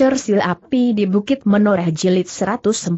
Cersil Api di Bukit Menoreh Jilid 145.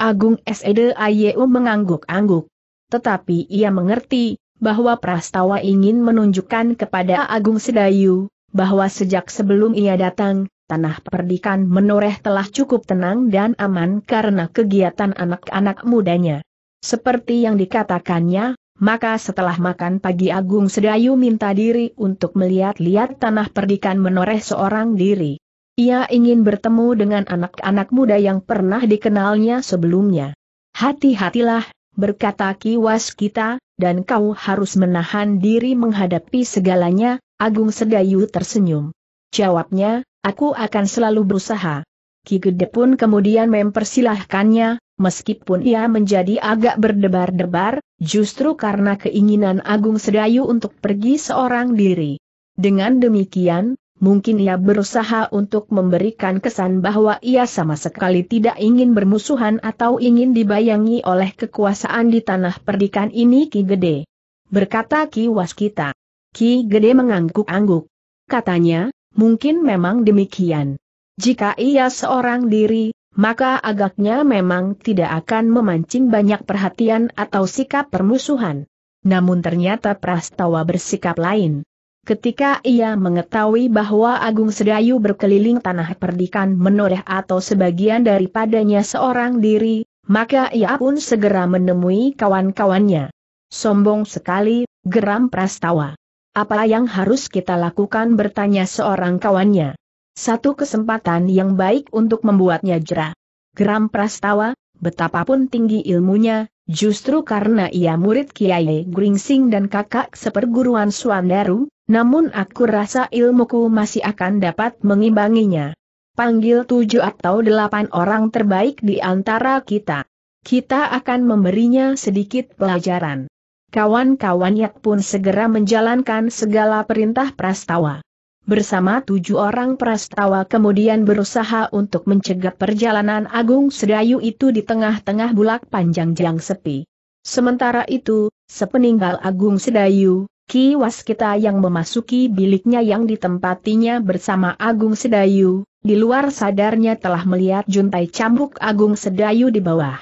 Agung S.E.D. Ayu mengangguk-angguk. Tetapi ia mengerti, bahwa Prastawa ingin menunjukkan kepada Agung Sedayu, bahwa sejak sebelum ia datang, tanah perdikan Menoreh telah cukup tenang dan aman karena kegiatan anak-anak mudanya. Seperti yang dikatakannya, maka setelah makan pagi Agung Sedayu minta diri untuk melihat-lihat tanah perdikan menoreh seorang diri. Ia ingin bertemu dengan anak-anak muda yang pernah dikenalnya sebelumnya. Hati-hatilah, berkata Kiwas kita, dan kau harus menahan diri menghadapi segalanya, Agung Sedayu tersenyum. Jawabnya, aku akan selalu berusaha. Ki Gede pun kemudian mempersilahkannya, meskipun ia menjadi agak berdebar-debar, justru karena keinginan Agung Sedayu untuk pergi seorang diri. Dengan demikian, mungkin ia berusaha untuk memberikan kesan bahwa ia sama sekali tidak ingin bermusuhan atau ingin dibayangi oleh kekuasaan di tanah perdikan ini Ki Gede. Berkata Ki Waskita. Ki Gede mengangguk-angguk. Katanya, mungkin memang demikian. Jika ia seorang diri, maka agaknya memang tidak akan memancing banyak perhatian atau sikap permusuhan. Namun ternyata Prastawa bersikap lain. Ketika ia mengetahui bahwa Agung Sedayu berkeliling tanah perdikan menoreh atau sebagian daripadanya seorang diri, maka ia pun segera menemui kawan-kawannya. Sombong sekali, geram Prastawa. Apa yang harus kita lakukan bertanya seorang kawannya. Satu kesempatan yang baik untuk membuatnya jerah. Geram Prastawa, betapapun tinggi ilmunya, justru karena ia murid Kiai Gringsing dan kakak seperguruan Suandaru, namun aku rasa ilmuku masih akan dapat mengimbanginya. Panggil tujuh atau delapan orang terbaik di antara kita. Kita akan memberinya sedikit pelajaran. Kawan-kawannya pun segera menjalankan segala perintah Prastawa. Bersama tujuh orang Prastawa kemudian berusaha untuk mencegah perjalanan Agung Sedayu itu di tengah-tengah bulak panjang yang sepi. Sementara itu, sepeninggal Agung Sedayu, Ki Waskita yang memasuki biliknya yang ditempatinya bersama Agung Sedayu, di luar sadarnya telah melihat juntai cambuk Agung Sedayu di bawah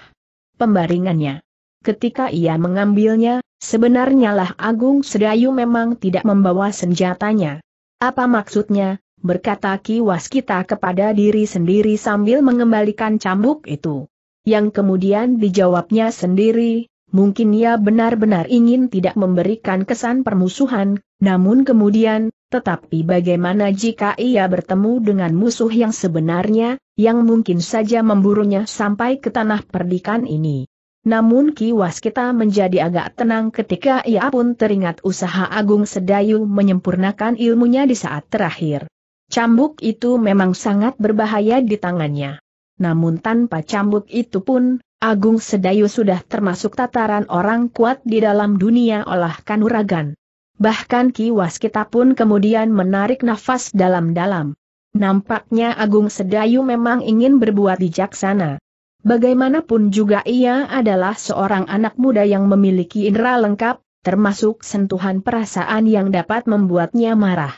pembaringannya. Ketika ia mengambilnya, sebenarnya lah Agung Sedayu memang tidak membawa senjatanya. Apa maksudnya, berkata Ki Waskita kepada diri sendiri sambil mengembalikan cambuk itu. Yang kemudian dijawabnya sendiri, Mungkin ia benar-benar ingin tidak memberikan kesan permusuhan, namun kemudian, tetapi bagaimana jika ia bertemu dengan musuh yang sebenarnya, yang mungkin saja memburunya sampai ke tanah perdikan ini. Namun kiwas kita menjadi agak tenang ketika ia pun teringat usaha Agung Sedayu menyempurnakan ilmunya di saat terakhir. Cambuk itu memang sangat berbahaya di tangannya. Namun tanpa cambuk itu pun, Agung Sedayu sudah termasuk tataran orang kuat di dalam dunia olah kanuragan. Bahkan Ki Waskita pun kemudian menarik nafas dalam-dalam. Nampaknya Agung Sedayu memang ingin berbuat bijaksana. Bagaimanapun juga ia adalah seorang anak muda yang memiliki indera lengkap, termasuk sentuhan perasaan yang dapat membuatnya marah.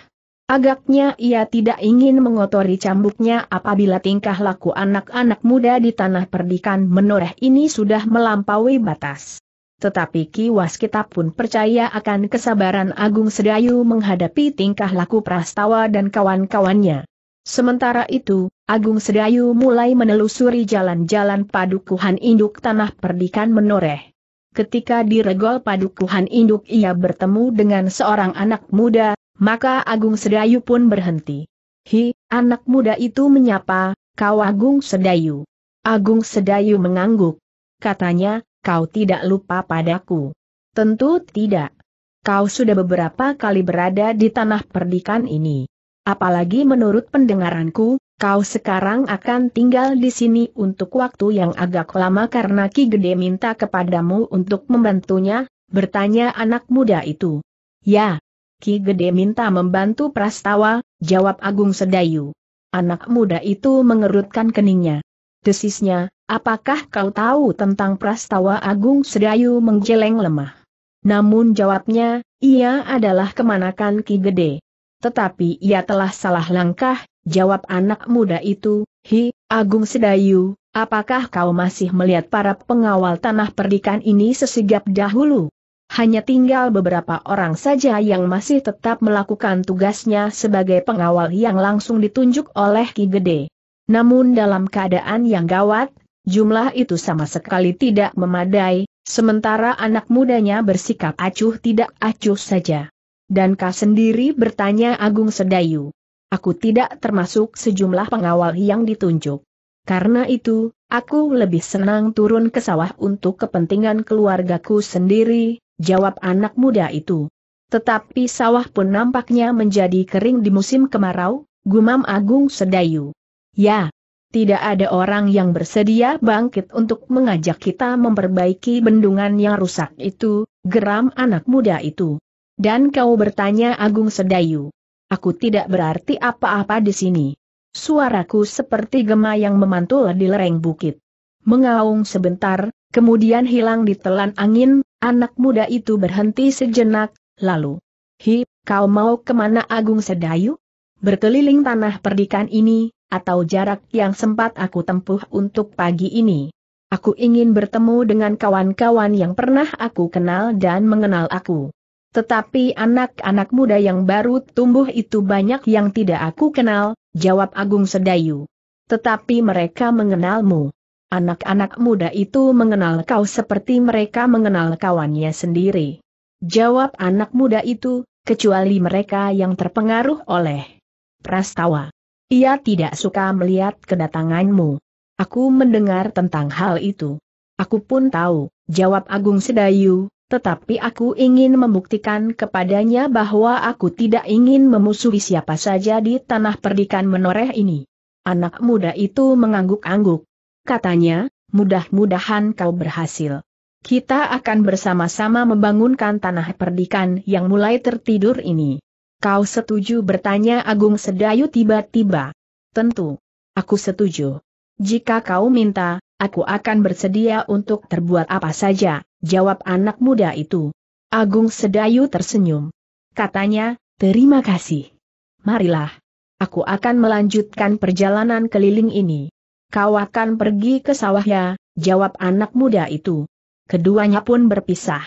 Agaknya ia tidak ingin mengotori cambuknya apabila tingkah laku anak-anak muda di tanah perdikan menoreh ini sudah melampaui batas. Tetapi Ki Waskita pun percaya akan kesabaran Agung Sedayu menghadapi tingkah laku Prastawa dan kawan-kawannya. Sementara itu, Agung Sedayu mulai menelusuri jalan-jalan padukuhan induk tanah perdikan menoreh. Ketika di regol padukuhan induk ia bertemu dengan seorang anak muda, maka Agung Sedayu pun berhenti. Hi, anak muda itu menyapa, kau Agung Sedayu. Agung Sedayu mengangguk. Katanya, kau tidak lupa padaku. Tentu tidak. Kau sudah beberapa kali berada di tanah perdikan ini. Apalagi menurut pendengaranku, kau sekarang akan tinggal di sini untuk waktu yang agak lama karena Ki Gede minta kepadamu untuk membantunya, bertanya anak muda itu. Ya, Ki Gede minta membantu Prastawa, jawab Agung Sedayu. Anak muda itu mengerutkan keningnya. Desisnya, apakah kau tahu tentang Prastawa Agung Sedayu menggeleng lemah? Namun jawabnya, ia adalah kemanakan Ki Gede. Tetapi ia telah salah langkah, jawab anak muda itu, Hi, Agung Sedayu, apakah kau masih melihat para pengawal tanah perdikan ini sesigap dahulu? Hanya tinggal beberapa orang saja yang masih tetap melakukan tugasnya sebagai pengawal yang langsung ditunjuk oleh Ki Gede. Namun dalam keadaan yang gawat, jumlah itu sama sekali tidak memadai, sementara anak mudanya bersikap acuh tidak acuh saja. Dan kau sendiri bertanya Agung Sedayu. Aku tidak termasuk sejumlah pengawal yang ditunjuk. Karena itu, aku lebih senang turun ke sawah untuk kepentingan keluargaku sendiri, jawab anak muda itu. Tetapi sawah pun nampaknya menjadi kering di musim kemarau, gumam Agung Sedayu. Ya, tidak ada orang yang bersedia bangkit untuk mengajak kita memperbaiki bendungan yang rusak itu, geram anak muda itu. Dan kau bertanya Agung Sedayu. Aku tidak berarti apa-apa di sini. Suaraku seperti gema yang memantul di lereng bukit. Mengaung sebentar, kemudian hilang di telan angin, Anak muda itu berhenti sejenak, lalu. Hi, kau mau ke mana Agung Sedayu? Berkeliling tanah perdikan ini, atau jarak yang sempat aku tempuh untuk pagi ini. Aku ingin bertemu dengan kawan-kawan yang pernah aku kenal dan mengenal aku. Tetapi anak-anak muda yang baru tumbuh itu banyak yang tidak aku kenal, jawab Agung Sedayu. Tetapi mereka mengenalmu. Anak-anak muda itu mengenal kau seperti mereka mengenal kawannya sendiri. Jawab anak muda itu, kecuali mereka yang terpengaruh oleh Prastawa. Ia tidak suka melihat kedatanganmu. Aku mendengar tentang hal itu. Aku pun tahu, jawab Agung Sedayu, tetapi aku ingin membuktikan kepadanya bahwa aku tidak ingin memusuhi siapa saja di tanah perdikan menoreh ini. Anak muda itu mengangguk-angguk katanya, mudah-mudahan kau berhasil. Kita akan bersama-sama membangunkan tanah perdikan yang mulai tertidur ini. Kau setuju bertanya Agung Sedayu tiba-tiba. Tentu. Aku setuju. Jika kau minta, aku akan bersedia untuk terbuat apa saja, jawab anak muda itu. Agung Sedayu tersenyum. Katanya, terima kasih. Marilah. Aku akan melanjutkan perjalanan keliling ini. Kau akan pergi ke sawah ya, jawab anak muda itu. Keduanya pun berpisah.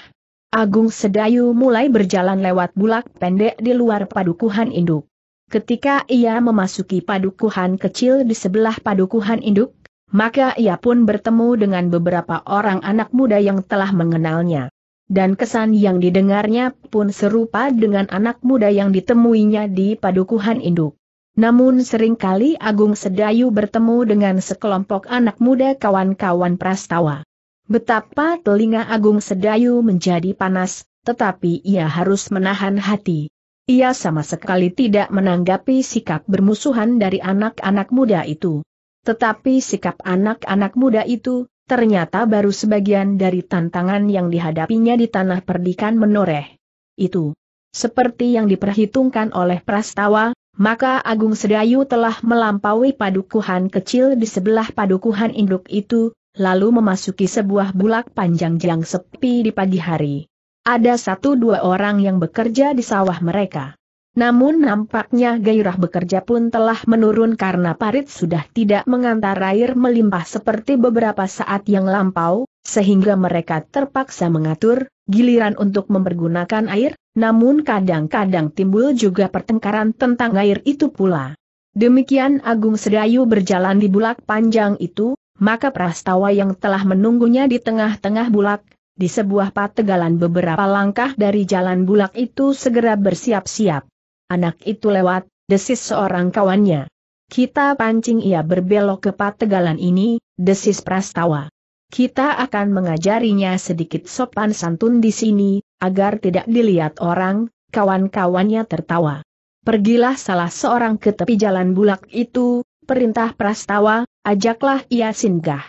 Agung Sedayu mulai berjalan lewat bulak pendek di luar padukuhan induk. Ketika ia memasuki padukuhan kecil di sebelah padukuhan induk, maka ia pun bertemu dengan beberapa orang anak muda yang telah mengenalnya. Dan kesan yang didengarnya pun serupa dengan anak muda yang ditemuinya di padukuhan induk. Namun sering kali Agung Sedayu bertemu dengan sekelompok anak muda kawan-kawan Prastawa. Betapa telinga Agung Sedayu menjadi panas, tetapi ia harus menahan hati. Ia sama sekali tidak menanggapi sikap bermusuhan dari anak-anak muda itu. Tetapi sikap anak-anak muda itu, ternyata baru sebagian dari tantangan yang dihadapinya di tanah perdikan menoreh. Itu. Seperti yang diperhitungkan oleh Prastawa, maka Agung Sedayu telah melampaui padukuhan kecil di sebelah padukuhan induk itu, lalu memasuki sebuah bulak panjang yang sepi di pagi hari. Ada satu dua orang yang bekerja di sawah mereka. Namun nampaknya gairah bekerja pun telah menurun karena parit sudah tidak mengantar air melimpah seperti beberapa saat yang lampau, sehingga mereka terpaksa mengatur, giliran untuk mempergunakan air, namun kadang-kadang timbul juga pertengkaran tentang air itu pula. Demikian Agung Sedayu berjalan di bulak panjang itu, maka Prastawa yang telah menunggunya di tengah-tengah bulak, di sebuah pategalan beberapa langkah dari jalan bulak itu segera bersiap-siap. Anak itu lewat, desis seorang kawannya. Kita pancing ia berbelok ke pategalan ini, desis Prastawa. Kita akan mengajarinya sedikit sopan santun di sini, agar tidak dilihat orang, kawan-kawannya tertawa. Pergilah salah seorang ke tepi jalan bulak itu, perintah Prastawa, ajaklah ia singgah.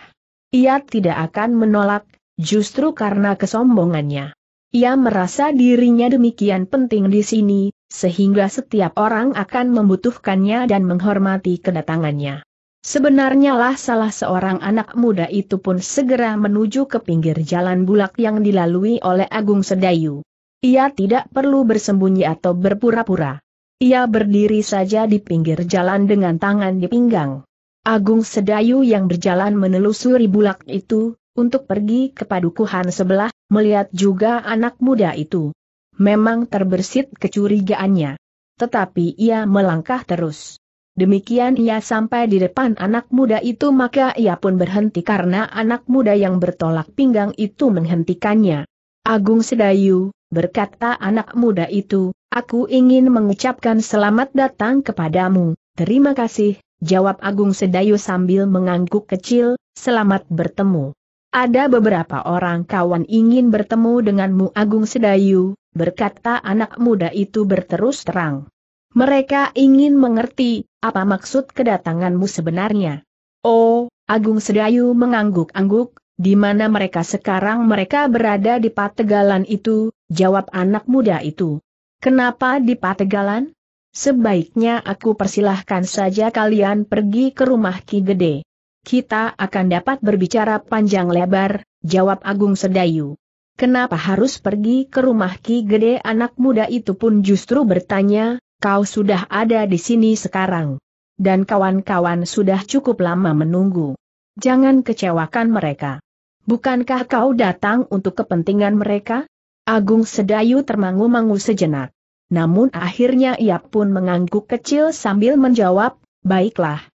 Ia tidak akan menolak, justru karena kesombongannya. Ia merasa dirinya demikian penting di sini, sehingga setiap orang akan membutuhkannya dan menghormati kedatangannya. Sebenarnya lah salah seorang anak muda itu pun segera menuju ke pinggir jalan bulak yang dilalui oleh Agung Sedayu. Ia tidak perlu bersembunyi atau berpura-pura. Ia berdiri saja di pinggir jalan dengan tangan di pinggang. Agung Sedayu yang berjalan menelusuri bulak itu, untuk pergi ke padukuhan sebelah, melihat juga anak muda itu. Memang terbersit kecurigaannya. Tetapi ia melangkah terus. Demikian ia sampai di depan anak muda itu maka ia pun berhenti karena anak muda yang bertolak pinggang itu menghentikannya. Agung Sedayu, berkata anak muda itu, aku ingin mengucapkan selamat datang kepadamu, terima kasih, jawab Agung Sedayu sambil mengangguk kecil, selamat bertemu. Ada beberapa orang kawan ingin bertemu denganmu Agung Sedayu, berkata anak muda itu berterus terang. Mereka ingin mengerti, apa maksud kedatanganmu sebenarnya. Oh, Agung Sedayu mengangguk-angguk, di mana mereka sekarang mereka berada di Pategalan itu, jawab anak muda itu. Kenapa di Pategalan? Sebaiknya aku persilahkan saja kalian pergi ke rumah Ki Gede. Kita akan dapat berbicara panjang lebar, jawab Agung Sedayu. Kenapa harus pergi ke rumah Ki Gede anak muda itu pun justru bertanya, kau sudah ada di sini sekarang. Dan kawan-kawan sudah cukup lama menunggu. Jangan kecewakan mereka. Bukankah kau datang untuk kepentingan mereka? Agung Sedayu termangu-mangu sejenak. Namun akhirnya ia pun mengangguk kecil sambil menjawab, baiklah.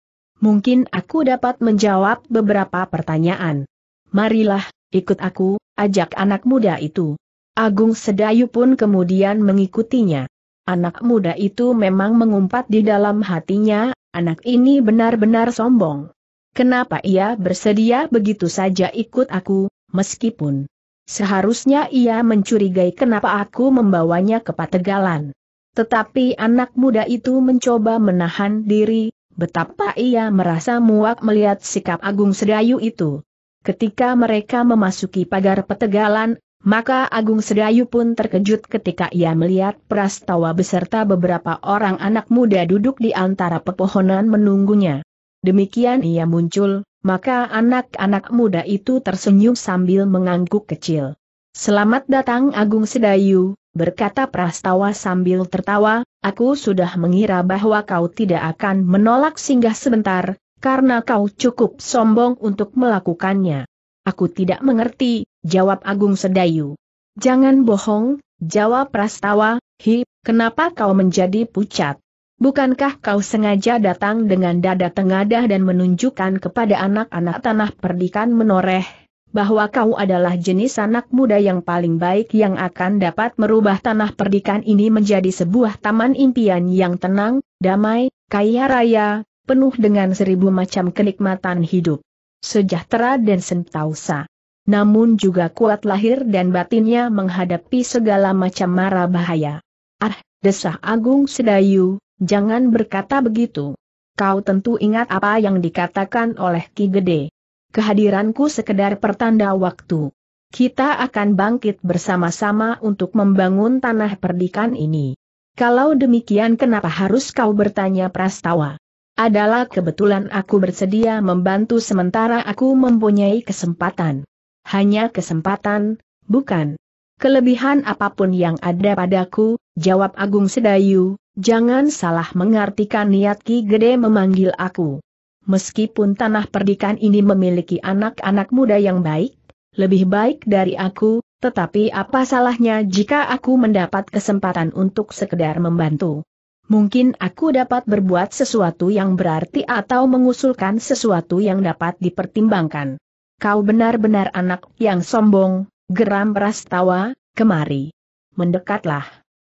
Mungkin aku dapat menjawab beberapa pertanyaan. Marilah, ikut aku, ajak anak muda itu. Agung Sedayu pun kemudian mengikutinya. Anak muda itu memang mengumpat di dalam hatinya, anak ini benar-benar sombong. Kenapa ia bersedia begitu saja ikut aku, meskipun seharusnya ia mencurigai kenapa aku membawanya ke Pategalan. Tetapi anak muda itu mencoba menahan diri, betapa ia merasa muak melihat sikap Agung Sedayu itu. Ketika mereka memasuki pagar Petegalan, maka Agung Sedayu pun terkejut ketika ia melihat Prastawa beserta beberapa orang anak muda duduk di antara pepohonan menunggunya. Demikian ia muncul, maka anak-anak muda itu tersenyum sambil mengangguk kecil. Selamat datang Agung Sedayu, berkata Prastawa sambil tertawa, aku sudah mengira bahwa kau tidak akan menolak singgah sebentar, karena kau cukup sombong untuk melakukannya. Aku tidak mengerti, jawab Agung Sedayu. Jangan bohong, jawab Prastawa, hi, kenapa kau menjadi pucat? Bukankah kau sengaja datang dengan dada tengadah dan menunjukkan kepada anak-anak tanah perdikan menoreh, bahwa kau adalah jenis anak muda yang paling baik yang akan dapat merubah tanah perdikan ini menjadi sebuah taman impian yang tenang, damai, kaya raya, penuh dengan seribu macam kenikmatan hidup. Sejahtera dan sentausa. Namun juga kuat lahir dan batinnya menghadapi segala macam mara bahaya. Ah, desah Agung Sedayu, Jangan berkata begitu. Kau tentu ingat apa yang dikatakan oleh Ki Gede. Kehadiranku sekedar pertanda waktu. Kita akan bangkit bersama-sama untuk membangun tanah perdikan ini. Kalau demikian kenapa harus kau bertanya Prastawa? Adalah kebetulan aku bersedia membantu sementara aku mempunyai kesempatan. Hanya kesempatan, bukan. Kelebihan apa pun yang ada padaku, jawab Agung Sedayu, Jangan salah mengartikan niat Ki Gede memanggil aku. Meskipun tanah perdikan ini memiliki anak-anak muda yang baik, lebih baik dari aku, tetapi apa salahnya jika aku mendapat kesempatan untuk sekedar membantu? Mungkin aku dapat berbuat sesuatu yang berarti atau mengusulkan sesuatu yang dapat dipertimbangkan. Kau benar-benar anak yang sombong, geram Prastawa, kemari. Mendekatlah.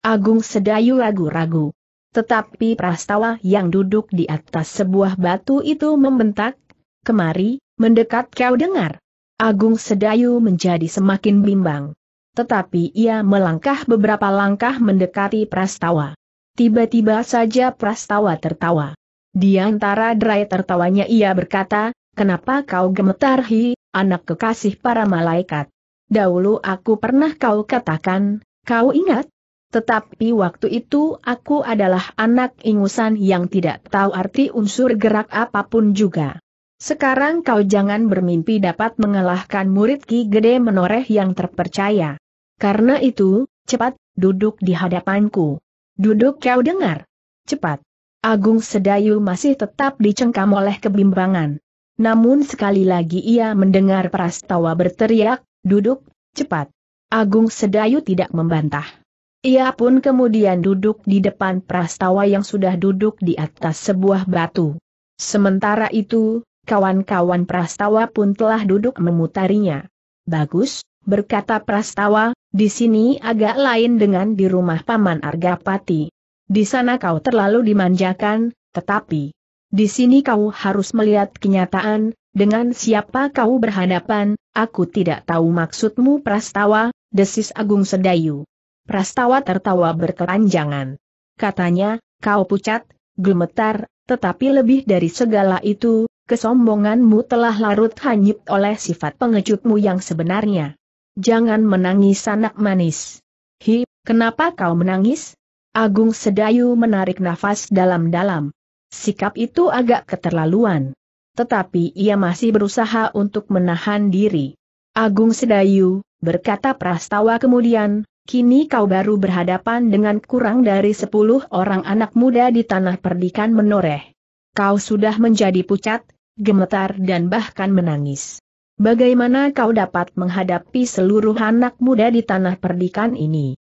Agung Sedayu ragu-ragu. Tetapi Prastawa yang duduk di atas sebuah batu itu membentak, kemari, mendekat kau dengar. Agung Sedayu menjadi semakin bimbang. Tetapi ia melangkah beberapa langkah mendekati Prastawa. Tiba-tiba saja Prastawa tertawa. Di antara derai tertawanya ia berkata, kenapa kau gemetar hi, anak kekasih para malaikat. Dahulu aku pernah kau katakan, kau ingat? Tetapi waktu itu aku adalah anak ingusan yang tidak tahu arti unsur gerak apa pun juga. Sekarang kau jangan bermimpi dapat mengalahkan murid Ki Gede Menoreh yang terpercaya. Karena itu, cepat, duduk di hadapanku. Duduk kau dengar. cepat. Agung Sedayu masih tetap dicengkam oleh kebimbangan. Namun sekali lagi ia mendengar Prastawa berteriak, duduk, cepat. Agung Sedayu tidak membantah. Ia pun kemudian duduk di depan Prastawa yang sudah duduk di atas sebuah batu. Sementara itu, kawan-kawan Prastawa pun telah duduk memutarinya. Bagus, berkata Prastawa, di sini agak lain dengan di rumah Paman Argapati. Di sana kau terlalu dimanjakan, tetapi di sini kau harus melihat kenyataan, dengan siapa kau berhadapan, aku tidak tahu maksudmu Prastawa, desis Agung Sedayu. Prastawa tertawa berkepanjangan. Katanya, kau pucat, gemetar, tetapi lebih dari segala itu, kesombonganmu telah larut hanyut oleh sifat pengejutmu yang sebenarnya. Jangan menangis anak manis. Hi, kenapa kau menangis? Agung Sedayu menarik nafas dalam-dalam. Sikap itu agak keterlaluan. Tetapi ia masih berusaha untuk menahan diri. Agung Sedayu, berkata Prastawa kemudian, kini kau baru berhadapan dengan kurang dari sepuluh orang anak muda di tanah perdikan menoreh. Kau sudah menjadi pucat, gemetar dan bahkan menangis. Bagaimana kau dapat menghadapi seluruh anak muda di tanah perdikan ini?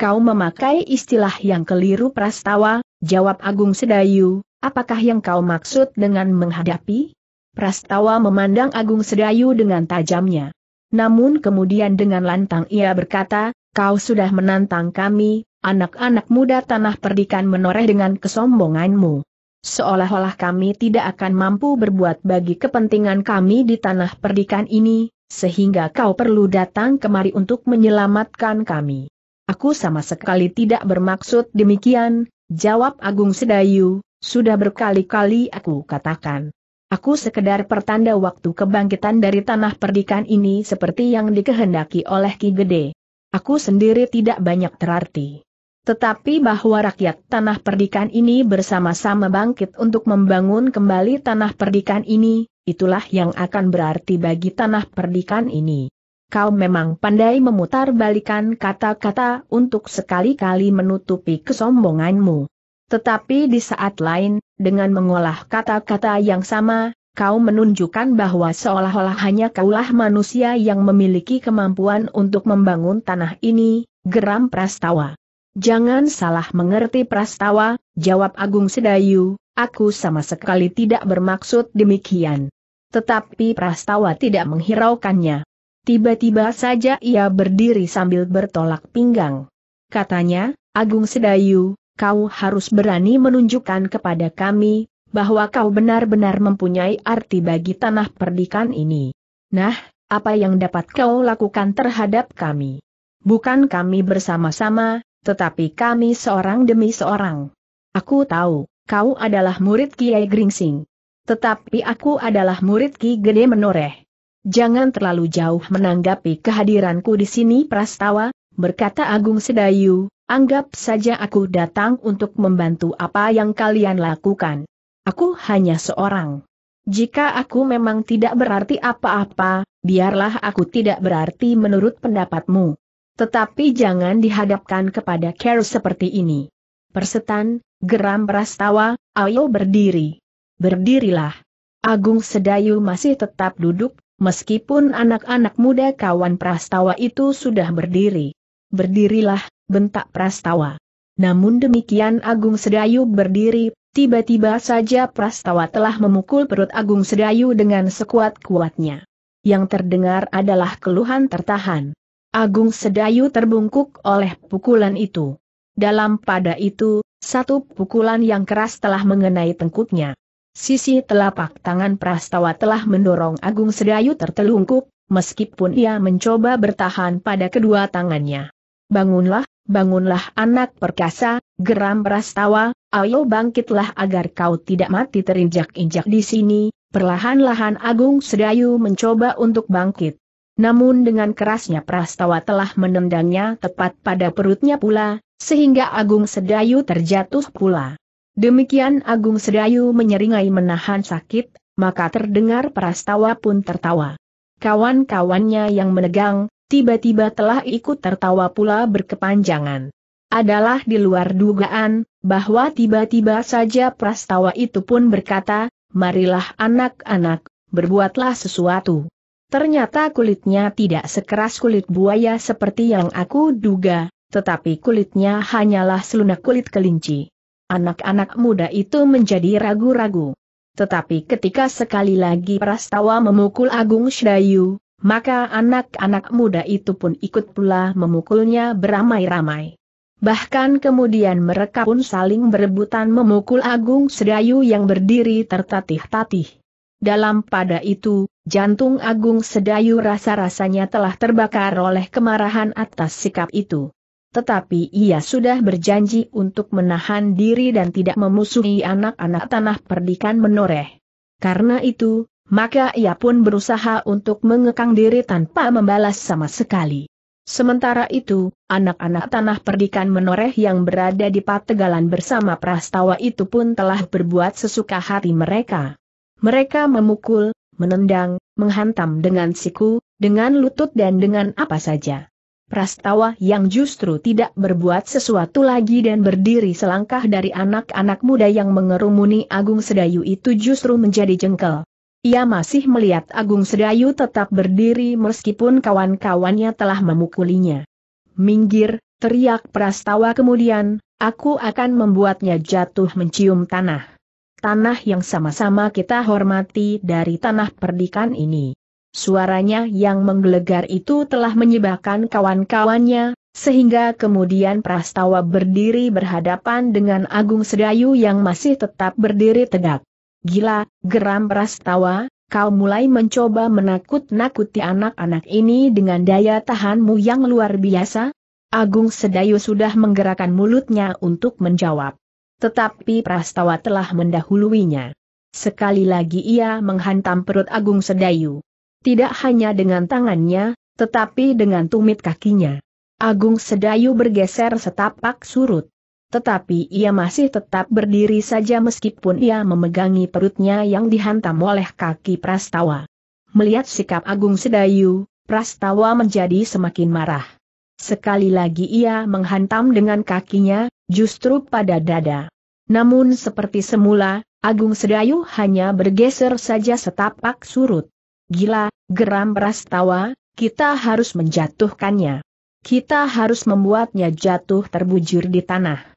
Kau memakai istilah yang keliru prastawa, jawab Agung Sedayu, apakah yang kau maksud dengan menghadapi? Prastawa memandang Agung Sedayu dengan tajamnya. Namun kemudian dengan lantang ia berkata, kau sudah menantang kami, anak-anak muda tanah perdikan menoreh dengan kesombonganmu. Seolah-olah kami tidak akan mampu berbuat bagi kepentingan kami di tanah perdikan ini, sehingga kau perlu datang kemari untuk menyelamatkan kami. Aku sama sekali tidak bermaksud demikian, jawab Agung Sedayu, sudah berkali-kali aku katakan. Aku sekedar pertanda waktu kebangkitan dari tanah perdikan ini seperti yang dikehendaki oleh Ki Gede. Aku sendiri tidak banyak terarti. Tetapi bahwa rakyat tanah perdikan ini bersama-sama bangkit untuk membangun kembali tanah perdikan ini, itulah yang akan berarti bagi tanah perdikan ini kau memang pandai memutar balikan kata-kata untuk sekali-kali menutupi kesombonganmu. Tetapi di saat lain, dengan mengolah kata-kata yang sama, kau menunjukkan bahwa seolah-olah hanya kaulah manusia yang memiliki kemampuan untuk membangun tanah ini, geram Prastawa. Jangan salah mengerti Prastawa, jawab Agung Sedayu, aku sama sekali tidak bermaksud demikian. Tetapi Prastawa tidak menghiraukannya. Tiba-tiba saja ia berdiri sambil bertolak pinggang. Katanya, Agung Sedayu, kau harus berani menunjukkan kepada kami, bahwa kau benar-benar mempunyai arti bagi tanah perdikan ini. Nah, apa yang dapat kau lakukan terhadap kami? Bukan kami bersama-sama, tetapi kami seorang demi seorang. Aku tahu, kau adalah murid Kiai Gringsing. Tetapi aku adalah murid Ki Gede Menoreh. Jangan terlalu jauh menanggapi kehadiranku di sini Prastawa, berkata Agung Sedayu, anggap saja aku datang untuk membantu apa yang kalian lakukan. Aku hanya seorang. Jika aku memang tidak berarti apa-apa, biarlah aku tidak berarti menurut pendapatmu. Tetapi jangan dihadapkan kepada care seperti ini. Persetan, geram Prastawa, ayo berdiri. Berdirilah. Agung Sedayu masih tetap duduk, Meskipun anak-anak muda kawan Prastawa itu sudah berdiri. Berdirilah, bentak Prastawa. Namun demikian Agung Sedayu berdiri, tiba-tiba saja Prastawa telah memukul perut Agung Sedayu dengan sekuat-kuatnya. Yang terdengar adalah keluhan tertahan. Agung Sedayu terbungkuk oleh pukulan itu. Dalam pada itu, satu pukulan yang keras telah mengenai tengkuknya. Sisi telapak tangan Prastawa telah mendorong Agung Sedayu tertelungkup, meskipun ia mencoba bertahan pada kedua tangannya. Bangunlah, bangunlah anak perkasa, geram Prastawa, ayo bangkitlah agar kau tidak mati terinjak-injak di sini, perlahan-lahan Agung Sedayu mencoba untuk bangkit. Namun dengan kerasnya Prastawa telah menendangnya tepat pada perutnya pula, sehingga Agung Sedayu terjatuh pula. Demikian Agung Sedayu menyeringai menahan sakit, maka terdengar Prastawa pun tertawa. Kawan-kawannya yang menegang, tiba-tiba telah ikut tertawa pula berkepanjangan. Adalah di luar dugaan, bahwa tiba-tiba saja Prastawa itu pun berkata, marilah anak-anak, berbuatlah sesuatu. Ternyata kulitnya tidak sekeras kulit buaya seperti yang aku duga, tetapi kulitnya hanyalah selunak kulit kelinci. Anak-anak muda itu menjadi ragu-ragu. Tetapi ketika sekali lagi Prastawa memukul Agung Shdayu, maka anak-anak muda itu pun ikut pula memukulnya beramai-ramai. Bahkan kemudian mereka pun saling berebutan memukul Agung Sedayu yang berdiri tertatih-tatih. Dalam pada itu, jantung Agung Sedayu rasa-rasanya telah terbakar oleh kemarahan atas sikap itu. Tetapi ia sudah berjanji untuk menahan diri dan tidak memusuhi anak-anak tanah perdikan menoreh. Karena itu, maka ia pun berusaha untuk mengekang diri tanpa membalas sama sekali. Sementara itu, anak-anak tanah perdikan menoreh yang berada di Pategalan bersama Prastawa itu pun telah berbuat sesuka hati mereka. Mereka memukul, menendang, menghantam dengan siku, dengan lutut dan dengan apa saja. Prastawa yang justru tidak berbuat sesuatu lagi dan berdiri selangkah dari anak-anak muda yang mengerumuni Agung Sedayu itu justru menjadi jengkel. Ia masih melihat Agung Sedayu tetap berdiri meskipun kawan-kawannya telah memukulinya. Minggir, teriak Prastawa kemudian, aku akan membuatnya jatuh mencium tanah. Tanah yang sama-sama kita hormati dari tanah perdikan ini. Suaranya yang menggelegar itu telah menyebabkan kawan-kawannya, sehingga kemudian Prastawa berdiri berhadapan dengan Agung Sedayu yang masih tetap berdiri tegak. Gila, geram Prastawa, kau mulai mencoba menakut-nakuti anak-anak ini dengan daya tahanmu yang luar biasa? Agung Sedayu sudah menggerakkan mulutnya untuk menjawab. Tetapi Prastawa telah mendahuluinya. Sekali lagi ia menghantam perut Agung Sedayu. Tidak hanya dengan tangannya, tetapi dengan tumit kakinya. Agung Sedayu bergeser setapak surut tetapi ia masih tetap berdiri saja meskipun ia memegangi perutnya yang dihantam oleh kaki Prastawa. Melihat sikap Agung Sedayu, Prastawa menjadi semakin marah. Sekali lagi ia menghantam dengan kakinya, justru pada dada. Namun seperti semula, Agung Sedayu hanya bergeser saja setapak surut. Gila, geram Prastawa, kita harus menjatuhkannya. Kita harus membuatnya jatuh terbujur di tanah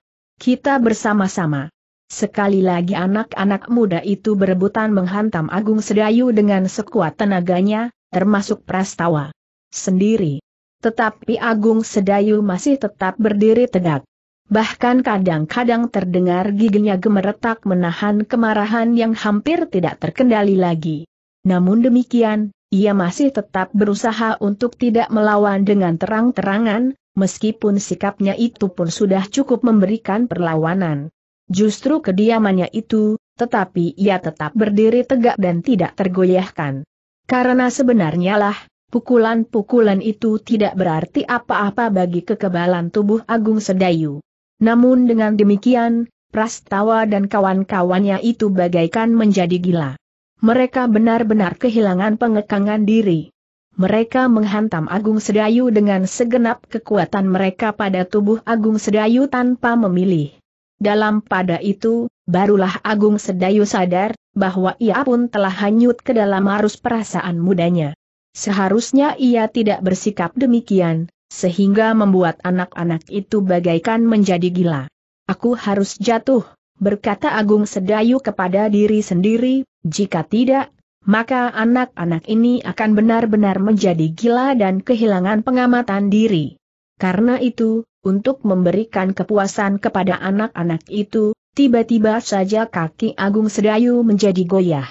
kita bersama-sama. Sekali lagi anak-anak muda itu berebutan menghantam Agung Sedayu dengan sekuat tenaganya, termasuk Prastawa sendiri. Tetapi Agung Sedayu masih tetap berdiri tegak. Bahkan kadang-kadang terdengar giginya gemeretak menahan kemarahan yang hampir tidak terkendali lagi. Namun demikian, ia masih tetap berusaha untuk tidak melawan dengan terang-terangan, meskipun sikapnya itu pun sudah cukup memberikan perlawanan. Justru kediamannya itu, tetapi ia tetap berdiri tegak dan tidak tergoyahkan. Karena sebenarnya lah, pukulan-pukulan itu tidak berarti apa-apa bagi kekebalan tubuh Agung Sedayu. Namun dengan demikian, Prastawa dan kawan-kawannya itu bagaikan menjadi gila. Mereka benar-benar kehilangan pengekangan diri mereka menghantam Agung Sedayu dengan segenap kekuatan mereka pada tubuh Agung Sedayu tanpa memilih. Dalam pada itu, barulah Agung Sedayu sadar, bahwa ia pun telah hanyut ke dalam arus perasaan mudanya. Seharusnya ia tidak bersikap demikian, sehingga membuat anak-anak itu bagaikan menjadi gila. Aku harus jatuh, berkata Agung Sedayu kepada diri sendiri, jika tidak, maka anak-anak ini akan benar-benar menjadi gila dan kehilangan pengamatan diri. Karena itu, untuk memberikan kepuasan kepada anak-anak itu, tiba-tiba saja kaki Agung Sedayu menjadi goyah.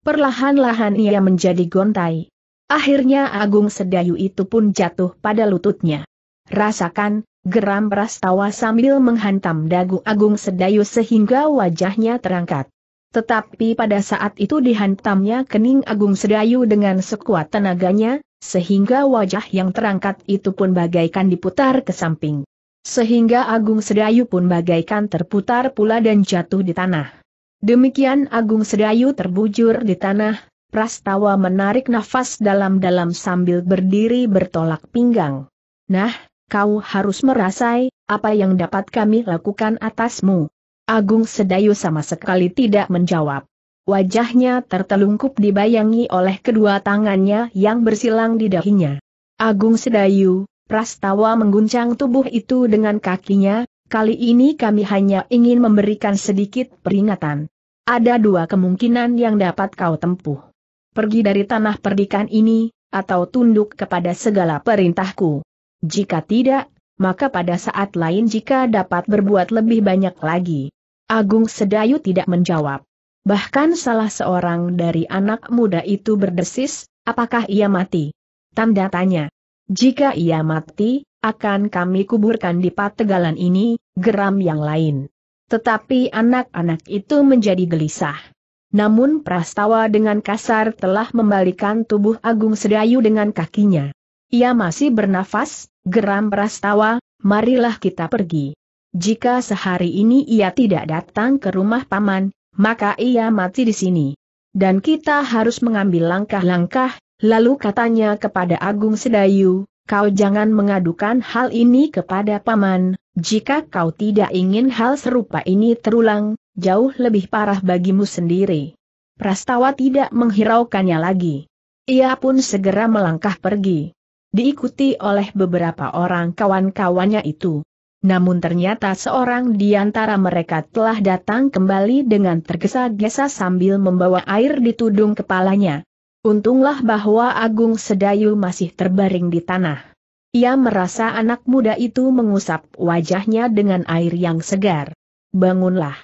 Perlahan-lahan ia menjadi gontai. Akhirnya Agung Sedayu itu pun jatuh pada lututnya. Rasakan, geram Prastawa sambil menghantam dagu Agung Sedayu sehingga wajahnya terangkat. Tetapi pada saat itu dihantamnya kening Agung Sedayu dengan sekuat tenaganya, sehingga wajah yang terangkat itu pun bagaikan diputar ke samping. Sehingga Agung Sedayu pun bagaikan terputar pula dan jatuh di tanah. Demikian Agung Sedayu terbujur di tanah, Prastawa menarik nafas dalam-dalam sambil berdiri bertolak pinggang. Nah, kau harus merasai, apa yang dapat kami lakukan atasmu. Agung Sedayu sama sekali tidak menjawab. Wajahnya tertelungkup dibayangi oleh kedua tangannya yang bersilang di dahinya. Agung Sedayu, Prastawa mengguncang tubuh itu dengan kakinya, kali ini kami hanya ingin memberikan sedikit peringatan. Ada dua kemungkinan yang dapat kau tempuh. Pergi dari tanah perdikan ini, atau tunduk kepada segala perintahku. Jika tidak, maka pada saat lain jika dapat berbuat lebih banyak lagi. Agung Sedayu tidak menjawab. Bahkan salah seorang dari anak muda itu berdesis, apakah ia mati? Tanda tanya. Jika ia mati, akan kami kuburkan di pategalan ini, geram yang lain. Tetapi anak-anak itu menjadi gelisah. Namun Prastawa dengan kasar telah membalikan tubuh Agung Sedayu dengan kakinya. Ia masih bernafas, geram Prastawa, marilah kita pergi. Jika sehari ini ia tidak datang ke rumah paman, maka ia mati di sini. Dan kita harus mengambil langkah-langkah, lalu katanya kepada Agung Sedayu, kau jangan mengadukan hal ini kepada paman, jika kau tidak ingin hal serupa ini terulang, jauh lebih parah bagimu sendiri. Prastawa tidak menghiraukannya lagi. Ia pun segera melangkah pergi. Diikuti oleh beberapa orang kawan-kawannya itu. Namun ternyata seorang di antara mereka telah datang kembali dengan tergesa-gesa sambil membawa air di tudung kepalanya. Untunglah bahwa Agung Sedayu masih terbaring di tanah. Ia merasa anak muda itu mengusap wajahnya dengan air yang segar. Bangunlah.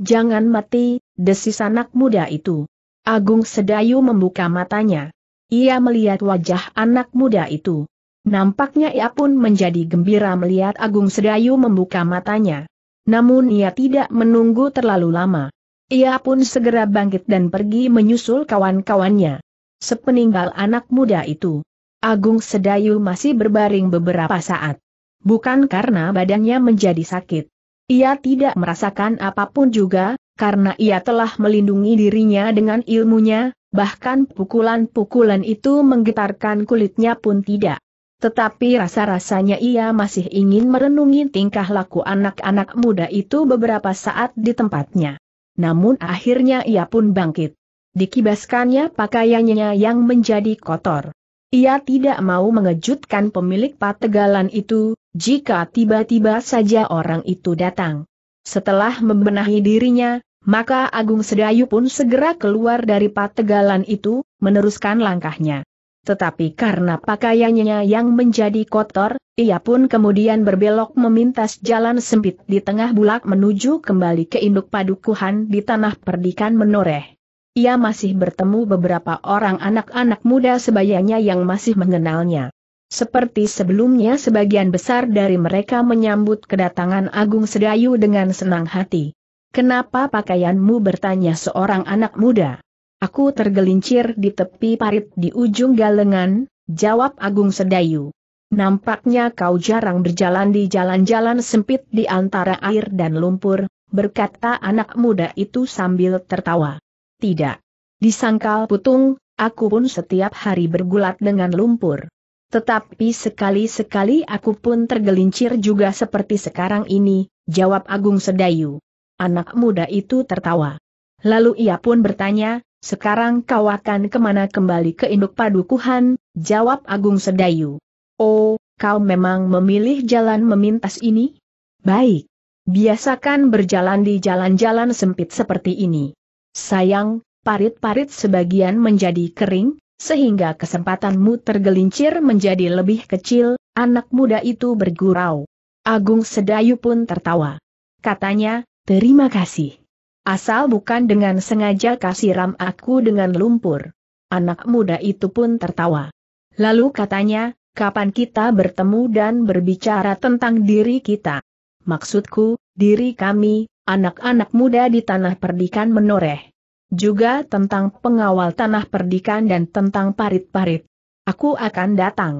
Jangan mati, desis anak muda itu. Agung Sedayu membuka matanya. Ia melihat wajah anak muda itu. Nampaknya ia pun menjadi gembira melihat Agung Sedayu membuka matanya. Namun ia tidak menunggu terlalu lama. Ia pun segera bangkit dan pergi menyusul kawan-kawannya. Sepeninggal anak muda itu, Agung Sedayu masih berbaring beberapa saat. Bukan karena badannya menjadi sakit. Ia tidak merasakan apa pun juga, karena ia telah melindungi dirinya dengan ilmunya, bahkan pukulan-pukulan itu menggetarkan kulitnya pun tidak. Tetapi rasa-rasanya ia masih ingin merenungi tingkah laku anak-anak muda itu beberapa saat di tempatnya. Namun akhirnya ia pun bangkit. Dikibaskannya pakaiannya yang menjadi kotor. Ia tidak mau mengejutkan pemilik pategalan itu, jika tiba-tiba saja orang itu datang. Setelah membenahi dirinya, maka Agung Sedayu pun segera keluar dari pategalan itu, meneruskan langkahnya tetapi karena pakaiannya yang menjadi kotor, ia pun kemudian berbelok memintas jalan sempit di tengah bulak menuju kembali ke induk padukuhan di tanah perdikan menoreh. Ia masih bertemu beberapa orang anak-anak muda sebayanya yang masih mengenalnya. Seperti sebelumnya sebagian besar dari mereka menyambut kedatangan Agung Sedayu dengan senang hati. Kenapa pakaianmu bertanya seorang anak muda? Aku tergelincir di tepi parit di ujung galengan, jawab Agung Sedayu. Nampaknya kau jarang berjalan di jalan-jalan sempit di antara air dan lumpur, berkata anak muda itu sambil tertawa. Tidak. Disangkal putung, aku pun setiap hari bergulat dengan lumpur. Tetapi sekali-sekali aku pun tergelincir juga seperti sekarang ini, jawab Agung Sedayu. Anak muda itu tertawa. Lalu ia pun bertanya, sekarang kau akan ke mana kembali ke induk padukuhan, jawab Agung Sedayu. Oh, kau memang memilih jalan memintas ini? Baik. Biasakan berjalan di jalan-jalan sempit seperti ini. Sayang, parit-parit sebagian menjadi kering, sehingga kesempatanmu tergelincir menjadi lebih kecil, anak muda itu bergurau. Agung Sedayu pun tertawa. Katanya, terima kasih. Asal bukan dengan sengaja kasih ram aku dengan lumpur. Anak muda itu pun tertawa. Lalu katanya, kapan kita bertemu dan berbicara tentang diri kita? Maksudku, diri kami, anak-anak muda di tanah perdikan menoreh. Juga tentang pengawal tanah perdikan dan tentang parit-parit. Aku akan datang.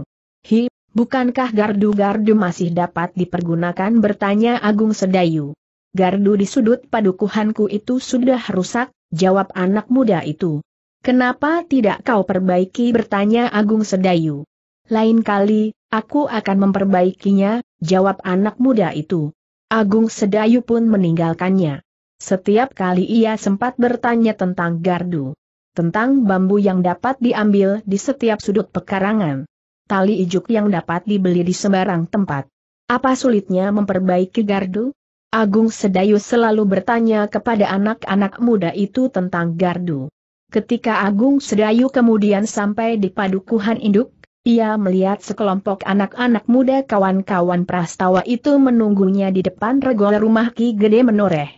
Hi, bukankah gardu-gardu masih dapat dipergunakan bertanya Agung Sedayu? Gardu di sudut padukuhanku itu sudah rusak, jawab anak muda itu. Kenapa tidak kau perbaiki bertanya Agung Sedayu. Lain kali, aku akan memperbaikinya, jawab anak muda itu. Agung Sedayu pun meninggalkannya. Setiap kali ia sempat bertanya tentang gardu. Tentang bambu yang dapat diambil di setiap sudut pekarangan. Tali ijuk yang dapat dibeli di sembarang tempat. Apa sulitnya memperbaiki gardu? Agung Sedayu selalu bertanya kepada anak-anak muda itu tentang gardu. Ketika Agung Sedayu kemudian sampai di padukuhan induk, ia melihat sekelompok anak-anak muda kawan-kawan Prastawa itu menunggunya di depan regol rumah Ki Gede Menoreh.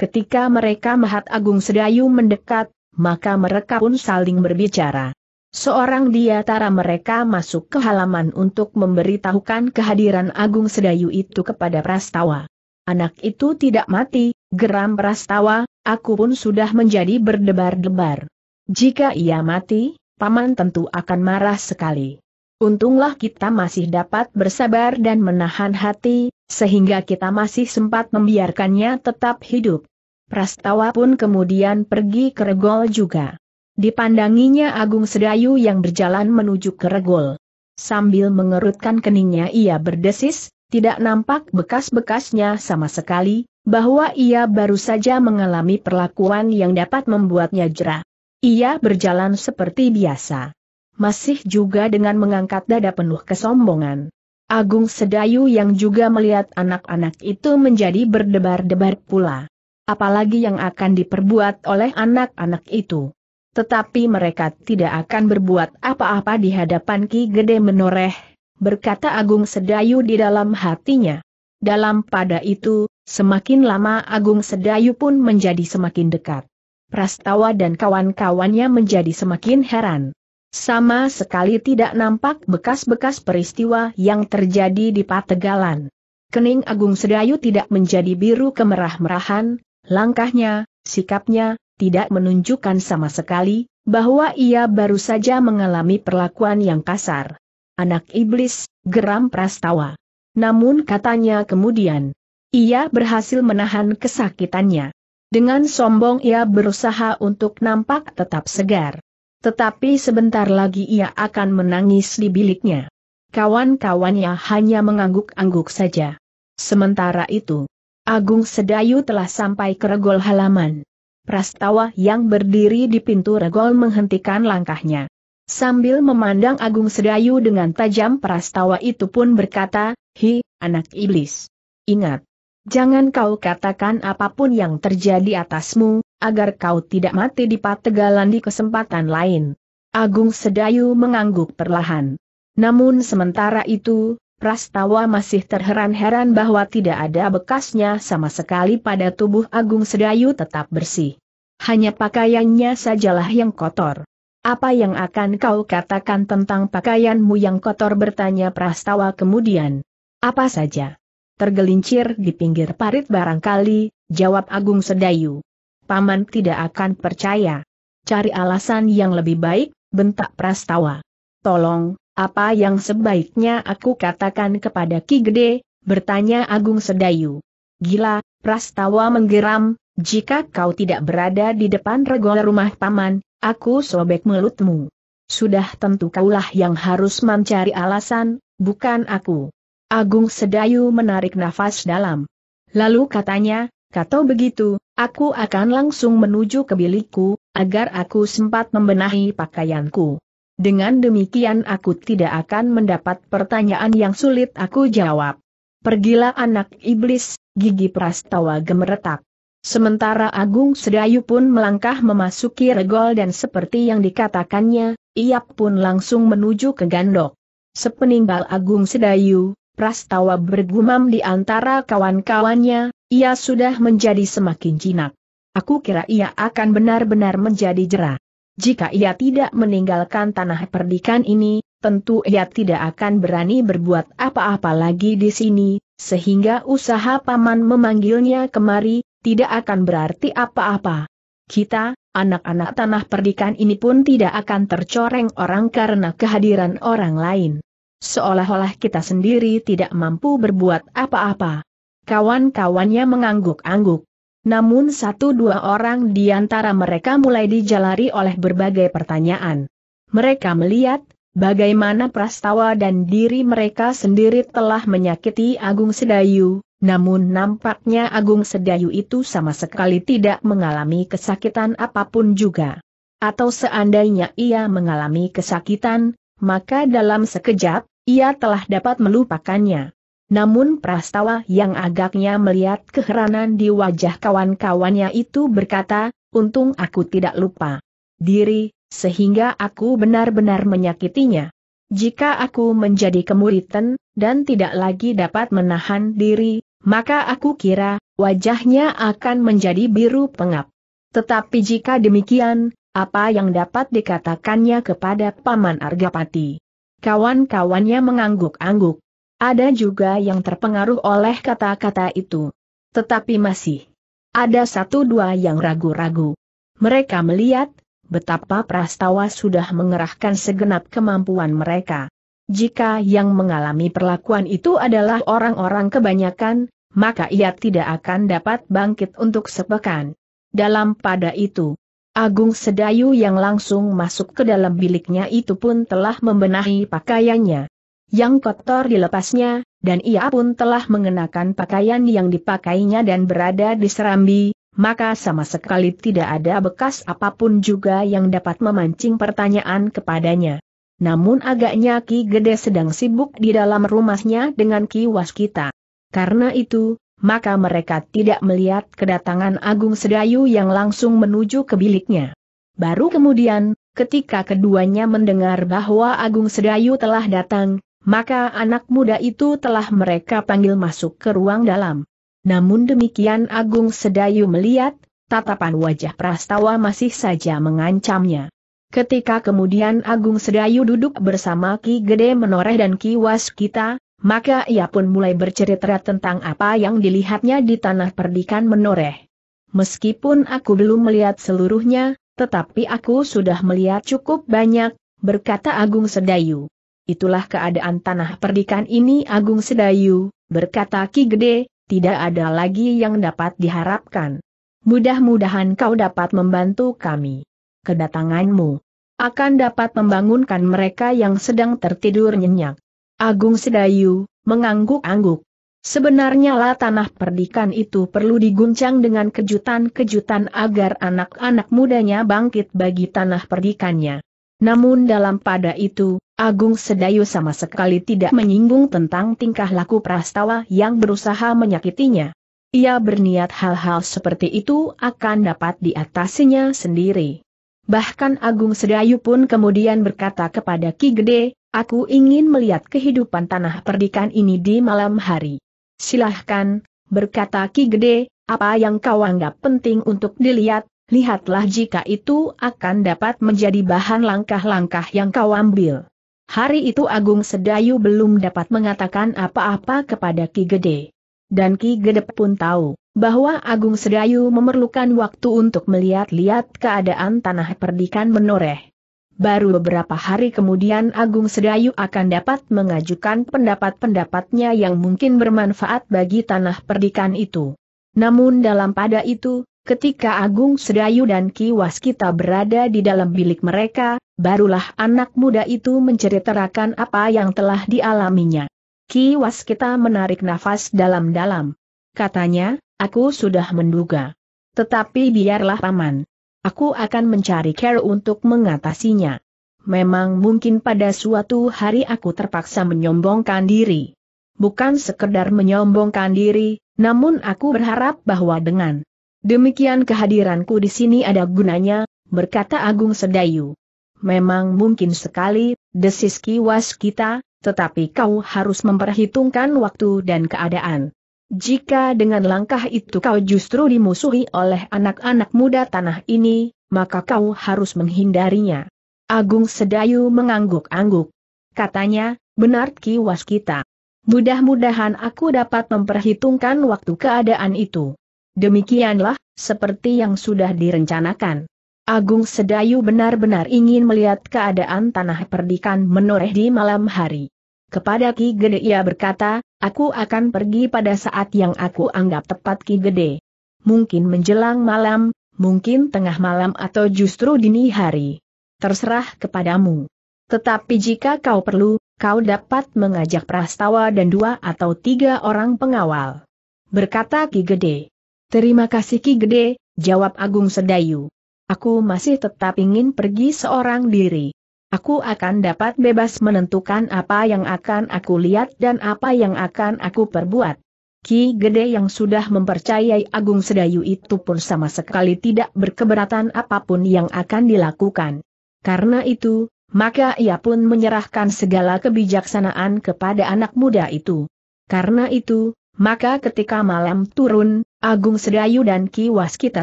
Ketika mereka melihat Agung Sedayu mendekat, maka mereka pun saling berbicara. Seorang di antara mereka masuk ke halaman untuk memberitahukan kehadiran Agung Sedayu itu kepada Prastawa. Anak itu tidak mati, geram Prastawa, aku pun sudah menjadi berdebar-debar. Jika ia mati, Paman tentu akan marah sekali. Untunglah kita masih dapat bersabar dan menahan hati, sehingga kita masih sempat membiarkannya tetap hidup. Prastawa pun kemudian pergi ke Regol juga. Dipandanginya Agung Sedayu yang berjalan menuju ke Regol. Sambil mengerutkan keningnya ia berdesis, tidak nampak bekas-bekasnya sama sekali, bahwa ia baru saja mengalami perlakuan yang dapat membuatnya jerah. Ia berjalan seperti biasa masih juga dengan mengangkat dada penuh kesombongan. Agung Sedayu yang juga melihat anak-anak itu menjadi berdebar-debar pula. Apalagi yang akan diperbuat oleh anak-anak itu. Tetapi mereka tidak akan berbuat apa-apa di hadapan Ki Gede Menoreh, berkata Agung Sedayu di dalam hatinya. Dalam pada itu, semakin lama Agung Sedayu pun menjadi semakin dekat. Prastawa dan kawan-kawannya menjadi semakin heran. Sama sekali tidak nampak bekas-bekas peristiwa yang terjadi di Pategalan. Kening Agung Sedayu tidak menjadi biru kemerah-merahan, langkahnya, sikapnya, tidak menunjukkan sama sekali, bahwa ia baru saja mengalami perlakuan yang kasar. Anak iblis, geram Prastawa. Namun katanya kemudian, ia berhasil menahan kesakitannya. Dengan sombong ia berusaha untuk nampak tetap segar. Tetapi sebentar lagi ia akan menangis di biliknya. Kawan-kawannya hanya mengangguk-angguk saja. Sementara itu, Agung Sedayu telah sampai ke regol halaman. Prastawa yang berdiri di pintu regol menghentikan langkahnya. Sambil memandang Agung Sedayu dengan tajam Prastawa itu pun berkata, Hi, anak iblis. Ingat, jangan kau katakan apa pun yang terjadi atasmu, agar kau tidak mati di pategalan di kesempatan lain. Agung Sedayu mengangguk perlahan. Namun sementara itu, Prastawa masih terheran-heran bahwa tidak ada bekasnya sama sekali pada tubuh Agung Sedayu tetap bersih. Hanya pakaiannya sajalah yang kotor. Apa yang akan kau katakan tentang pakaianmu yang kotor bertanya Prastawa kemudian. Apa saja? Tergelincir di pinggir parit barangkali, jawab Agung Sedayu. Paman tidak akan percaya. Cari alasan yang lebih baik, bentak Prastawa. Tolong, apa yang sebaiknya aku katakan kepada Ki Gede, bertanya Agung Sedayu. Gila, Prastawa menggeram, jika kau tidak berada di depan regol rumah paman, aku sobek mulutmu. Sudah tentu kaulah yang harus mencari alasan, bukan aku. Agung Sedayu menarik nafas dalam. Lalu katanya, Kata begitu, aku akan langsung menuju ke bilikku, agar aku sempat membenahi pakaianku. Dengan demikian aku tidak akan mendapat pertanyaan yang sulit aku jawab. Pergilah anak iblis, gigi Prastawa gemeretak. Sementara Agung Sedayu pun melangkah memasuki regol dan seperti yang dikatakannya, ia pun langsung menuju ke gandok. Sepeninggal Agung Sedayu, Prastawa bergumam di antara kawan-kawannya, ia sudah menjadi semakin jinak. Aku kira ia akan benar-benar menjadi jerah. Jika ia tidak meninggalkan tanah perdikan ini, tentu ia tidak akan berani berbuat apa-apa lagi di sini, sehingga usaha paman memanggilnya kemari, tidak akan berarti apa-apa. Kita, anak-anak tanah perdikan ini pun tidak akan tercoreng orang karena kehadiran orang lain. Seolah-olah kita sendiri tidak mampu berbuat apa-apa. Kawan-kawannya mengangguk-angguk. Namun satu dua orang di antara mereka mulai dijalari oleh berbagai pertanyaan. Mereka melihat, bagaimana Prastawa dan diri mereka sendiri telah menyakiti Agung Sedayu, namun nampaknya Agung Sedayu itu sama sekali tidak mengalami kesakitan apa pun juga. Atau seandainya ia mengalami kesakitan, maka dalam sekejap, ia telah dapat melupakannya. Namun Prastawa yang agaknya melihat keheranan di wajah kawan-kawannya itu berkata, untung aku tidak lupa diri, sehingga aku benar-benar menyakitinya. Jika aku menjadi kemuritan, dan tidak lagi dapat menahan diri, maka aku kira, wajahnya akan menjadi biru pengap. Tetapi jika demikian, apa yang dapat dikatakannya kepada Paman Argapati? Kawan-kawannya mengangguk-angguk. Ada juga yang terpengaruh oleh kata-kata itu. Tetapi masih ada satu dua yang ragu-ragu. Mereka melihat, betapa Prastawa sudah mengerahkan segenap kemampuan mereka. Jika yang mengalami perlakuan itu adalah orang-orang kebanyakan, maka ia tidak akan dapat bangkit untuk sepekan. Dalam pada itu, Agung Sedayu yang langsung masuk ke dalam biliknya itu pun telah membenahi pakaiannya. Yang kotor dilepasnya, dan ia pun telah mengenakan pakaian yang dipakainya dan berada di serambi, maka sama sekali tidak ada bekas apa pun juga yang dapat memancing pertanyaan kepadanya. Namun agaknya Ki Gede sedang sibuk di dalam rumahnya dengan Ki Waskita. Karena itu, maka mereka tidak melihat kedatangan Agung Sedayu yang langsung menuju ke biliknya. Baru kemudian, ketika keduanya mendengar bahwa Agung Sedayu telah datang, maka anak muda itu telah mereka panggil masuk ke ruang dalam. Namun demikian Agung Sedayu melihat, tatapan wajah Prastawa masih saja mengancamnya. Ketika kemudian Agung Sedayu duduk bersama Ki Gede Menoreh dan Ki Waskita, maka ia pun mulai bercerita tentang apa yang dilihatnya di tanah perdikan Menoreh. Meskipun aku belum melihat seluruhnya, tetapi aku sudah melihat cukup banyak, berkata Agung Sedayu. Itulah keadaan tanah perdikan ini Agung Sedayu, berkata Ki Gede, tidak ada lagi yang dapat diharapkan. Mudah-mudahan kau dapat membantu kami. Kedatanganmu akan dapat membangunkan mereka yang sedang tertidur nyenyak. Agung Sedayu, mengangguk-angguk. Sebenarnya lah tanah perdikan itu perlu diguncang dengan kejutan-kejutan agar anak-anak mudanya bangkit bagi tanah perdikannya. Namun dalam pada itu, Agung Sedayu sama sekali tidak menyinggung tentang tingkah laku Prastawa yang berusaha menyakitinya. Ia berniat hal-hal seperti itu akan dapat diatasinya sendiri. Bahkan Agung Sedayu pun kemudian berkata kepada Ki Gede, aku ingin melihat kehidupan tanah perdikan ini di malam hari. Silahkan, berkata Ki Gede, apa yang kau anggap penting untuk dilihat, lihatlah jika itu akan dapat menjadi bahan langkah-langkah yang kau ambil. Hari itu Agung Sedayu belum dapat mengatakan apa-apa kepada Ki Gede. Dan Ki Gede pun tahu, bahwa Agung Sedayu memerlukan waktu untuk melihat-lihat keadaan tanah perdikan menoreh. Baru beberapa hari kemudian Agung Sedayu akan dapat mengajukan pendapat-pendapatnya yang mungkin bermanfaat bagi tanah perdikan itu. Namun dalam pada itu, Ketika Agung Sedayu dan Ki Waskita berada di dalam bilik mereka, barulah anak muda itu menceritakan apa yang telah dialaminya. Ki Waskita menarik nafas dalam-dalam. Katanya, aku sudah menduga. Tetapi biarlah paman. Aku akan mencari care untuk mengatasinya. Memang mungkin pada suatu hari aku terpaksa menyombongkan diri. Bukan sekedar menyombongkan diri, namun aku berharap bahwa dengan Demikian kehadiranku di sini ada gunanya, berkata Agung Sedayu. Memang mungkin sekali, desis kiwas kita, tetapi kau harus memperhitungkan waktu dan keadaan. Jika dengan langkah itu kau justru dimusuhi oleh anak-anak muda tanah ini, maka kau harus menghindarinya. Agung Sedayu mengangguk-angguk. Katanya, benar kiwas kita. Mudah-mudahan aku dapat memperhitungkan waktu keadaan itu. Demikianlah, seperti yang sudah direncanakan. Agung Sedayu benar-benar ingin melihat keadaan tanah perdikan menoreh di malam hari. Kepada Ki Gede ia berkata, aku akan pergi pada saat yang aku anggap tepat Ki Gede. Mungkin menjelang malam, mungkin tengah malam atau justru dini hari. Terserah kepadamu. Tetapi jika kau perlu, kau dapat mengajak Prastawa dan dua atau tiga orang pengawal. Berkata Ki Gede. Terima kasih Ki Gede, jawab Agung Sedayu. Aku masih tetap ingin pergi seorang diri. Aku akan dapat bebas menentukan apa yang akan aku lihat dan apa yang akan aku perbuat. Ki Gede yang sudah mempercayai Agung Sedayu itu pun sama sekali tidak berkeberatan apa pun yang akan dilakukan. Karena itu, maka ia pun menyerahkan segala kebijaksanaan kepada anak muda itu. Karena itu, maka ketika malam turun, Agung Sedayu dan Ki Waskita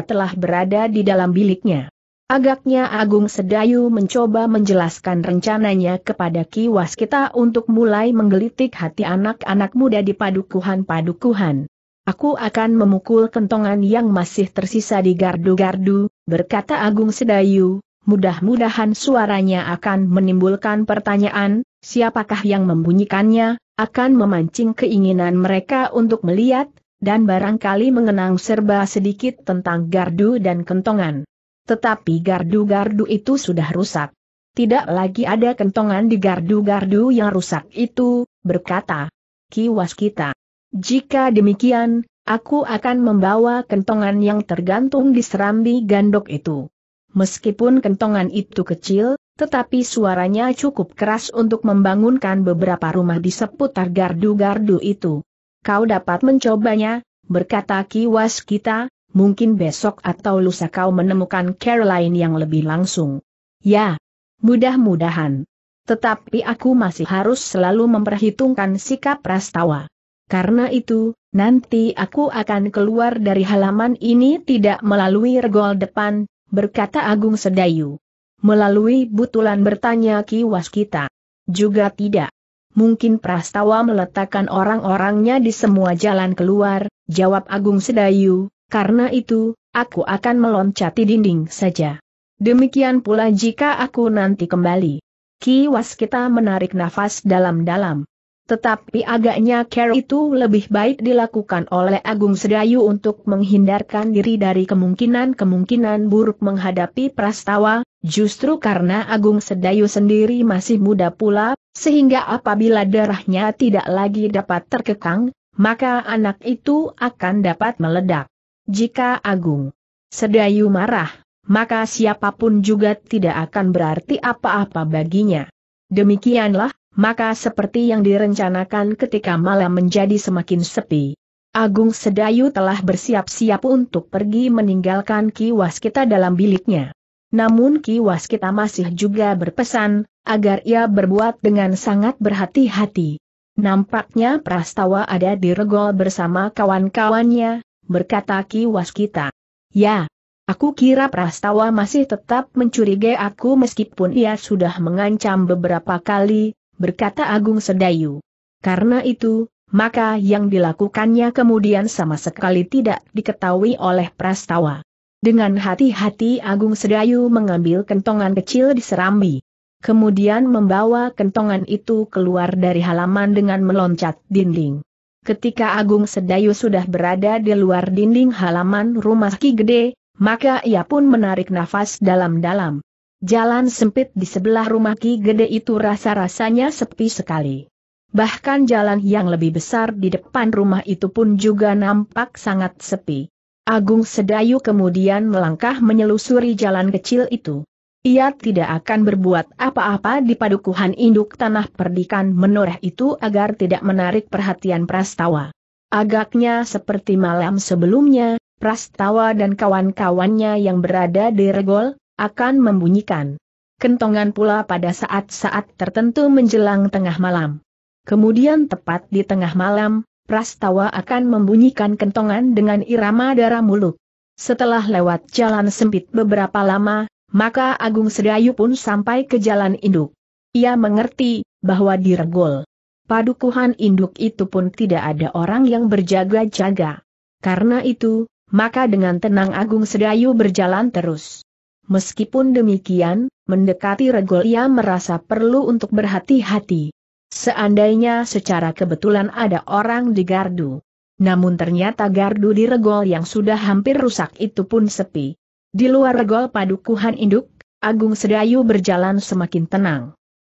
telah berada di dalam biliknya. Agaknya Agung Sedayu mencoba menjelaskan rencananya kepada Ki Waskita untuk mulai menggelitik hati anak-anak muda di padukuhan-padukuhan. Aku akan memukul kentongan yang masih tersisa di gardu-gardu, berkata Agung Sedayu, mudah-mudahan suaranya akan menimbulkan pertanyaan, siapakah yang membunyikannya, akan memancing keinginan mereka untuk melihat, dan barangkali mengenang serba sedikit tentang gardu dan kentongan. Tetapi gardu-gardu itu sudah rusak. Tidak lagi ada kentongan di gardu-gardu yang rusak itu, berkata Ki Waskita. Jika demikian, aku akan membawa kentongan yang tergantung di serambi gandok itu. Meskipun kentongan itu kecil, tetapi suaranya cukup keras untuk membangunkan beberapa rumah di seputar gardu-gardu itu. Kau dapat mencobanya, berkata Ki Waskita, mungkin besok atau lusa kau menemukan Caroline yang lebih langsung. Ya, mudah-mudahan. Tetapi aku masih harus selalu memperhitungkan sikap Prastawa. Karena itu, nanti aku akan keluar dari halaman ini tidak melalui regol depan, berkata Agung Sedayu. Melalui butulan bertanya Ki Waskita. Juga tidak. Mungkin Prastawa meletakkan orang-orangnya di semua jalan keluar, jawab Agung Sedayu, karena itu, aku akan meloncati dinding saja. Demikian pula jika aku nanti kembali. Ki Waskita menarik nafas dalam-dalam. Tetapi agaknya care itu lebih baik dilakukan oleh Agung Sedayu untuk menghindarkan diri dari kemungkinan-kemungkinan buruk menghadapi Prastawa, justru karena Agung Sedayu sendiri masih muda pula, sehingga apabila darahnya tidak lagi dapat terkekang, maka anak itu akan dapat meledak. Jika Agung Sedayu marah, maka siapa pun juga tidak akan berarti apa-apa baginya. Demikianlah, maka seperti yang direncanakan ketika malam menjadi semakin sepi. Agung Sedayu telah bersiap-siap untuk pergi meninggalkan Ki Waskita dalam biliknya. Namun Ki Waskita masih juga berpesan, agar ia berbuat dengan sangat berhati-hati. Nampaknya Prastawa ada di regol bersama kawan-kawannya, berkata Ki Waskita. Ya, aku kira Prastawa masih tetap mencurigai aku meskipun ia sudah mengancam beberapa kali, berkata Agung Sedayu. Karena itu, maka yang dilakukannya kemudian sama sekali tidak diketahui oleh Prastawa. Dengan hati-hati Agung Sedayu mengambil kentongan kecil di serambi. Kemudian membawa kentongan itu keluar dari halaman dengan meloncat dinding. Ketika Agung Sedayu sudah berada di luar dinding halaman rumah Ki Gede, maka ia pun menarik nafas dalam-dalam. Jalan sempit di sebelah rumah Ki Gede itu rasa-rasanya sepi sekali. Bahkan jalan yang lebih besar di depan rumah itu pun juga nampak sangat sepi. Agung Sedayu kemudian melangkah menyelusuri jalan kecil itu. Ia tidak akan berbuat apa-apa di padukuhan induk tanah perdikan menoreh itu agar tidak menarik perhatian Prastawa. Agaknya seperti malam sebelumnya, Prastawa dan kawan-kawannya yang berada di regol, akan membunyikan kentongan pula pada saat-saat tertentu menjelang tengah malam. Kemudian tepat di tengah malam, Prastawa akan membunyikan kentongan dengan irama darah muluk. Setelah lewat jalan sempit beberapa lama, maka Agung Sedayu pun sampai ke jalan induk. Ia mengerti, bahwa di regol. Padukuhan induk itu pun tidak ada orang yang berjaga-jaga. Karena itu, maka dengan tenang Agung Sedayu berjalan terus. Meskipun demikian, mendekati regol ia merasa perlu untuk berhati-hati. Seandainya secara kebetulan ada orang di gardu. Namun ternyata gardu di regol yang sudah hampir rusak itu pun sepi. Di luar regol padukuhan induk, Agung Sedayu berjalan semakin tenang.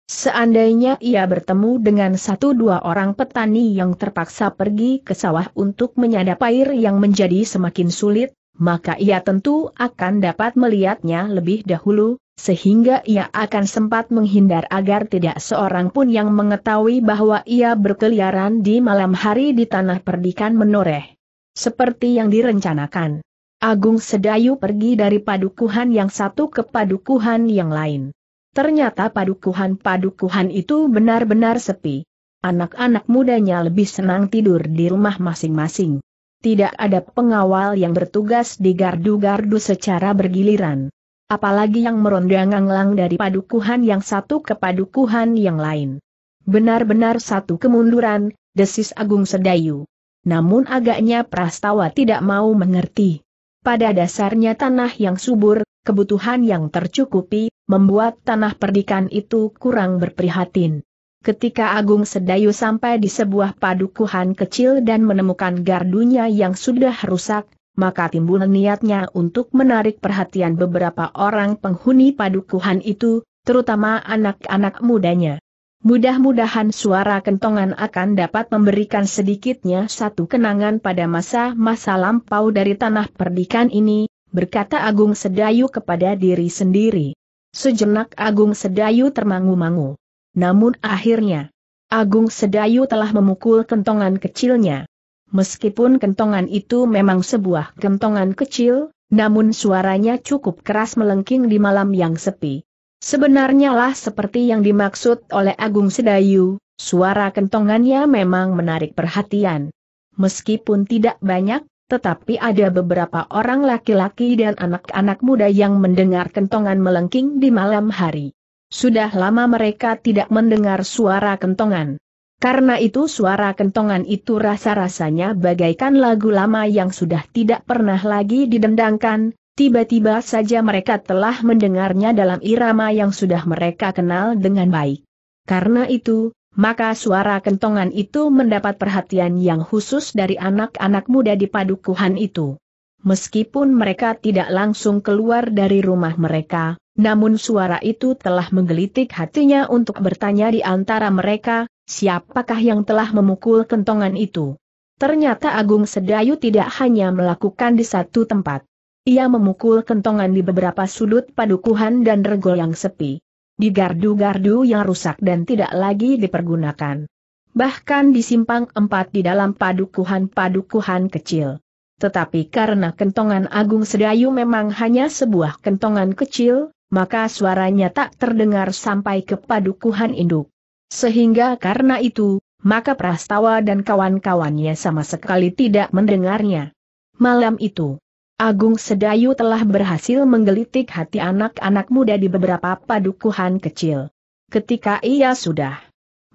Seandainya ia bertemu dengan satu dua orang petani yang terpaksa pergi ke sawah untuk menyadap air yang menjadi semakin sulit, maka ia tentu akan dapat melihatnya lebih dahulu, sehingga ia akan sempat menghindar agar tidak seorang pun yang mengetahui bahwa ia berkeliaran di malam hari di tanah perdikan menoreh. Seperti yang direncanakan. Agung Sedayu pergi dari padukuhan yang satu ke padukuhan yang lain. Ternyata padukuhan-padukuhan itu benar-benar sepi. Anak-anak mudanya lebih senang tidur di rumah masing-masing. Tidak ada pengawal yang bertugas di gardu-gardu secara bergiliran. Apalagi yang meronda nganglang dari padukuhan yang satu ke padukuhan yang lain. Benar-benar satu kemunduran, desis Agung Sedayu. Namun agaknya Prastawa tidak mau mengerti. Pada dasarnya tanah yang subur, kebutuhan yang tercukupi, membuat tanah perdikan itu kurang berprihatin. Ketika Agung Sedayu sampai di sebuah padukuhan kecil dan menemukan gardunya yang sudah rusak, maka timbul niatnya untuk menarik perhatian beberapa orang penghuni padukuhan itu, terutama anak-anak mudanya. Mudah-mudahan suara kentongan akan dapat memberikan sedikitnya satu kenangan pada masa-masa lampau dari tanah perdikan ini, berkata Agung Sedayu kepada diri sendiri. Sejenak Agung Sedayu termangu-mangu. Namun akhirnya, Agung Sedayu telah memukul kentongan kecilnya. Meskipun kentongan itu memang sebuah kentongan kecil, namun suaranya cukup keras melengking di malam yang sepi. Sebenarnya lah seperti yang dimaksud oleh Agung Sedayu, suara kentongannya memang menarik perhatian. Meskipun tidak banyak, tetapi ada beberapa orang laki-laki dan anak-anak muda yang mendengar kentongan melengking di malam hari. Sudah lama mereka tidak mendengar suara kentongan. Karena itu suara kentongan itu rasa-rasanya bagaikan lagu lama yang sudah tidak pernah lagi didendangkan, tiba-tiba saja mereka telah mendengarnya dalam irama yang sudah mereka kenal dengan baik. Karena itu, maka suara kentongan itu mendapat perhatian yang khusus dari anak-anak muda di padukuhan itu. Meskipun mereka tidak langsung keluar dari rumah mereka, namun suara itu telah menggelitik hatinya untuk bertanya di antara mereka, siapakah yang telah memukul kentongan itu. Ternyata Agung Sedayu tidak hanya melakukan di satu tempat. Ia memukul kentongan di beberapa sudut padukuhan dan regol yang sepi di gardu-gardu yang rusak dan tidak lagi dipergunakan. Bahkan di simpang empat di dalam padukuhan-padukuhan kecil. Tetapi karena kentongan Agung Sedayu memang hanya sebuah kentongan kecil, maka suaranya tak terdengar sampai ke padukuhan induk. Sehingga karena itu, maka Prastawa dan kawan-kawannya sama sekali tidak mendengarnya. Malam itu, Agung Sedayu telah berhasil menggelitik hati anak-anak muda di beberapa padukuhan kecil. Ketika ia sudah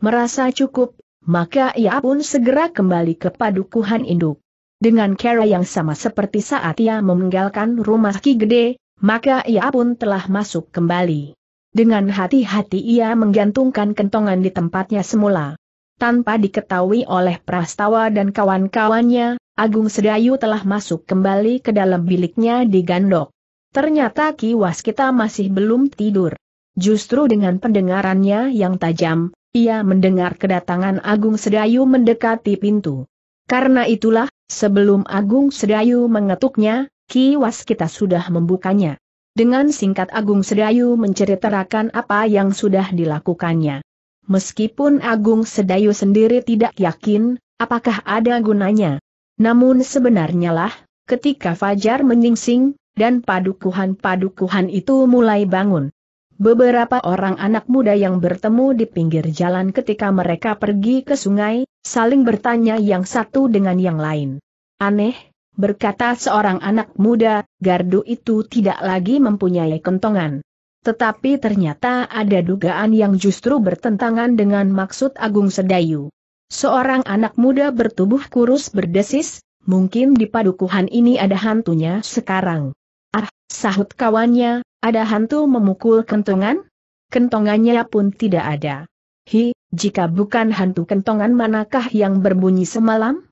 merasa cukup, maka ia pun segera kembali ke padukuhan induk. Dengan cara yang sama seperti saat ia meninggalkan rumah Ki Gede, maka ia pun telah masuk kembali. Dengan hati-hati ia menggantungkan kentongan di tempatnya semula. Tanpa diketahui oleh Prastawa dan kawan-kawannya, Agung Sedayu telah masuk kembali ke dalam biliknya di Gandok. Ternyata Ki Waskita masih belum tidur. Justru dengan pendengarannya yang tajam, ia mendengar kedatangan Agung Sedayu mendekati pintu. Karena itulah, sebelum Agung Sedayu mengetuknya, Ki Waskita sudah membukanya. Dengan singkat Agung Sedayu menceritakan apa yang sudah dilakukannya. Meskipun Agung Sedayu sendiri tidak yakin, apakah ada gunanya. Namun sebenarnya lah, ketika Fajar menyingsing, dan padukuhan-padukuhan itu mulai bangun. Beberapa orang anak muda yang bertemu di pinggir jalan ketika mereka pergi ke sungai, saling bertanya yang satu dengan yang lain. Aneh, berkata seorang anak muda, gardu itu tidak lagi mempunyai kentongan. Tetapi ternyata ada dugaan yang justru bertentangan dengan maksud Agung Sedayu. Seorang anak muda bertubuh kurus berdesis, mungkin di padukuhan ini ada hantunya sekarang. Ah, sahut kawannya, ada hantu memukul kentongan? Kentongannya pun tidak ada. Hi, jika bukan hantu kentongan manakah yang berbunyi semalam?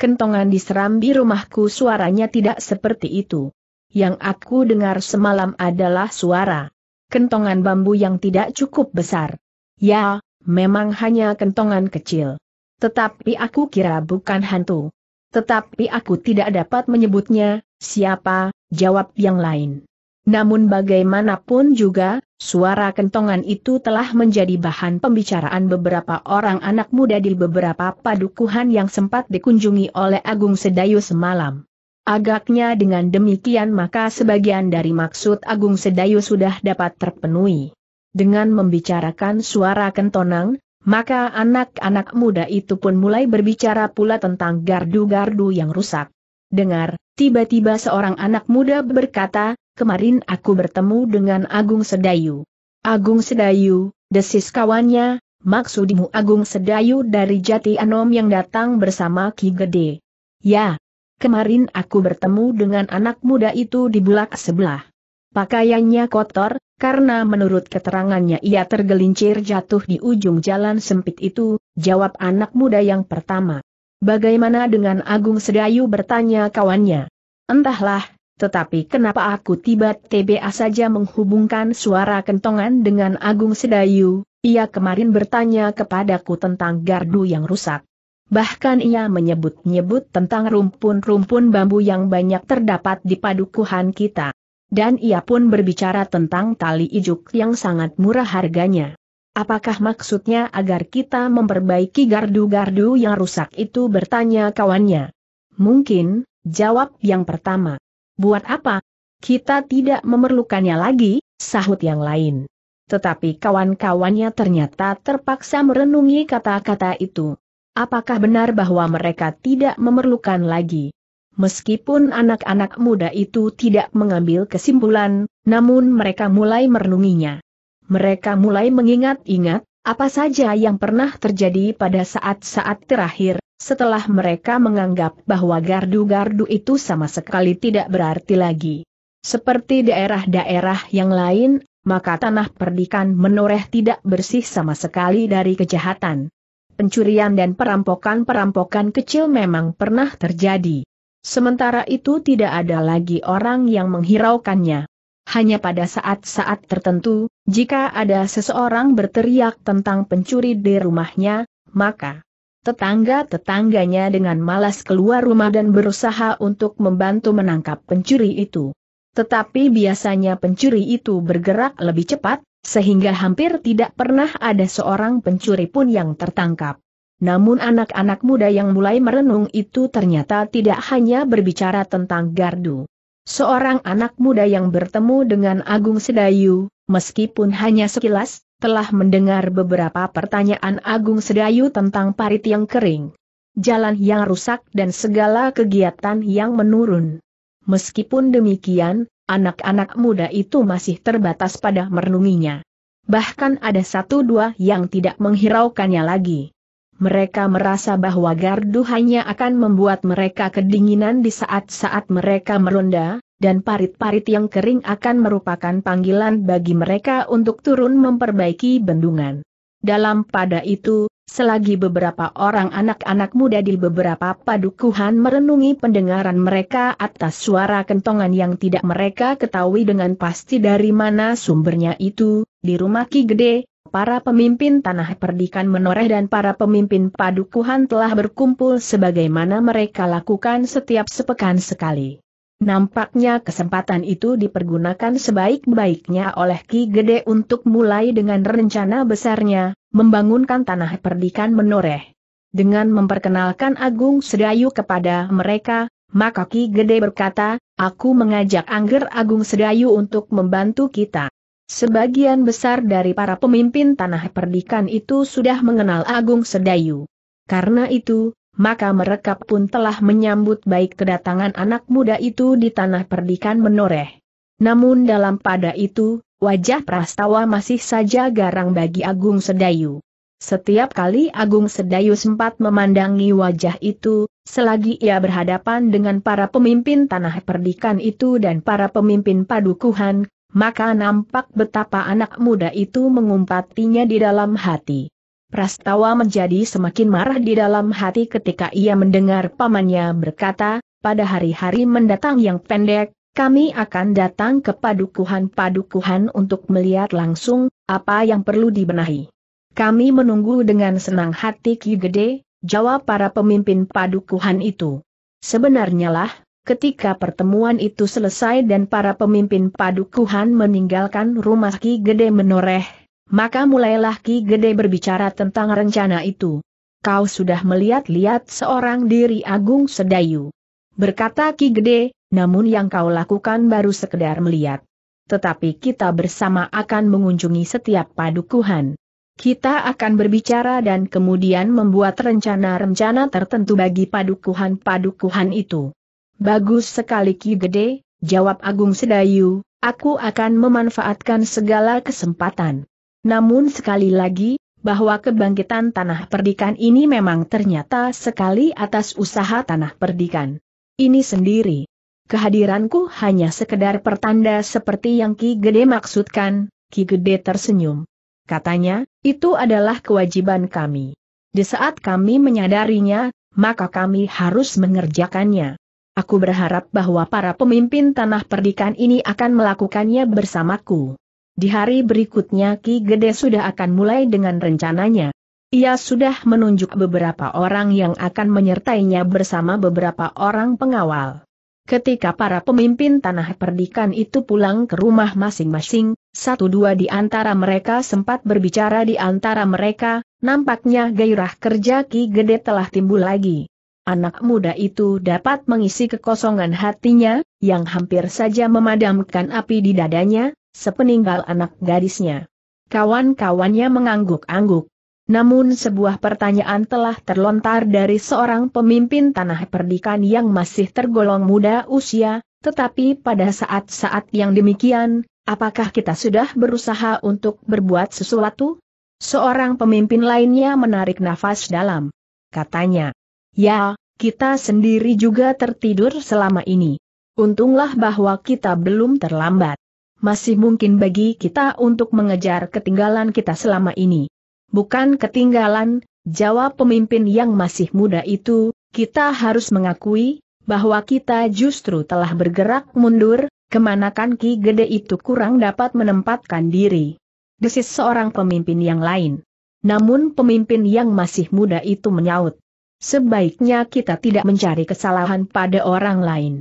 Kentongan di serambi rumahku suaranya tidak seperti itu. Yang aku dengar semalam adalah suara kentongan bambu yang tidak cukup besar. Ya, memang hanya kentongan kecil. Tetapi aku kira bukan hantu. Tetapi aku tidak dapat menyebutnya, siapa, jawab yang lain. Namun bagaimanapun juga, suara kentongan itu telah menjadi bahan pembicaraan beberapa orang anak muda di beberapa padukuhan yang sempat dikunjungi oleh Agung Sedayu semalam. Agaknya dengan demikian maka sebagian dari maksud Agung Sedayu sudah dapat terpenuhi. Dengan membicarakan suara kentonang, maka anak-anak muda itu pun mulai berbicara pula tentang gardu-gardu yang rusak. Dengar, tiba-tiba seorang anak muda berkata, kemarin aku bertemu dengan Agung Sedayu. Agung Sedayu, desis kawannya, maksudmu Agung Sedayu dari Jati Anom yang datang bersama Ki Gede. Ya, kemarin aku bertemu dengan anak muda itu di bulak sebelah. Pakaiannya kotor, karena menurut keterangannya ia tergelincir jatuh di ujung jalan sempit itu, jawab anak muda yang pertama. Bagaimana dengan Agung Sedayu bertanya kawannya. Entahlah, tetapi kenapa aku tiba-tiba saja menghubungkan suara kentongan dengan Agung Sedayu, ia kemarin bertanya kepadaku tentang gardu yang rusak. Bahkan ia menyebut-nyebut tentang rumpun-rumpun bambu yang banyak terdapat di padukuhan kita. Dan ia pun berbicara tentang tali ijuk yang sangat murah harganya. Apakah maksudnya agar kita memperbaiki gardu-gardu yang rusak itu bertanya kawannya? Mungkin, jawab yang pertama. Buat apa? Kita tidak memerlukannya lagi, sahut yang lain. Tetapi kawan-kawannya ternyata terpaksa merenungi kata-kata itu. Apakah benar bahwa mereka tidak memerlukan lagi? Meskipun anak-anak muda itu tidak mengambil kesimpulan, namun mereka mulai merenunginya. Mereka mulai mengingat-ingat, apa saja yang pernah terjadi pada saat-saat terakhir, setelah mereka menganggap bahwa gardu-gardu itu sama sekali tidak berarti lagi. Seperti daerah-daerah yang lain, maka tanah perdikan menoreh tidak bersih sama sekali dari kejahatan. Pencurian dan perampokan-perampokan kecil memang pernah terjadi. Sementara itu tidak ada lagi orang yang menghiraukannya. Hanya pada saat-saat tertentu, jika ada seseorang berteriak tentang pencuri di rumahnya, maka tetangga-tetangganya dengan malas keluar rumah dan berusaha untuk membantu menangkap pencuri itu. Tetapi biasanya pencuri itu bergerak lebih cepat, sehingga hampir tidak pernah ada seorang pencuri pun yang tertangkap. Namun anak-anak muda yang mulai merenung itu ternyata tidak hanya berbicara tentang gardu. Seorang anak muda yang bertemu dengan Agung Sedayu, meskipun hanya sekilas, telah mendengar beberapa pertanyaan Agung Sedayu tentang parit yang kering, jalan yang rusak dan segala kegiatan yang menurun. Meskipun demikian, anak-anak muda itu masih terbatas pada merenunginya. Bahkan ada satu dua yang tidak menghiraukannya lagi. Mereka merasa bahwa gardu hanya akan membuat mereka kedinginan di saat-saat mereka meronda, dan parit-parit yang kering akan merupakan panggilan bagi mereka untuk turun memperbaiki bendungan. Dalam pada itu, selagi beberapa orang anak-anak muda di beberapa padukuhan merenungi pendengaran mereka atas suara kentongan yang tidak mereka ketahui dengan pasti dari mana sumbernya itu, di rumah Ki Gede, para pemimpin tanah perdikan menoreh dan para pemimpin padukuhan telah berkumpul sebagaimana mereka lakukan setiap sepekan sekali. Nampaknya kesempatan itu dipergunakan sebaik-baiknya oleh Ki Gede untuk mulai dengan rencana besarnya, membangunkan tanah perdikan menoreh. Dengan memperkenalkan Agung Sedayu kepada mereka, maka Ki Gede berkata, aku mengajak Angger Agung Sedayu untuk membantu kita. Sebagian besar dari para pemimpin tanah perdikan itu sudah mengenal Agung Sedayu. Karena itu, maka mereka pun telah menyambut baik kedatangan anak muda itu di tanah perdikan menoreh. Namun dalam pada itu, wajah Prastawa masih saja garang bagi Agung Sedayu. Setiap kali Agung Sedayu sempat memandangi wajah itu, selagi ia berhadapan dengan para pemimpin tanah perdikan itu dan para pemimpin padukuhan, maka nampak betapa anak muda itu mengumpatinya di dalam hati. Prastawa menjadi semakin marah di dalam hati ketika ia mendengar pamannya berkata, pada hari-hari mendatang yang pendek, kami akan datang ke padukuhan-padukuhan untuk melihat langsung, apa yang perlu dibenahi. Kami menunggu dengan senang hati Ki Gede, jawab para pemimpin padukuhan itu. Sebenarnya lah, ketika pertemuan itu selesai dan para pemimpin padukuhan meninggalkan rumah Ki Gede menoreh, maka mulailah Ki Gede berbicara tentang rencana itu. Kau sudah melihat-lihat seorang diri Agung Sedayu. Berkata Ki Gede, namun yang kau lakukan baru sekedar melihat. Tetapi kita bersama akan mengunjungi setiap padukuhan. Kita akan berbicara dan kemudian membuat rencana-rencana tertentu bagi padukuhan-padukuhan itu. Bagus sekali Ki Gede, jawab Agung Sedayu, aku akan memanfaatkan segala kesempatan. Namun sekali lagi, bahwa kebangkitan tanah perdikan ini memang ternyata sekali atas usaha tanah perdikan. Ini sendiri. Kehadiranku hanya sekedar pertanda seperti yang Ki Gede maksudkan, Ki Gede tersenyum. Katanya, itu adalah kewajiban kami. Di saat kami menyadarinya, maka kami harus mengerjakannya. Aku berharap bahwa para pemimpin tanah perdikan ini akan melakukannya bersamaku. Di hari berikutnya Ki Gede sudah akan mulai dengan rencananya. Ia sudah menunjuk beberapa orang yang akan menyertainya bersama beberapa orang pengawal. Ketika para pemimpin tanah perdikan itu pulang ke rumah masing-masing, satu dua di antara mereka sempat berbicara di antara mereka, nampaknya gairah kerja Ki Gede telah timbul lagi. Anak muda itu dapat mengisi kekosongan hatinya, yang hampir saja memadamkan api di dadanya, sepeninggal anak gadisnya. Kawan-kawannya mengangguk-angguk. Namun sebuah pertanyaan telah terlontar dari seorang pemimpin tanah perdikan yang masih tergolong muda usia, tetapi pada saat-saat yang demikian, apakah kita sudah berusaha untuk berbuat sesuatu? Seorang pemimpin lainnya menarik nafas dalam. Katanya, ya, kita sendiri juga tertidur selama ini. Untunglah bahwa kita belum terlambat. Masih mungkin bagi kita untuk mengejar ketinggalan kita selama ini. Bukan ketinggalan, jawab pemimpin yang masih muda itu, kita harus mengakui, bahwa kita justru telah bergerak mundur, kemanakan Ki Gede itu kurang dapat menempatkan diri. Desis seorang pemimpin yang lain. Namun pemimpin yang masih muda itu menyaut. Sebaiknya kita tidak mencari kesalahan pada orang lain.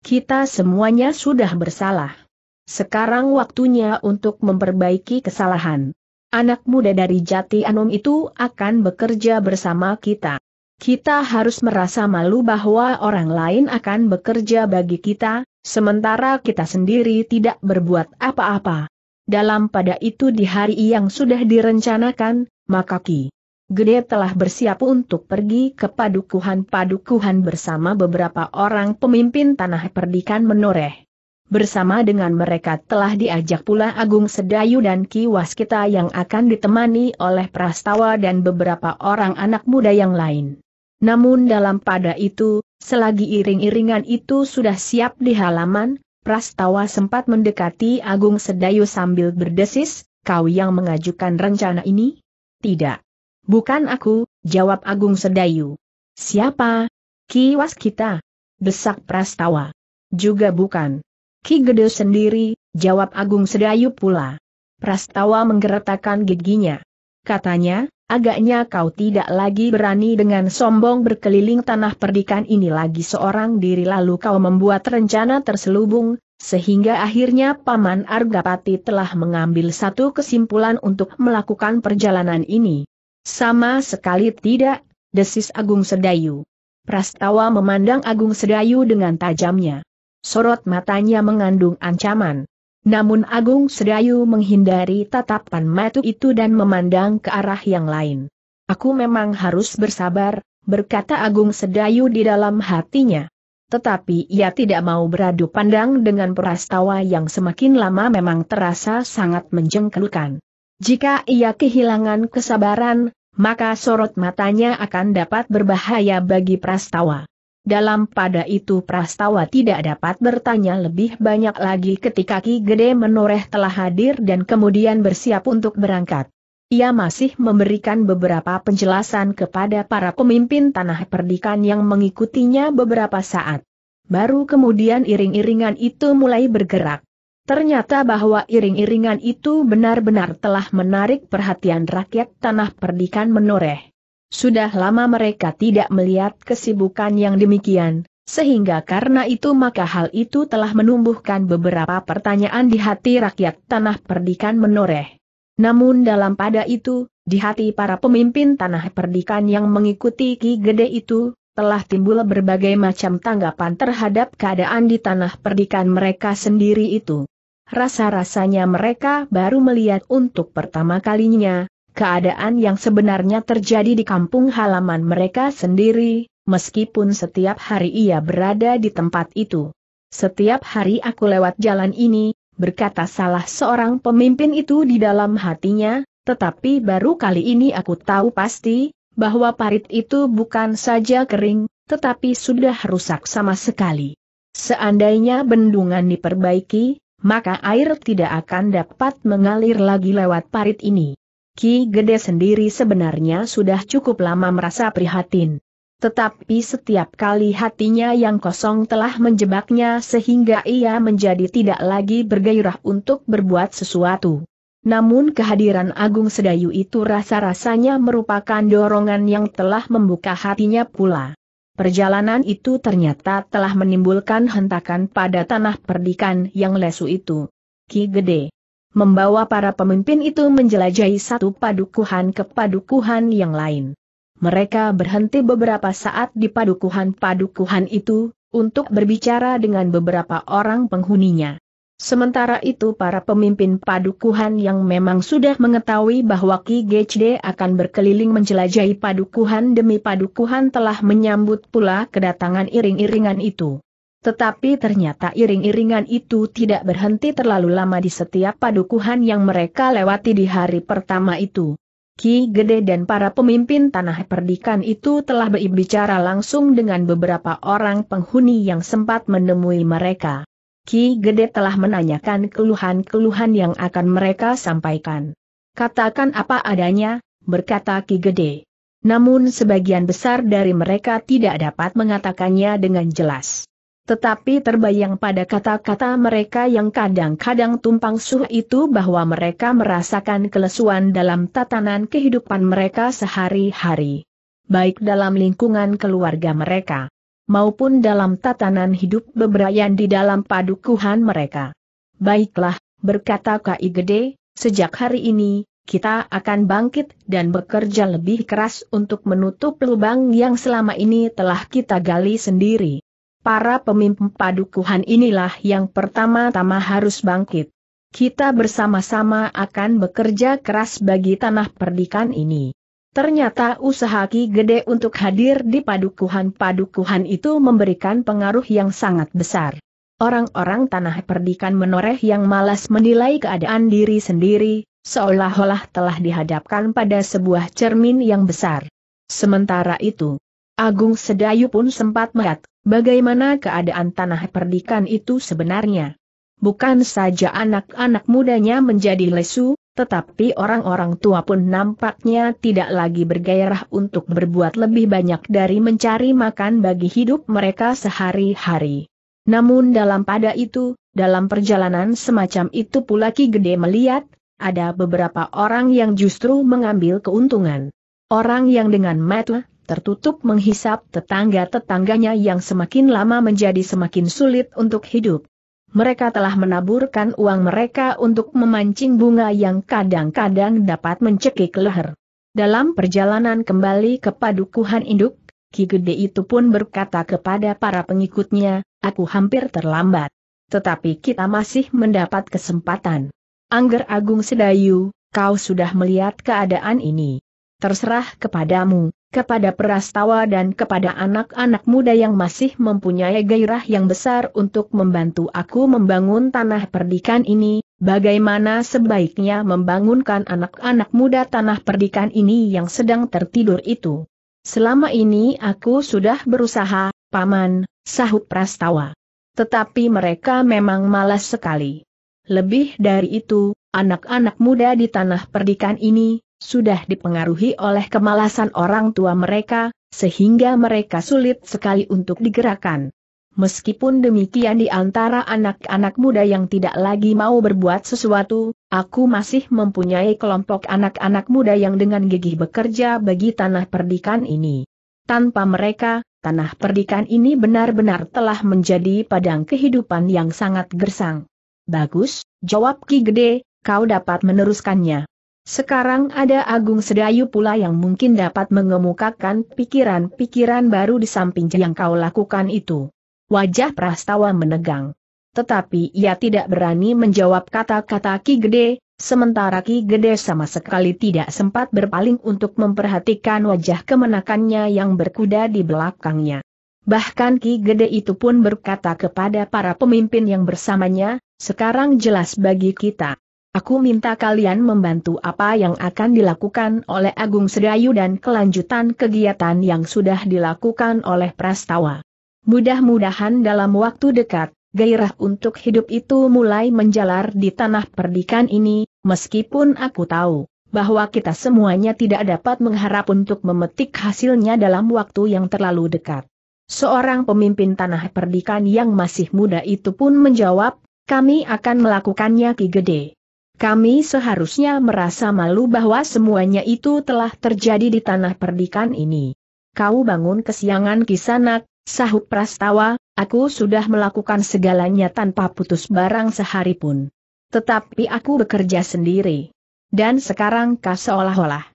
Kita semuanya sudah bersalah. Sekarang waktunya untuk memperbaiki kesalahan anak muda dari Jati Anom itu akan bekerja bersama kita. Kita harus merasa malu bahwa orang lain akan bekerja bagi kita, sementara kita sendiri tidak berbuat apa-apa. Dalam pada itu di hari yang sudah direncanakan, maka Ki Gede telah bersiap untuk pergi ke padukuhan-padukuhan bersama beberapa orang pemimpin tanah perdikan menoreh. Bersama dengan mereka telah diajak pula Agung Sedayu dan Ki Waskita yang akan ditemani oleh Prastawa dan beberapa orang anak muda yang lain. Namun dalam pada itu, selagi iring-iringan itu sudah siap di halaman, Prastawa sempat mendekati Agung Sedayu sambil berdesis, kau yang mengajukan rencana ini? Tidak. Bukan aku, jawab Agung Sedayu. Siapa? Ki Waskita. Desak Prastawa. Juga bukan. Ki Gede sendiri, jawab Agung Sedayu pula. Prastawa menggeretakkan giginya. Katanya, agaknya kau tidak lagi berani dengan sombong berkeliling tanah perdikan ini lagi seorang diri lalu kau membuat rencana terselubung, sehingga akhirnya Paman Argapati telah mengambil satu kesimpulan untuk melakukan perjalanan ini. Sama sekali tidak, desis Agung Sedayu. Prastawa memandang Agung Sedayu dengan tajamnya. Sorot matanya mengandung ancaman. Namun Agung Sedayu menghindari tatapan matu itu dan memandang ke arah yang lain. Aku memang harus bersabar, berkata Agung Sedayu di dalam hatinya. Tetapi ia tidak mau beradu pandang dengan Prastawa yang semakin lama memang terasa sangat menjengkelkan. Jika ia kehilangan kesabaran, maka sorot matanya akan dapat berbahaya bagi Prastawa. Dalam pada itu Prastawa tidak dapat bertanya lebih banyak lagi ketika Ki Gede menoreh telah hadir dan kemudian bersiap untuk berangkat. Ia masih memberikan beberapa penjelasan kepada para pemimpin tanah perdikan yang mengikutinya beberapa saat. Baru kemudian iring-iringan itu mulai bergerak. Ternyata bahwa iring-iringan itu benar-benar telah menarik perhatian rakyat tanah perdikan menoreh. Sudah lama mereka tidak melihat kesibukan yang demikian, sehingga karena itu maka hal itu telah menumbuhkan beberapa pertanyaan di hati rakyat tanah perdikan menoreh. Namun dalam pada itu, di hati para pemimpin tanah perdikan yang mengikuti Ki Gede itu, telah timbul berbagai macam tanggapan terhadap keadaan di tanah perdikan mereka sendiri itu rasa-rasanya mereka baru melihat untuk pertama kalinya, keadaan yang sebenarnya terjadi di kampung halaman mereka sendiri, meskipun setiap hari ia berada di tempat itu. Setiap hari aku lewat jalan ini, berkata salah seorang pemimpin itu di dalam hatinya, tetapi baru kali ini aku tahu pasti, bahwa parit itu bukan saja kering, tetapi sudah rusak sama sekali. Seandainya bendungan diperbaiki, maka air tidak akan dapat mengalir lagi lewat parit ini. Ki Gede sendiri sebenarnya sudah cukup lama merasa prihatin. Tetapi setiap kali hatinya yang kosong telah menjebaknya sehingga ia menjadi tidak lagi bergairah untuk berbuat sesuatu. Namun kehadiran Agung Sedayu itu rasa-rasanya merupakan dorongan yang telah membuka hatinya pula. Perjalanan itu ternyata telah menimbulkan hentakan pada tanah perdikan yang lesu itu. Ki Gede membawa para pemimpin itu menjelajahi satu padukuhan ke padukuhan yang lain. Mereka berhenti beberapa saat di padukuhan-padukuhan itu, untuk berbicara dengan beberapa orang penghuninya. Sementara itu para pemimpin padukuhan yang memang sudah mengetahui bahwa Ki Gede akan berkeliling menjelajahi padukuhan demi padukuhan telah menyambut pula kedatangan iring-iringan itu. Tetapi ternyata iring-iringan itu tidak berhenti terlalu lama di setiap padukuhan yang mereka lewati di hari pertama itu. Ki Gede dan para pemimpin tanah perdikan itu telah berbicara langsung dengan beberapa orang penghuni yang sempat menemui mereka. Ki Gede telah menanyakan keluhan-keluhan yang akan mereka sampaikan. Katakan apa adanya, berkata Ki Gede. Namun sebagian besar dari mereka tidak dapat mengatakannya dengan jelas. Tetapi terbayang pada kata-kata mereka yang kadang-kadang tumpang suh itu bahwa mereka merasakan kelesuan dalam tatanan kehidupan mereka sehari-hari. Baik dalam lingkungan keluarga mereka maupun dalam tatanan hidup beberayan di dalam padukuhan mereka. Baiklah, berkata Kai Gede, sejak hari ini, kita akan bangkit dan bekerja lebih keras untuk menutup lubang yang selama ini telah kita gali sendiri. Para pemimpin padukuhan inilah yang pertama-tama harus bangkit. Kita bersama-sama akan bekerja keras bagi tanah perdikan ini. Ternyata usaha Ki Gede untuk hadir di padukuhan-padukuhan itu memberikan pengaruh yang sangat besar. Orang-orang tanah perdikan menoreh yang malas menilai keadaan diri sendiri, seolah-olah telah dihadapkan pada sebuah cermin yang besar. Sementara itu, Agung Sedayu pun sempat melihat bagaimana keadaan tanah perdikan itu sebenarnya. Bukan saja anak-anak mudanya menjadi lesu, tetapi orang-orang tua pun nampaknya tidak lagi bergairah untuk berbuat lebih banyak dari mencari makan bagi hidup mereka sehari-hari. Namun dalam pada itu, dalam perjalanan semacam itu pula Ki Gede melihat, ada beberapa orang yang justru mengambil keuntungan. Orang yang dengan mata tertutup menghisap tetangga-tetangganya yang semakin lama menjadi semakin sulit untuk hidup mereka telah menaburkan uang mereka untuk memancing bunga yang kadang-kadang dapat mencekik leher. Dalam perjalanan kembali ke padukuhan induk, Ki Gede itu pun berkata kepada para pengikutnya, aku hampir terlambat. Tetapi kita masih mendapat kesempatan. Angger Agung Sedayu, kau sudah melihat keadaan ini. Terserah kepadamu, kepada Prastawa dan kepada anak-anak muda yang masih mempunyai gairah yang besar untuk membantu aku membangun tanah perdikan ini, bagaimana sebaiknya membangunkan anak-anak muda tanah perdikan ini yang sedang tertidur itu. Selama ini aku sudah berusaha, Paman, sahut Prastawa. Tetapi mereka memang malas sekali. Lebih dari itu, anak-anak muda di tanah perdikan ini, sudah dipengaruhi oleh kemalasan orang tua mereka, sehingga mereka sulit sekali untuk digerakkan. Meskipun demikian di antara anak-anak muda yang tidak lagi mau berbuat sesuatu, aku masih mempunyai kelompok anak-anak muda yang dengan gigih bekerja bagi tanah perdikan ini. Tanpa mereka, tanah perdikan ini benar-benar telah menjadi padang kehidupan yang sangat gersang. Bagus, jawab Ki Gede, kau dapat meneruskannya. Sekarang ada Agung Sedayu pula yang mungkin dapat mengemukakan pikiran-pikiran baru di samping yang kau lakukan itu. Wajah Prastawa menegang. Tetapi ia tidak berani menjawab kata-kata Ki Gede, sementara Ki Gede sama sekali tidak sempat berpaling untuk memperhatikan wajah kemenakannya yang berkuda di belakangnya. Bahkan Ki Gede itu pun berkata kepada para pemimpin yang bersamanya, sekarang jelas bagi kita. Aku minta kalian membantu apa yang akan dilakukan oleh Agung Sedayu dan kelanjutan kegiatan yang sudah dilakukan oleh Prastawa. Mudah-mudahan dalam waktu dekat, gairah untuk hidup itu mulai menjalar di tanah perdikan ini, meskipun aku tahu bahwa kita semuanya tidak dapat mengharap untuk memetik hasilnya dalam waktu yang terlalu dekat. Seorang pemimpin tanah perdikan yang masih muda itu pun menjawab, kami akan melakukannya Ki Gede. Kami seharusnya merasa malu bahwa semuanya itu telah terjadi di tanah perdikan ini. Kau bangun kesiangan kisanak, Sahut Prastawa, aku sudah melakukan segalanya tanpa putus barang sehari pun. Tetapi aku bekerja sendiri. Dan sekarang kau seolah-olah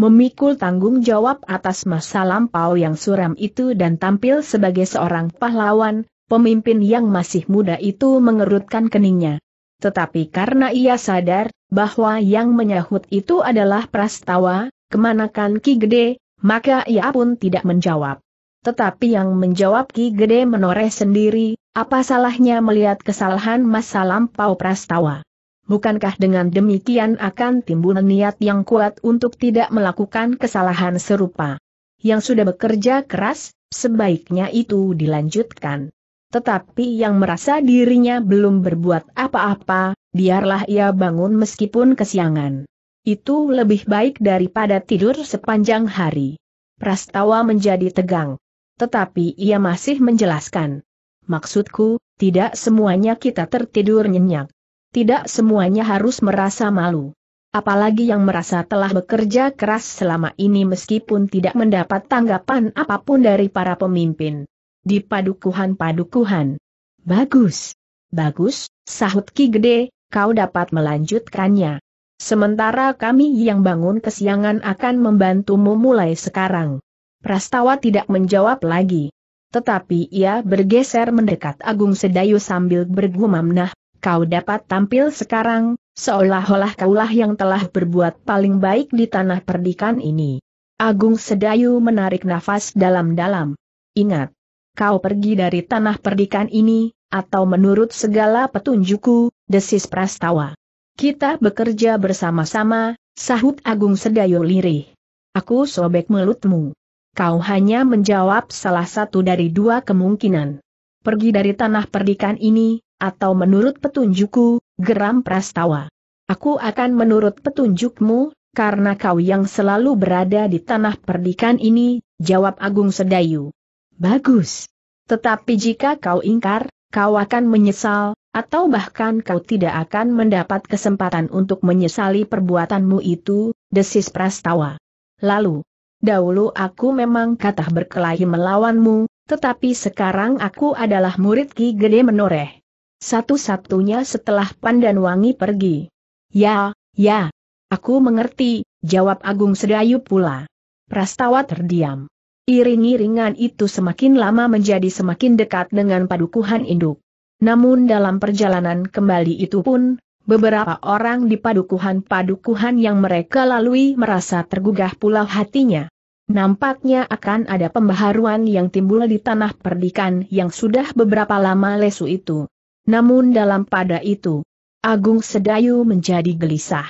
memikul tanggung jawab atas masa lampau yang suram itu dan tampil sebagai seorang pahlawan, pemimpin yang masih muda itu mengerutkan keningnya. Tetapi karena ia sadar bahwa yang menyahut itu adalah Prastawa, kemanakan Ki Gede, maka ia pun tidak menjawab. Tetapi yang menjawab Ki Gede menoreh sendiri, apa salahnya melihat kesalahan masa lampau Prastawa? Bukankah dengan demikian akan timbul niat yang kuat untuk tidak melakukan kesalahan serupa? Yang sudah bekerja keras, sebaiknya itu dilanjutkan. Tetapi yang merasa dirinya belum berbuat apa-apa, biarlah ia bangun meskipun kesiangan. Itu lebih baik daripada tidur sepanjang hari. Prastawa menjadi tegang tetapi ia masih menjelaskan. Maksudku, tidak semuanya kita tertidur nyenyak. Tidak semuanya harus merasa malu. Apalagi yang merasa telah bekerja keras selama ini meskipun tidak mendapat tanggapan apa pun dari para pemimpin. Di padukuhan-padukuhan. Bagus. Bagus, sahut Ki Gede, kau dapat melanjutkannya. Sementara kami yang bangun kesiangan akan membantumu mulai sekarang. Prastawa tidak menjawab lagi. Tetapi ia bergeser mendekat Agung Sedayu sambil bergumam nah, kau dapat tampil sekarang, seolah-olah kaulah yang telah berbuat paling baik di tanah perdikan ini. Agung Sedayu menarik nafas dalam-dalam. Ingat, kau pergi dari tanah perdikan ini, atau menurut segala petunjukku, desis Prastawa. Kita bekerja bersama-sama, sahut Agung Sedayu lirih. Aku sobek mulutmu. Kau hanya menjawab salah satu dari dua kemungkinan. Pergi dari tanah perdikan ini, atau menurut petunjukku, geram prastawa. Aku akan menurut petunjukmu, karena kau yang selalu berada di tanah perdikan ini, jawab Agung Sedayu. Bagus. Tetapi jika kau ingkar, kau akan menyesal, atau bahkan kau tidak akan mendapat kesempatan untuk menyesali perbuatanmu itu, desis Prastawa. Lalu, Dahulu aku memang kata berkelahi melawanmu, tetapi sekarang aku adalah murid Ki Gede Menoreh. Satu-satunya setelah Pandanwangi pergi. Ya, ya. Aku mengerti, jawab Agung Sedayu pula. Prastawa terdiam. Iring-iringan itu semakin lama menjadi semakin dekat dengan padukuhan induk. Namun dalam perjalanan kembali itu pun, Beberapa orang di padukuhan-padukuhan yang mereka lalui merasa tergugah pula hatinya. Nampaknya akan ada pembaharuan yang timbul di tanah perdikan yang sudah beberapa lama lesu itu. Namun dalam pada itu, Agung Sedayu menjadi gelisah.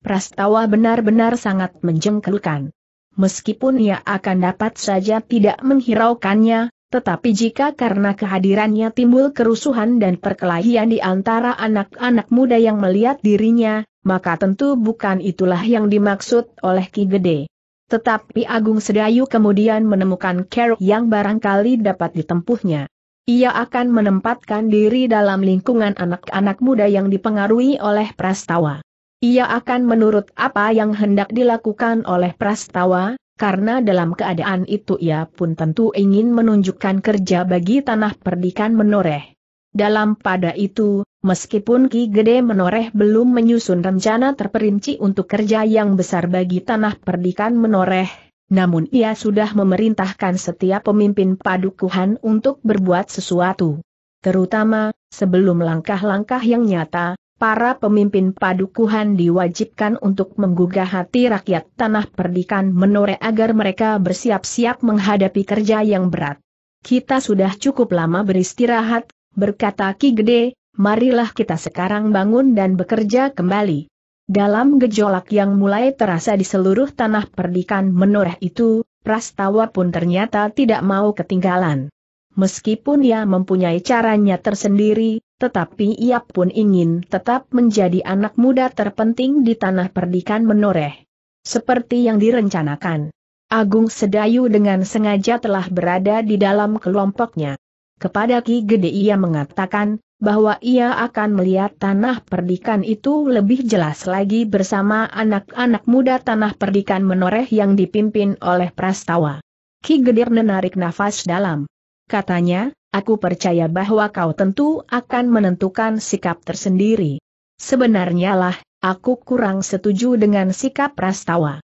Prastawa benar-benar sangat menjengkelkan. Meskipun ia akan dapat saja tidak menghiraukannya, tetapi jika karena kehadirannya timbul kerusuhan dan perkelahian di antara anak-anak muda yang melihat dirinya, maka tentu bukan itulah yang dimaksud oleh Ki Gede. Tetapi Agung Sedayu kemudian menemukan cara yang barangkali dapat ditempuhnya. ia akan menempatkan diri dalam lingkungan anak-anak muda yang dipengaruhi oleh Prastawa. Ia akan menurut apa yang hendak dilakukan oleh Prastawa, karena dalam keadaan itu ia pun tentu ingin menunjukkan kerja bagi tanah perdikan menoreh. Dalam pada itu, meskipun Ki Gede Menoreh belum menyusun rencana terperinci untuk kerja yang besar bagi tanah perdikan menoreh, namun ia sudah memerintahkan setiap pemimpin padukuhan untuk berbuat sesuatu. Terutama, sebelum langkah-langkah yang nyata, para pemimpin padukuhan diwajibkan untuk menggugah hati rakyat tanah perdikan menore agar mereka bersiap-siap menghadapi kerja yang berat. Kita sudah cukup lama beristirahat, berkata Ki Gede, marilah kita sekarang bangun dan bekerja kembali. Dalam gejolak yang mulai terasa di seluruh tanah perdikan menoreh itu, Prastawa pun ternyata tidak mau ketinggalan. Meskipun ia mempunyai caranya tersendiri, tetapi ia pun ingin tetap menjadi anak muda terpenting di tanah perdikan menoreh. Seperti yang direncanakan. Agung Sedayu dengan sengaja telah berada di dalam kelompoknya. Kepada Ki Gede ia mengatakan, bahwa ia akan melihat tanah perdikan itu lebih jelas lagi bersama anak-anak muda tanah perdikan menoreh yang dipimpin oleh Prastawa. Ki Gedir menarik nafas dalam. Katanya, aku percaya bahwa kau tentu akan menentukan sikap tersendiri. Sebenarnya lah, aku kurang setuju dengan sikap Prastawa.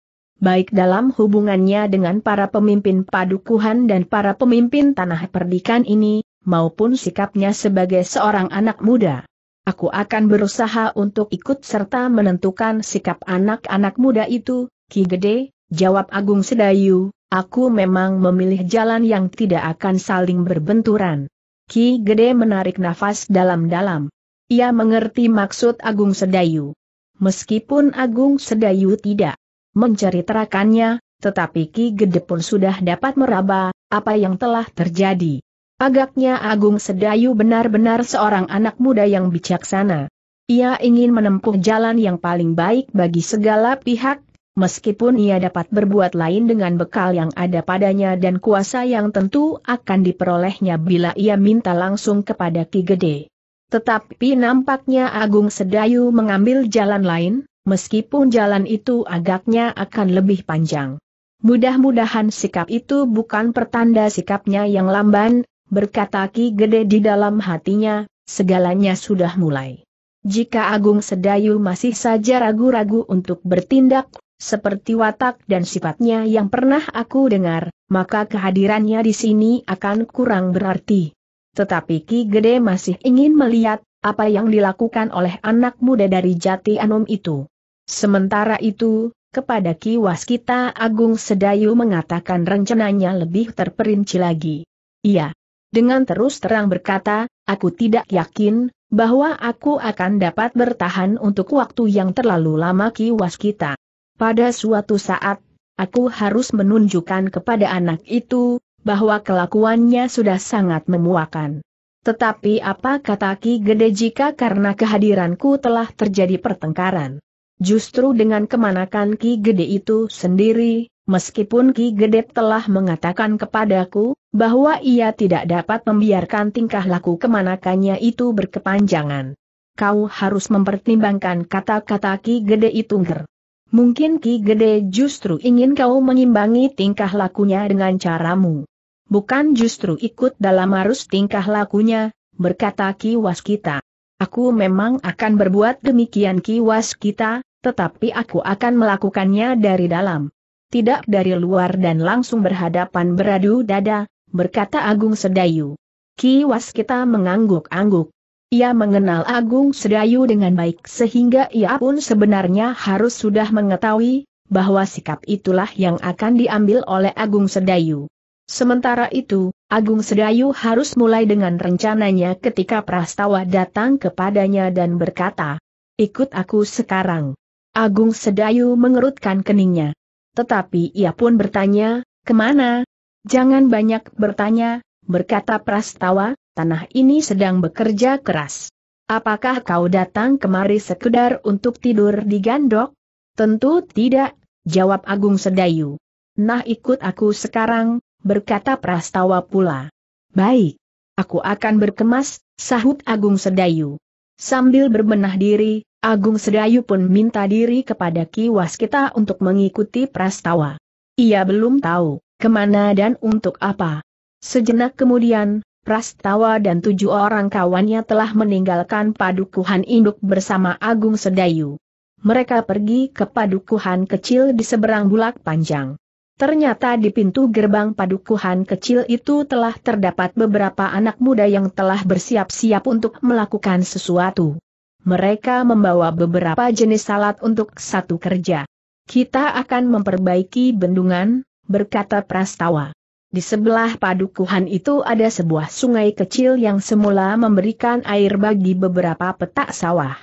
Baik dalam hubungannya dengan para pemimpin padukuhan dan para pemimpin tanah perdikan ini, maupun sikapnya sebagai seorang anak muda. Aku akan berusaha untuk ikut serta menentukan sikap anak-anak muda itu, Ki Gede, jawab Agung Sedayu, aku memang memilih jalan yang tidak akan saling berbenturan. Ki Gede menarik nafas dalam-dalam. Ia mengerti maksud Agung Sedayu. Meskipun Agung Sedayu tidak menceritakannya, tetapi Ki Gede pun sudah dapat meraba apa yang telah terjadi. Agaknya Agung Sedayu benar-benar seorang anak muda yang bijaksana. Ia ingin menempuh jalan yang paling baik bagi segala pihak, meskipun ia dapat berbuat lain dengan bekal yang ada padanya dan kuasa yang tentu akan diperolehnya bila ia minta langsung kepada Ki Gede. Tetapi nampaknya Agung Sedayu mengambil jalan lain, meskipun jalan itu agaknya akan lebih panjang. Mudah-mudahan sikap itu bukan pertanda sikapnya yang lamban, berkata Ki Gede di dalam hatinya, segalanya sudah mulai. Jika Agung Sedayu masih saja ragu-ragu untuk bertindak, seperti watak dan sifatnya yang pernah aku dengar, maka kehadirannya di sini akan kurang berarti. Tetapi Ki Gede masih ingin melihat, apa yang dilakukan oleh anak muda dari Jati Anom itu. Sementara itu, kepada Ki Waskita Agung Sedayu mengatakan rencananya lebih terperinci lagi. Iya, dengan terus terang berkata, aku tidak yakin, bahwa aku akan dapat bertahan untuk waktu yang terlalu lama kiwas kita. Pada suatu saat, aku harus menunjukkan kepada anak itu, bahwa kelakuannya sudah sangat memuakan. Tetapi apa kata Ki Gede jika karena kehadiranku telah terjadi pertengkaran? Justru dengan kemanakan Ki Gede itu sendiri, Meskipun Ki Gede telah mengatakan kepadaku, bahwa ia tidak dapat membiarkan tingkah laku kemanakannya itu berkepanjangan. Kau harus mempertimbangkan kata-kata Ki Gede itu nger. Mungkin Ki Gede justru ingin kau mengimbangi tingkah lakunya dengan caramu. Bukan justru ikut dalam arus tingkah lakunya, berkata Ki Waskita. Aku memang akan berbuat demikian Ki Waskita, tetapi aku akan melakukannya dari dalam tidak dari luar dan langsung berhadapan beradu dada, berkata Agung Sedayu. Kiwas kita mengangguk-angguk. Ia mengenal Agung Sedayu dengan baik sehingga ia pun sebenarnya harus sudah mengetahui, bahwa sikap itulah yang akan diambil oleh Agung Sedayu. Sementara itu, Agung Sedayu harus mulai dengan rencananya ketika Prastawa datang kepadanya dan berkata, Ikut aku sekarang. Agung Sedayu mengerutkan keningnya. Tetapi ia pun bertanya, ke mana? Jangan banyak bertanya, berkata Prastawa, tanah ini sedang bekerja keras. Apakah kau datang kemari sekedar untuk tidur di gandok? Tentu tidak, jawab Agung Sedayu. Nah ikut aku sekarang, berkata Prastawa pula. Baik. Aku akan berkemas, sahut Agung Sedayu. Sambil berbenah diri, Agung Sedayu pun minta diri kepada Ki Waskita untuk mengikuti Prastawa. Ia belum tahu, ke mana dan untuk apa. Sejenak kemudian, Prastawa dan tujuh orang kawannya telah meninggalkan padukuhan induk bersama Agung Sedayu. Mereka pergi ke padukuhan kecil di seberang bulak panjang. Ternyata di pintu gerbang padukuhan kecil itu telah terdapat beberapa anak muda yang telah bersiap-siap untuk melakukan sesuatu. Mereka membawa beberapa jenis salat untuk satu kerja. Kita akan memperbaiki bendungan, berkata Prastawa. Di sebelah padukuhan itu ada sebuah sungai kecil yang semula memberikan air bagi beberapa petak sawah.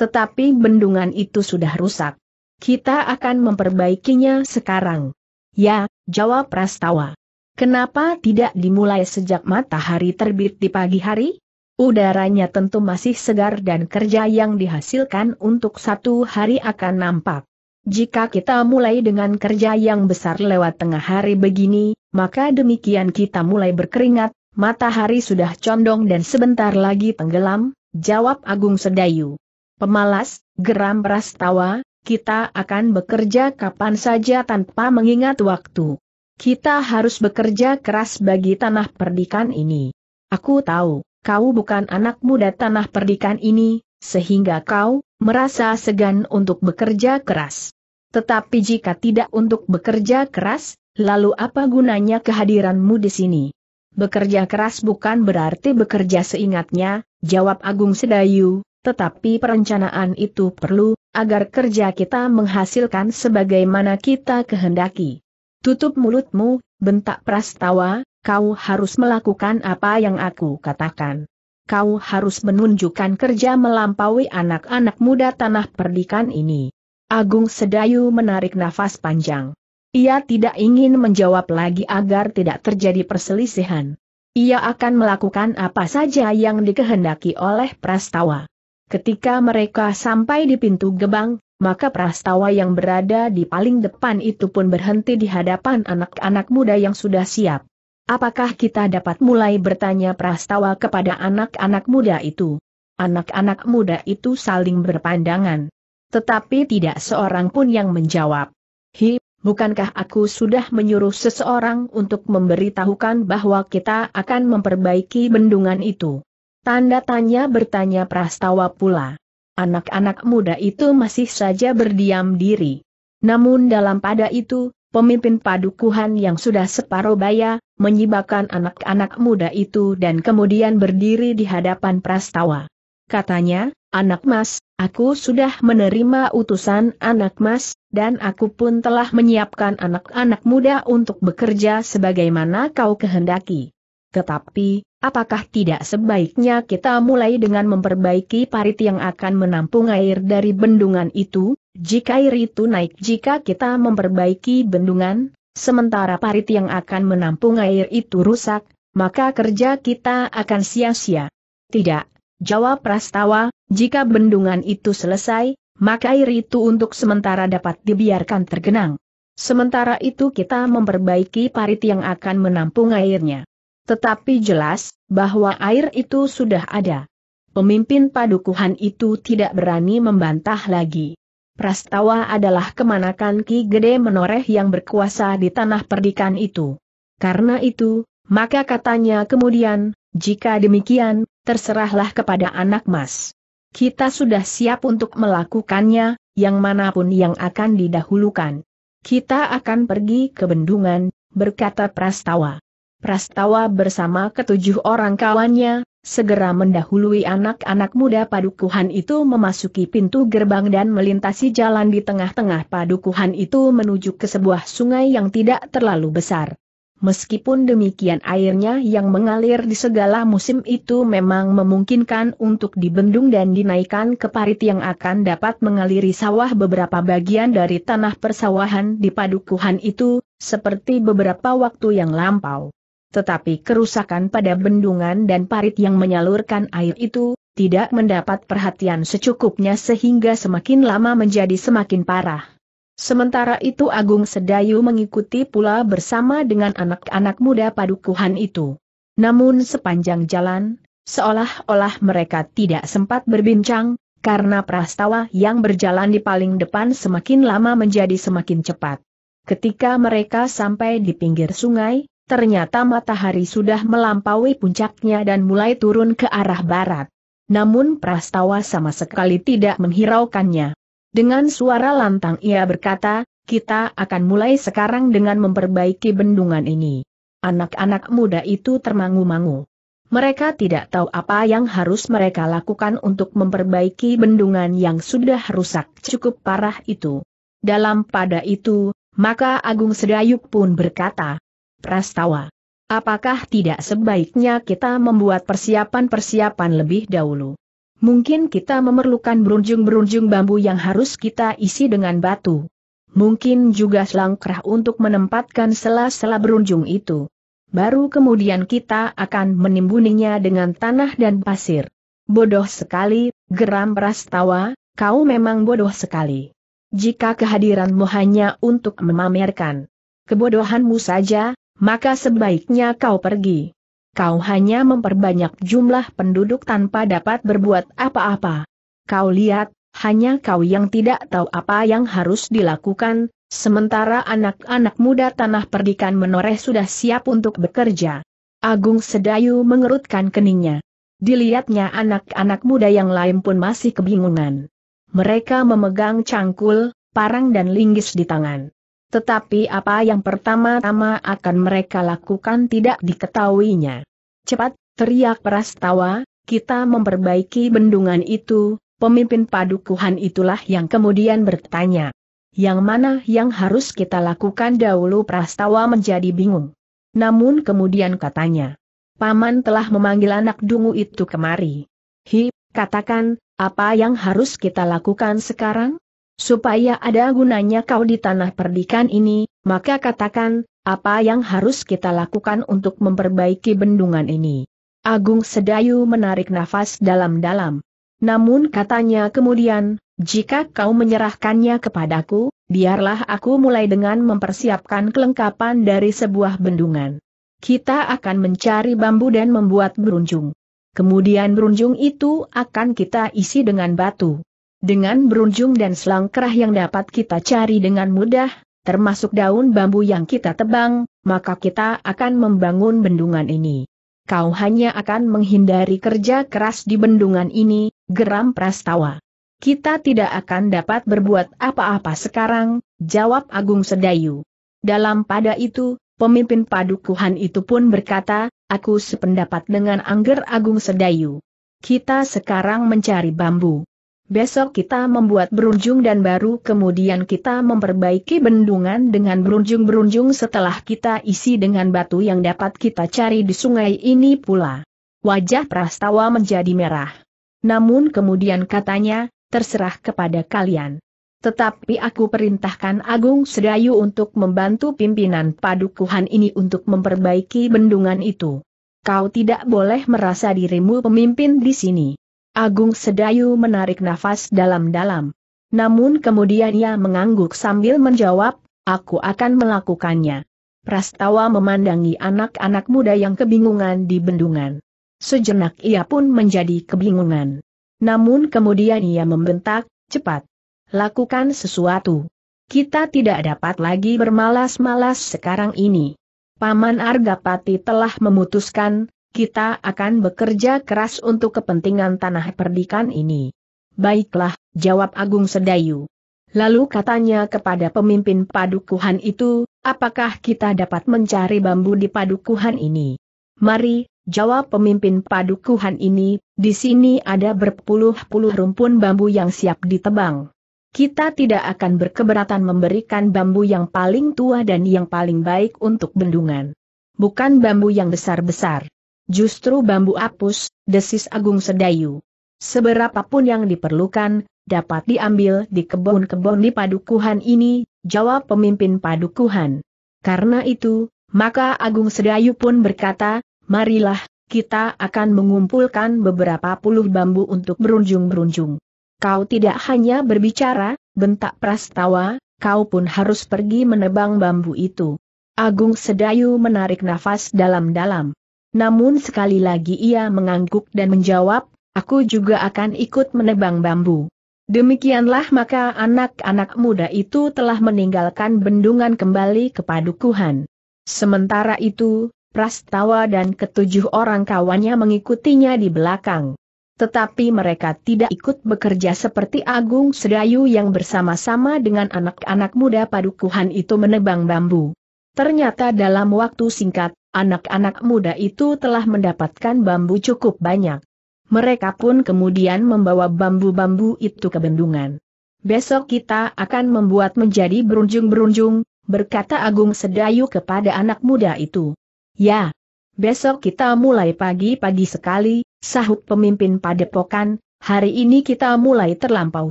Tetapi bendungan itu sudah rusak. Kita akan memperbaikinya sekarang. Ya, jawab Prastawa. Kenapa tidak dimulai sejak matahari terbit di pagi hari? Udaranya tentu masih segar dan kerja yang dihasilkan untuk satu hari akan nampak. Jika kita mulai dengan kerja yang besar lewat tengah hari begini, maka demikian kita mulai berkeringat, matahari sudah condong dan sebentar lagi tenggelam, jawab Agung Sedayu. Pemalas, geram Prastawa, kita akan bekerja kapan saja tanpa mengingat waktu. Kita harus bekerja keras bagi tanah perdikan ini. Aku tahu, kau bukan anak muda tanah perdikan ini, sehingga kau merasa segan untuk bekerja keras. Tetapi jika tidak untuk bekerja keras, lalu apa gunanya kehadiranmu di sini? Bekerja keras bukan berarti bekerja seingatnya, jawab Agung Sedayu, tetapi perencanaan itu perlu, agar kerja kita menghasilkan sebagaimana kita kehendaki. Tutup mulutmu, bentak Prastawa, kau harus melakukan apa yang aku katakan. Kau harus menunjukkan kerja melampaui anak-anak muda tanah perdikan ini. Agung Sedayu menarik nafas panjang. Ia tidak ingin menjawab lagi agar tidak terjadi perselisihan. Ia akan melakukan apa saja yang dikehendaki oleh Prastawa. Ketika mereka sampai di pintu gebang, maka Prastawa yang berada di paling depan itu pun berhenti di hadapan anak-anak muda yang sudah siap. Apakah kita dapat mulai bertanya Prastawa kepada anak-anak muda itu? Anak-anak muda itu saling berpandangan. Tetapi tidak seorang pun yang menjawab. Hi, bukankah aku sudah menyuruh seseorang untuk memberitahukan bahwa kita akan memperbaiki bendungan itu? Tanda tanya bertanya Prastawa pula. Anak-anak muda itu masih saja berdiam diri. Namun dalam pada itu, pemimpin padukuhan yang sudah separuh baya, menyibakkan anak-anak muda itu dan kemudian berdiri di hadapan Prastawa. Katanya, anak mas, aku sudah menerima utusan anak mas, dan aku pun telah menyiapkan anak-anak muda untuk bekerja sebagaimana kau kehendaki. Tetapi, apakah tidak sebaiknya kita mulai dengan memperbaiki parit yang akan menampung air dari bendungan itu, jika air itu naik jika kita memperbaiki bendungan, sementara parit yang akan menampung air itu rusak, maka kerja kita akan sia-sia. Tidak, jawab Prastawa, jika bendungan itu selesai, maka air itu untuk sementara dapat dibiarkan tergenang. Sementara itu kita memperbaiki parit yang akan menampung airnya. Tetapi jelas, bahwa air itu sudah ada. Pemimpin padukuhan itu tidak berani membantah lagi. Prastawa adalah kemanakan Ki Gede Menoreh yang berkuasa di tanah perdikan itu. Karena itu, maka katanya kemudian, jika demikian, terserahlah kepada anak mas. Kita sudah siap untuk melakukannya, yang mana pun yang akan didahulukan. Kita akan pergi ke bendungan, berkata Prastawa. Prastawa bersama ketujuh orang kawannya, segera mendahului anak-anak muda padukuhan itu memasuki pintu gerbang dan melintasi jalan di tengah-tengah padukuhan itu menuju ke sebuah sungai yang tidak terlalu besar. Meskipun demikian airnya yang mengalir di segala musim itu memang memungkinkan untuk dibendung dan dinaikkan ke parit yang akan dapat mengaliri sawah beberapa bagian dari tanah persawahan di padukuhan itu, seperti beberapa waktu yang lampau tetapi kerusakan pada bendungan dan parit yang menyalurkan air itu, tidak mendapat perhatian secukupnya sehingga semakin lama menjadi semakin parah. Sementara itu Agung Sedayu mengikuti pula bersama dengan anak-anak muda padukuhan itu. Namun sepanjang jalan, seolah-olah mereka tidak sempat berbincang, karena prastawa yang berjalan di paling depan semakin lama menjadi semakin cepat. Ketika mereka sampai di pinggir sungai, ternyata matahari sudah melampaui puncaknya dan mulai turun ke arah barat. Namun prastawa sama sekali tidak menghiraukannya. Dengan suara lantang ia berkata, kita akan mulai sekarang dengan memperbaiki bendungan ini anak-anak muda itu termangu-mangu. Mereka tidak tahu apa yang harus mereka lakukan untuk memperbaiki bendungan yang sudah rusak cukup parah itu. Dalam pada itu, maka Agung Sedayuk pun berkata, Prastawa, apakah tidak sebaiknya kita membuat persiapan-persiapan lebih dahulu? Mungkin kita memerlukan berunjung-berunjung bambu yang harus kita isi dengan batu. Mungkin juga selangkrah untuk menempatkan sela-sela berunjung itu baru kemudian kita akan menimbuninya dengan tanah dan pasir. Bodoh sekali, geram Prastawa, kau memang bodoh sekali. Jika kehadiranmu hanya untuk memamerkan kebodohanmu saja, maka sebaiknya kau pergi. Kau hanya memperbanyak jumlah penduduk tanpa dapat berbuat apa-apa. Kau lihat, hanya kau yang tidak tahu apa yang harus dilakukan, Sementara anak-anak muda tanah perdikan menoreh sudah siap untuk bekerja. Agung Sedayu mengerutkan keningnya. Dilihatnya anak-anak muda yang lain pun masih kebingungan. Mereka memegang cangkul, parang dan linggis di tangan. Tetapi apa yang pertama-tama akan mereka lakukan tidak diketahuinya. Cepat, teriak Prastawa, kita memperbaiki bendungan itu, pemimpin padukuhan itulah yang kemudian bertanya. Yang mana yang harus kita lakukan dahulu Prastawa menjadi bingung. Namun kemudian katanya, Paman telah memanggil anak dungu itu kemari. Hi, katakan, apa yang harus kita lakukan sekarang? Supaya ada gunanya kau di tanah perdikan ini, maka katakan, apa yang harus kita lakukan untuk memperbaiki bendungan ini. Agung Sedayu menarik nafas dalam-dalam. Namun katanya kemudian, jika kau menyerahkannya kepadaku, biarlah aku mulai dengan mempersiapkan kelengkapan dari sebuah bendungan. Kita akan mencari bambu dan membuat berunjung. Kemudian berunjung itu akan kita isi dengan batu. Dengan berunjung dan selang kerah yang dapat kita cari dengan mudah, termasuk daun bambu yang kita tebang, maka kita akan membangun bendungan ini. Kau hanya akan menghindari kerja keras di bendungan ini, geram Prastawa. Kita tidak akan dapat berbuat apa-apa sekarang, jawab Agung Sedayu. Dalam pada itu, pemimpin padukuhan itu pun berkata, aku sependapat dengan Angger Agung Sedayu. Kita sekarang mencari bambu. Besok kita membuat berunjung dan baru kemudian kita memperbaiki bendungan dengan berunjung-berunjung setelah kita isi dengan batu yang dapat kita cari di sungai ini pula. Wajah Prastawa menjadi merah. Namun kemudian katanya, terserah kepada kalian. Tetapi aku perintahkan Agung Sedayu untuk membantu pimpinan padukuhan ini untuk memperbaiki bendungan itu. Kau tidak boleh merasa dirimu pemimpin di sini. Agung Sedayu menarik nafas dalam-dalam. Namun kemudian ia mengangguk sambil menjawab, aku akan melakukannya. Prastawa memandangi anak-anak muda yang kebingungan di bendungan. Sejenak ia pun menjadi kebingungan. Namun kemudian ia membentak, cepat. Lakukan sesuatu. Kita tidak dapat lagi bermalas-malas sekarang ini. Paman Argapati telah memutuskan, kita akan bekerja keras untuk kepentingan tanah perdikan ini. Baiklah, jawab Agung Sedayu. Lalu katanya kepada pemimpin padukuhan itu, apakah kita dapat mencari bambu di padukuhan ini? Mari, Jawab pemimpin padukuhan ini, di sini ada berpuluh-puluh rumpun bambu yang siap ditebang. Kita tidak akan berkeberatan memberikan bambu yang paling tua dan yang paling baik untuk bendungan. Bukan bambu yang besar-besar. Justru bambu apus, desis Agung Sedayu. Seberapapun yang diperlukan, dapat diambil di kebun-kebun di padukuhan ini, jawab pemimpin padukuhan. Karena itu, maka Agung Sedayu pun berkata, marilah, kita akan mengumpulkan beberapa puluh bambu untuk berunjung-berunjung. Kau tidak hanya berbicara, bentak Prastawa, kau pun harus pergi menebang bambu itu. Agung Sedayu menarik nafas dalam-dalam. Namun sekali lagi ia mengangguk dan menjawab, aku juga akan ikut menebang bambu. Demikianlah maka anak-anak muda itu telah meninggalkan bendungan kembali ke padukuhan. Sementara itu, Prastawa dan ketujuh orang kawannya mengikutinya di belakang. Tetapi mereka tidak ikut bekerja seperti Agung Sedayu yang bersama-sama dengan anak-anak muda padukuhan itu menebang bambu. Ternyata dalam waktu singkat, anak-anak muda itu telah mendapatkan bambu cukup banyak. Mereka pun kemudian membawa bambu-bambu itu ke bendungan. Besok kita akan membuat menjadi berunjung-berunjung, berkata Agung Sedayu kepada anak muda itu. Ya, besok kita mulai pagi-pagi sekali, sahut pemimpin padepokan, hari ini kita mulai terlampau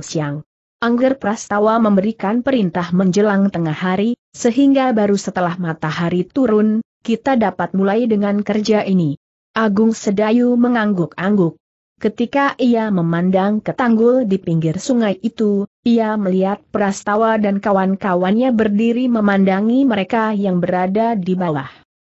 siang. Angger Prastawa memberikan perintah menjelang tengah hari, sehingga baru setelah matahari turun, kita dapat mulai dengan kerja ini. Agung Sedayu mengangguk-angguk. Ketika ia memandang ke tanggul di pinggir sungai itu, ia melihat Prastawa dan kawan-kawannya berdiri memandangi mereka yang berada di bawah.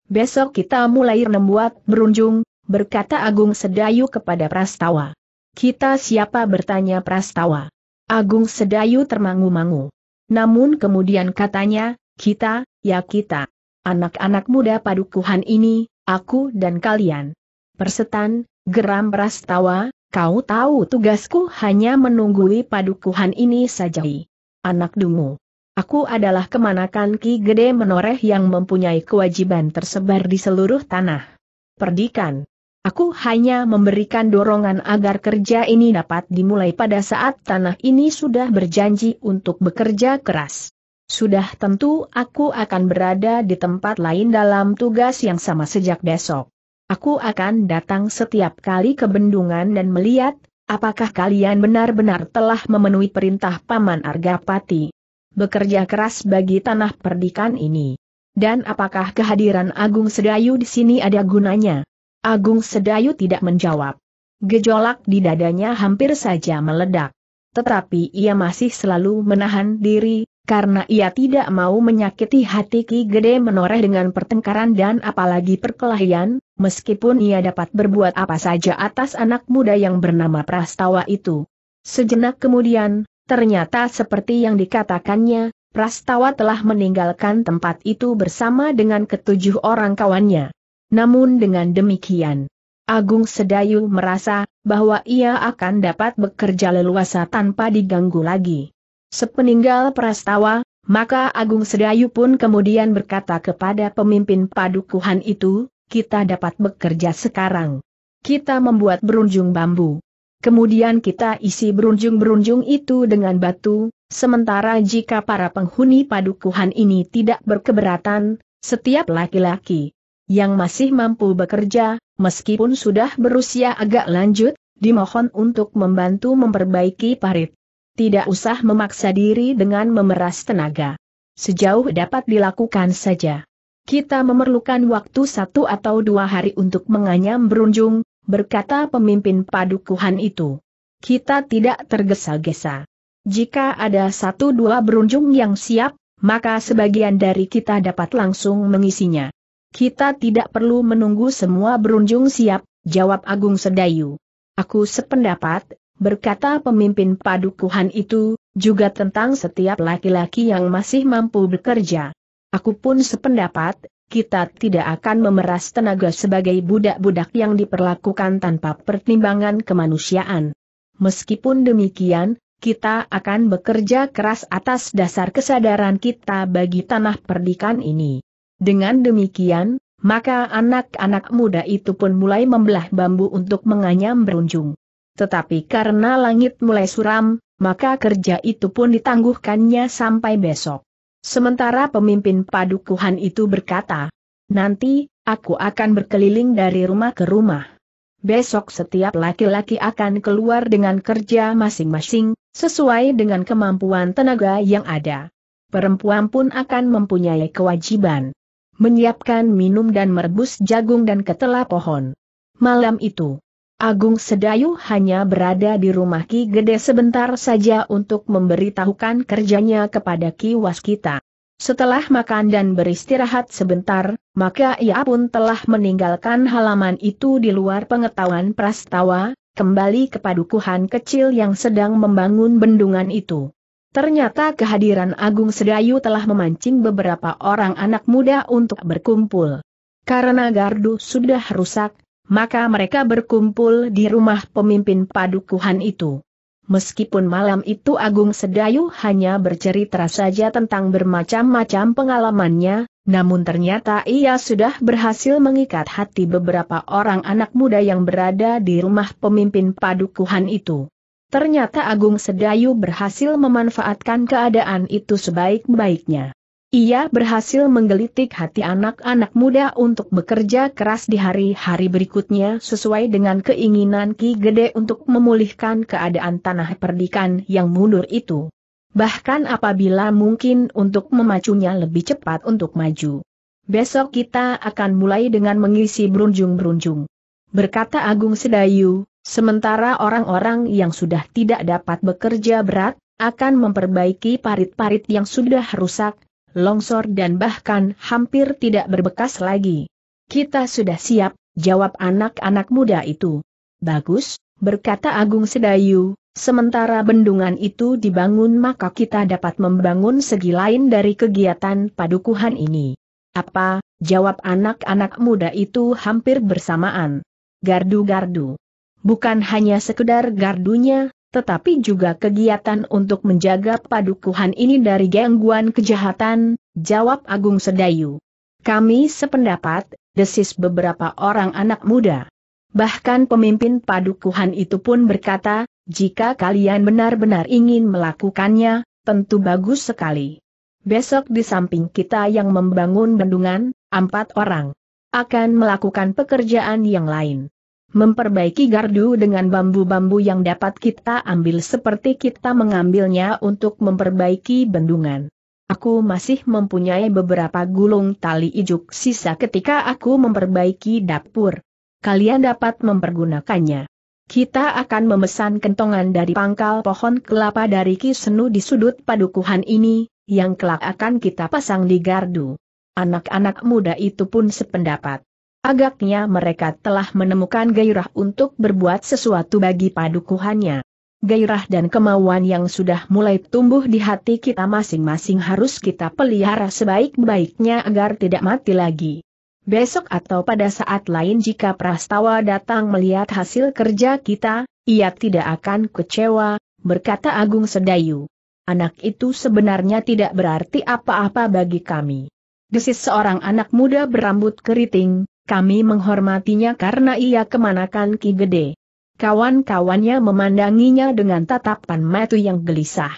Besok kita mulai membuat berunjung, berkata Agung Sedayu kepada Prastawa. Kita siapa bertanya Prastawa. Agung Sedayu termangu-mangu. Namun kemudian katanya, kita, ya kita. Anak-anak muda padukuhan ini, aku dan kalian. Persetan, geram Prastawa, kau tahu tugasku hanya menunggui padukuhan ini saja. Anak dungu. Aku adalah kemanakan Ki Gede Menoreh yang mempunyai kewajiban tersebar di seluruh tanah. Perdikan. Aku hanya memberikan dorongan agar kerja ini dapat dimulai pada saat tanah ini sudah berjanji untuk bekerja keras. Sudah tentu aku akan berada di tempat lain dalam tugas yang sama sejak besok. Aku akan datang setiap kali ke bendungan dan melihat, apakah kalian benar-benar telah memenuhi perintah Paman Argapati. Bekerja keras bagi tanah perdikan ini. Dan apakah kehadiran Agung Sedayu di sini ada gunanya? Agung Sedayu tidak menjawab. Gejolak di dadanya hampir saja meledak. Tetapi ia masih selalu menahan diri, karena ia tidak mau menyakiti hati Ki Gede menoreh dengan pertengkaran dan apalagi perkelahian, meskipun ia dapat berbuat apa saja atas anak muda yang bernama Prastawa itu. Sejenak kemudian, ternyata seperti yang dikatakannya, Prastawa telah meninggalkan tempat itu bersama dengan ketujuh orang kawannya. Namun dengan demikian, Agung Sedayu merasa bahwa ia akan dapat bekerja leluasa tanpa diganggu lagi. Sepeninggal Prastawa, maka Agung Sedayu pun kemudian berkata kepada pemimpin padukuhan itu, kita dapat bekerja sekarang. Kita membuat berunjung bambu. Kemudian kita isi berunjung-berunjung itu dengan batu, sementara jika para penghuni padukuhan ini tidak berkeberatan, setiap laki-laki yang masih mampu bekerja, meskipun sudah berusia agak lanjut, dimohon untuk membantu memperbaiki parit. Tidak usah memaksa diri dengan memeras tenaga. Sejauh dapat dilakukan saja. Kita memerlukan waktu satu atau dua hari untuk menganyam berunjung, berkata pemimpin padukuhan itu. Kita tidak tergesa-gesa. Jika ada satu dua berunjung yang siap, maka sebagian dari kita dapat langsung mengisinya. Kita tidak perlu menunggu semua berunjung siap, jawab Agung Sedayu. Aku sependapat, berkata pemimpin padukuhan itu, juga tentang setiap laki-laki yang masih mampu bekerja. Aku pun sependapat, kita tidak akan memeras tenaga sebagai budak-budak yang diperlakukan tanpa pertimbangan kemanusiaan. Meskipun demikian, kita akan bekerja keras atas dasar kesadaran kita bagi tanah perdikan ini. Dengan demikian, maka anak-anak muda itu pun mulai membelah bambu untuk menganyam berunjung. Tetapi karena langit mulai suram, maka kerja itu pun ditangguhkannya sampai besok. Sementara pemimpin padukuhan itu berkata, nanti, aku akan berkeliling dari rumah ke rumah. Besok setiap laki-laki akan keluar dengan kerja masing-masing, sesuai dengan kemampuan tenaga yang ada. Perempuan pun akan mempunyai kewajiban menyiapkan minum dan merebus jagung dan ketela pohon. Malam itu, Agung Sedayu hanya berada di rumah Ki Gede sebentar saja untuk memberitahukan kerjanya kepada Ki Waskita. Setelah makan dan beristirahat sebentar, maka ia pun telah meninggalkan halaman itu di luar pengetahuan Prastawa, kembali ke padukuhan kecil yang sedang membangun bendungan itu. Ternyata kehadiran Agung Sedayu telah memancing beberapa orang anak muda untuk berkumpul. Karena gardu sudah rusak, maka mereka berkumpul di rumah pemimpin padukuhan itu. Meskipun malam itu Agung Sedayu hanya bercerita saja tentang bermacam-macam pengalamannya, namun ternyata ia sudah berhasil mengikat hati beberapa orang anak muda yang berada di rumah pemimpin padukuhan itu. Ternyata Agung Sedayu berhasil memanfaatkan keadaan itu sebaik-baiknya. Ia berhasil menggelitik hati anak-anak muda untuk bekerja keras di hari-hari berikutnya sesuai dengan keinginan Ki Gede untuk memulihkan keadaan tanah perdikan yang mundur itu. Bahkan apabila mungkin untuk memacunya lebih cepat untuk maju. Besok kita akan mulai dengan mengisi berunjung-berunjung. Berkata Agung Sedayu, sementara orang-orang yang sudah tidak dapat bekerja berat, akan memperbaiki parit-parit yang sudah rusak, longsor dan bahkan hampir tidak berbekas lagi. Kita sudah siap, jawab anak-anak muda itu. Bagus, berkata Agung Sedayu, sementara bendungan itu dibangun maka kita dapat membangun segi lain dari kegiatan padukuhan ini. Apa, jawab anak-anak muda itu hampir bersamaan. Gardu-gardu. Bukan hanya sekedar gardunya, tetapi juga kegiatan untuk menjaga padukuhan ini dari gangguan kejahatan, jawab Agung Sedayu. Kami sependapat, desis beberapa orang anak muda. Bahkan pemimpin padukuhan itu pun berkata, jika kalian benar-benar ingin melakukannya, tentu bagus sekali. Besok di samping kita yang membangun bendungan, empat orang akan melakukan pekerjaan yang lain memperbaiki gardu dengan bambu-bambu yang dapat kita ambil seperti kita mengambilnya untuk memperbaiki bendungan. Aku masih mempunyai beberapa gulung tali ijuk sisa ketika aku memperbaiki dapur. Kalian dapat mempergunakannya. Kita akan memesan kentongan dari pangkal pohon kelapa dari Kisenu di sudut padukuhan ini, yang kelak akan kita pasang di gardu. Anak-anak muda itu pun sependapat. Agaknya mereka telah menemukan gairah untuk berbuat sesuatu bagi padukuhannya. Gairah dan kemauan yang sudah mulai tumbuh di hati kita masing-masing harus kita pelihara sebaik-baiknya agar tidak mati lagi. Besok atau pada saat lain jika Prastawa datang melihat hasil kerja kita, ia tidak akan kecewa, berkata Agung Sedayu. Anak itu sebenarnya tidak berarti apa-apa bagi kami. Desis seorang anak muda berambut keriting, kami menghormatinya karena ia kemanakan Ki Gede. Kawan-kawannya memandanginya dengan tatapan mata yang gelisah.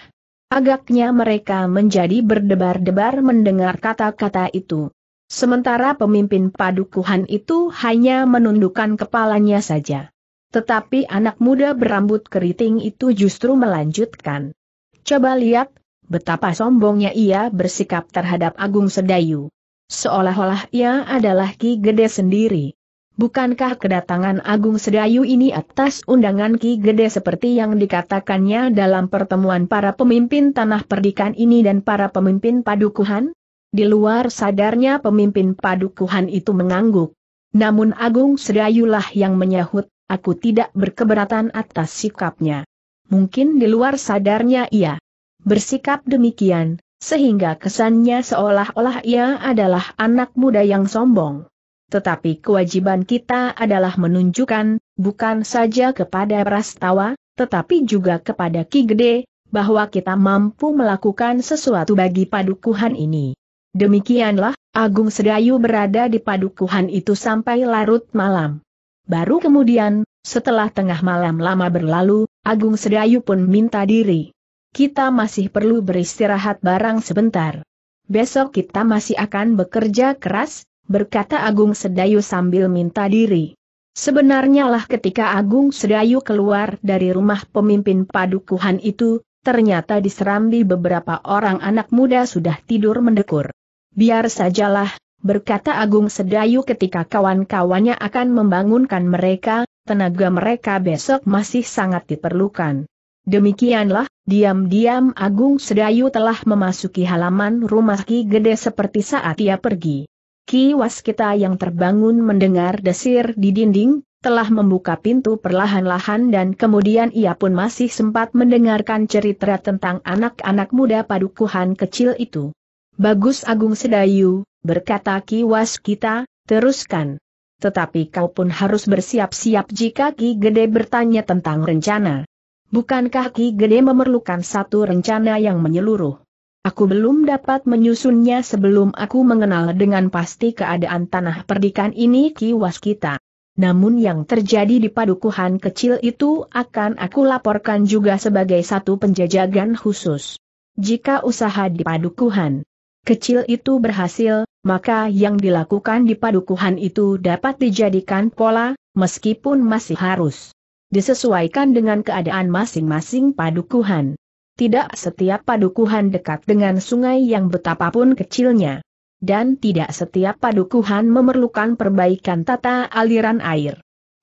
Agaknya mereka menjadi berdebar-debar mendengar kata-kata itu. Sementara pemimpin padukuhan itu hanya menundukkan kepalanya saja. Tetapi anak muda berambut keriting itu justru melanjutkan. Coba lihat, betapa sombongnya ia bersikap terhadap Agung Sedayu. Seolah-olah ia adalah Ki Gede sendiri. Bukankah kedatangan Agung Sedayu ini atas undangan Ki Gede seperti yang dikatakannya dalam pertemuan para pemimpin tanah perdikan ini dan para pemimpin padukuhan? Di luar sadarnya pemimpin padukuhan itu mengangguk. Namun Agung Sedayulah yang menyahut, aku tidak berkeberatan atas sikapnya. Mungkin di luar sadarnya ia bersikap demikian, sehingga kesannya seolah-olah ia adalah anak muda yang sombong. Tetapi kewajiban kita adalah menunjukkan, bukan saja kepada Prastawa, tetapi juga kepada Ki Gede, bahwa kita mampu melakukan sesuatu bagi padukuhan ini. Demikianlah, Agung Sedayu berada di padukuhan itu sampai larut malam. Baru kemudian, setelah tengah malam lama berlalu, Agung Sedayu pun minta diri kita masih perlu beristirahat barang sebentar. Besok kita masih akan bekerja keras, berkata Agung Sedayu sambil minta diri. Sebenarnya lah ketika Agung Sedayu keluar dari rumah pemimpin padukuhan itu, ternyata diserambi beberapa orang anak muda sudah tidur mendekur. Biar sajalah, berkata Agung Sedayu ketika kawan-kawannya akan membangunkan mereka, tenaga mereka besok masih sangat diperlukan. Demikianlah, diam-diam Agung Sedayu telah memasuki halaman rumah Ki Gede seperti saat ia pergi. Ki Waskita yang terbangun mendengar desir di dinding, telah membuka pintu perlahan-lahan dan kemudian ia pun masih sempat mendengarkan cerita tentang anak-anak muda padukuhan kecil itu. Bagus Agung Sedayu, berkata Ki Waskita, teruskan. Tetapi kau pun harus bersiap-siap jika Ki Gede bertanya tentang rencana. Bukankah Ki Gede memerlukan satu rencana yang menyeluruh? Aku belum dapat menyusunnya sebelum aku mengenal dengan pasti keadaan tanah perdikan ini Ki Waskita. Namun yang terjadi di padukuhan kecil itu akan aku laporkan juga sebagai satu penjajagan khusus. Jika usaha di padukuhan kecil itu berhasil, maka yang dilakukan di padukuhan itu dapat dijadikan pola, meskipun masih harus disesuaikan dengan keadaan masing-masing padukuhan. Tidak setiap padukuhan dekat dengan sungai yang betapapun kecilnya. Dan tidak setiap padukuhan memerlukan perbaikan tata aliran air.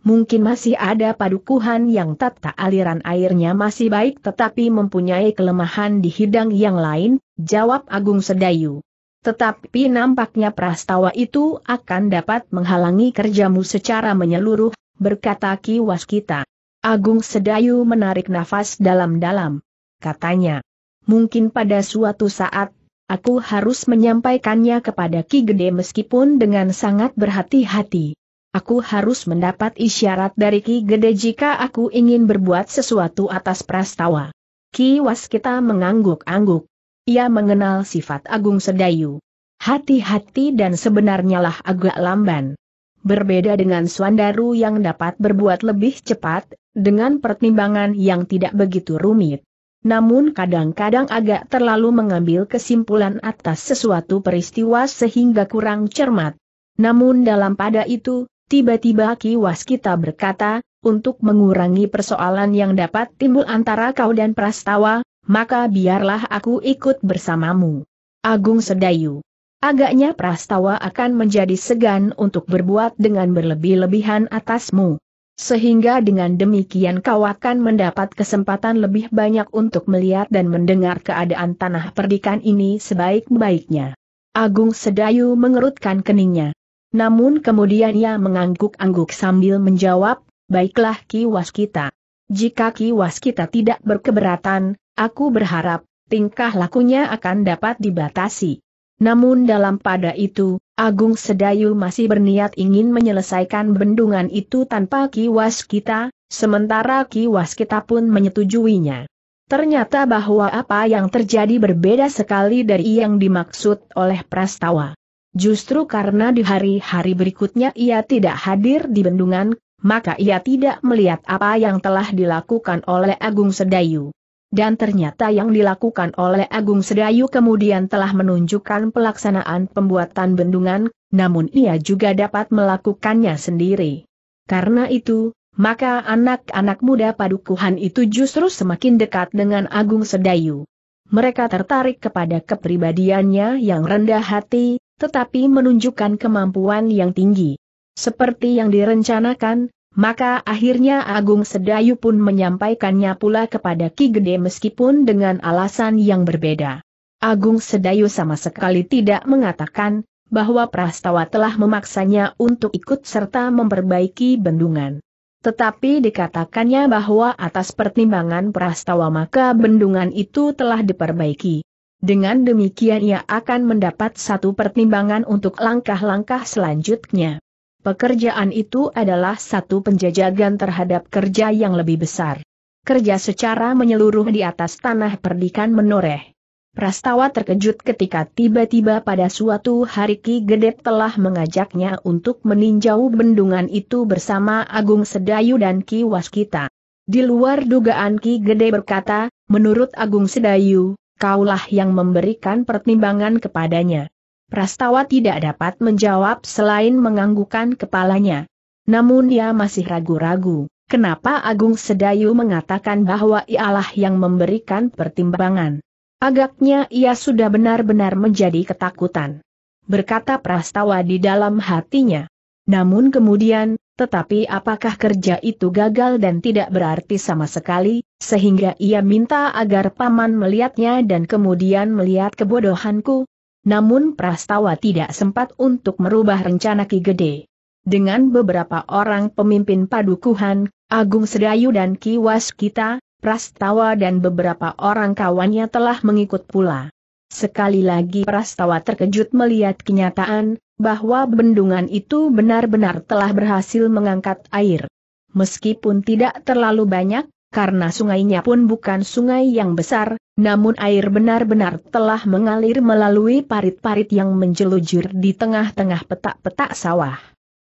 Mungkin masih ada padukuhan yang tata aliran airnya masih baik tetapi mempunyai kelemahan di hidang yang lain, jawab Agung Sedayu. Tetapi nampaknya prastawa itu akan dapat menghalangi kerjamu secara menyeluruh, berkata Ki Waskita. Agung Sedayu menarik nafas dalam-dalam. Katanya, mungkin pada suatu saat, aku harus menyampaikannya kepada Ki Gede meskipun dengan sangat berhati-hati. Aku harus mendapat isyarat dari Ki Gede jika aku ingin berbuat sesuatu atas prastawa. Ki Waskita mengangguk-angguk. Ia mengenal sifat Agung Sedayu. Hati-hati dan sebenarnya lah agak lamban. Berbeda dengan Swandaru yang dapat berbuat lebih cepat, dengan pertimbangan yang tidak begitu rumit. Namun kadang-kadang agak terlalu mengambil kesimpulan atas sesuatu peristiwa sehingga kurang cermat. Namun dalam pada itu, tiba-tiba Ki Waskita berkata, untuk mengurangi persoalan yang dapat timbul antara kau dan Prastawa, maka biarlah aku ikut bersamamu. Agung Sedayu Agaknya Prastawa akan menjadi segan untuk berbuat dengan berlebih-lebihan atasmu. Sehingga dengan demikian kau akan mendapat kesempatan lebih banyak untuk melihat dan mendengar keadaan tanah perdikan ini sebaik-baiknya. Agung Sedayu mengerutkan keningnya. Namun kemudian ia mengangguk-angguk sambil menjawab, baiklah Ki Waskita. Jika Ki Waskita tidak berkeberatan, aku berharap, tingkah lakunya akan dapat dibatasi. Namun dalam pada itu, Agung Sedayu masih berniat ingin menyelesaikan bendungan itu tanpa kiwas kita, sementara kiwas kita pun menyetujuinya. Ternyata bahwa apa yang terjadi berbeda sekali dari yang dimaksud oleh Prastawa. Justru karena di hari-hari berikutnya ia tidak hadir di bendungan, maka ia tidak melihat apa yang telah dilakukan oleh Agung Sedayu. Dan ternyata yang dilakukan oleh Agung Sedayu kemudian telah menunjukkan pelaksanaan pembuatan bendungan, namun ia juga dapat melakukannya sendiri. Karena itu, maka anak-anak muda padukuhan itu justru semakin dekat dengan Agung Sedayu. Mereka tertarik kepada kepribadiannya yang rendah hati, tetapi menunjukkan kemampuan yang tinggi. Seperti yang direncanakan, maka akhirnya Agung Sedayu pun menyampaikannya pula kepada Ki Gede meskipun dengan alasan yang berbeda. Agung Sedayu sama sekali tidak mengatakan, bahwa Prastawa telah memaksanya untuk ikut serta memperbaiki bendungan. Tetapi dikatakannya bahwa atas pertimbangan Prastawa maka bendungan itu telah diperbaiki. Dengan demikian ia akan mendapat satu pertimbangan untuk langkah-langkah selanjutnya. Pekerjaan itu adalah satu penjajagan terhadap kerja yang lebih besar. Kerja secara menyeluruh di atas tanah perdikan menoreh. Prastawa terkejut ketika tiba-tiba pada suatu hari Ki Gede telah mengajaknya untuk meninjau bendungan itu bersama Agung Sedayu dan Ki Waskita. Di luar dugaan Ki Gede berkata, menurut Agung Sedayu, kaulah yang memberikan pertimbangan kepadanya. Prastawa tidak dapat menjawab selain menganggukkan kepalanya. Namun dia masih ragu-ragu, kenapa Agung Sedayu mengatakan bahwa ialah yang memberikan pertimbangan. Agaknya ia sudah benar-benar menjadi ketakutan. Berkata Prastawa di dalam hatinya. Namun kemudian, tetapi apakah kerja itu gagal dan tidak berarti sama sekali, sehingga ia minta agar paman melihatnya dan kemudian melihat kebodohanku. Namun Prastawa tidak sempat untuk merubah rencana Ki Gede. Dengan beberapa orang pemimpin padukuhan, Agung Sedayu dan Ki Waskita, Prastawa dan beberapa orang kawannya telah mengikut pula. Sekali lagi Prastawa terkejut melihat kenyataan, bahwa bendungan itu benar-benar telah berhasil mengangkat air. Meskipun tidak terlalu banyak, karena sungainya pun bukan sungai yang besar, namun air benar-benar telah mengalir melalui parit-parit yang menjelujur di tengah-tengah petak-petak sawah.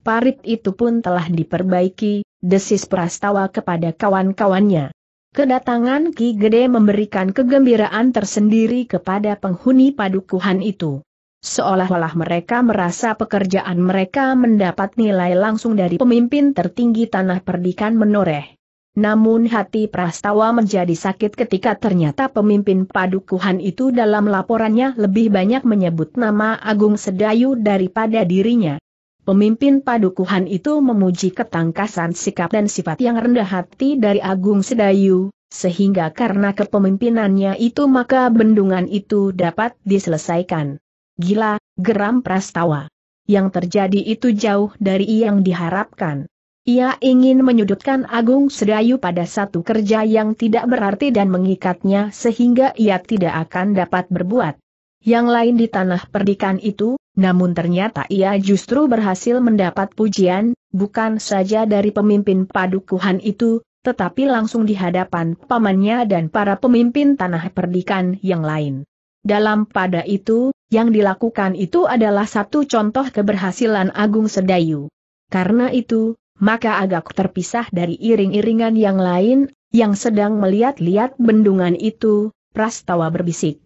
Parit itu pun telah diperbaiki, desis Prastawa kepada kawan-kawannya. Kedatangan Ki Gede memberikan kegembiraan tersendiri kepada penghuni padukuhan itu. Seolah-olah mereka merasa pekerjaan mereka mendapat nilai langsung dari pemimpin tertinggi tanah perdikan menoreh. Namun hati Prastawa menjadi sakit ketika ternyata pemimpin padukuhan itu dalam laporannya lebih banyak menyebut nama Agung Sedayu daripada dirinya. Pemimpin padukuhan itu memuji ketangkasan sikap dan sifat yang rendah hati dari Agung Sedayu, sehingga karena kepemimpinannya itu maka bendungan itu dapat diselesaikan. Gila, geram Prastawa. Yang terjadi itu jauh dari yang diharapkan. Ia ingin menyudutkan Agung Sedayu pada satu kerja yang tidak berarti dan mengikatnya sehingga ia tidak akan dapat berbuat. Yang lain di tanah perdikan itu, namun ternyata ia justru berhasil mendapat pujian, bukan saja dari pemimpin padukuhan itu, tetapi langsung di hadapan pamannya dan para pemimpin tanah perdikan yang lain. Dalam pada itu, yang dilakukan itu adalah satu contoh keberhasilan Agung Sedayu. Karena itu, maka agak terpisah dari iring-iringan yang lain, yang sedang melihat-lihat bendungan itu, Prastawa berbisik.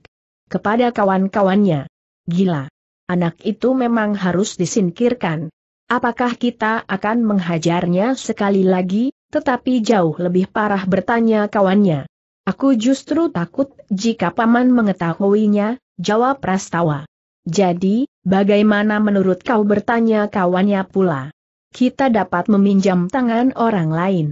Kepada kawan-kawannya. Gila anak itu memang harus disingkirkan. Apakah kita akan menghajarnya sekali lagi, tetapi jauh lebih parah bertanya kawannya. Aku justru takut jika paman mengetahuinya, jawab Prastawa. Jadi, bagaimana menurut kau bertanya kawannya pula? Kita dapat meminjam tangan orang lain.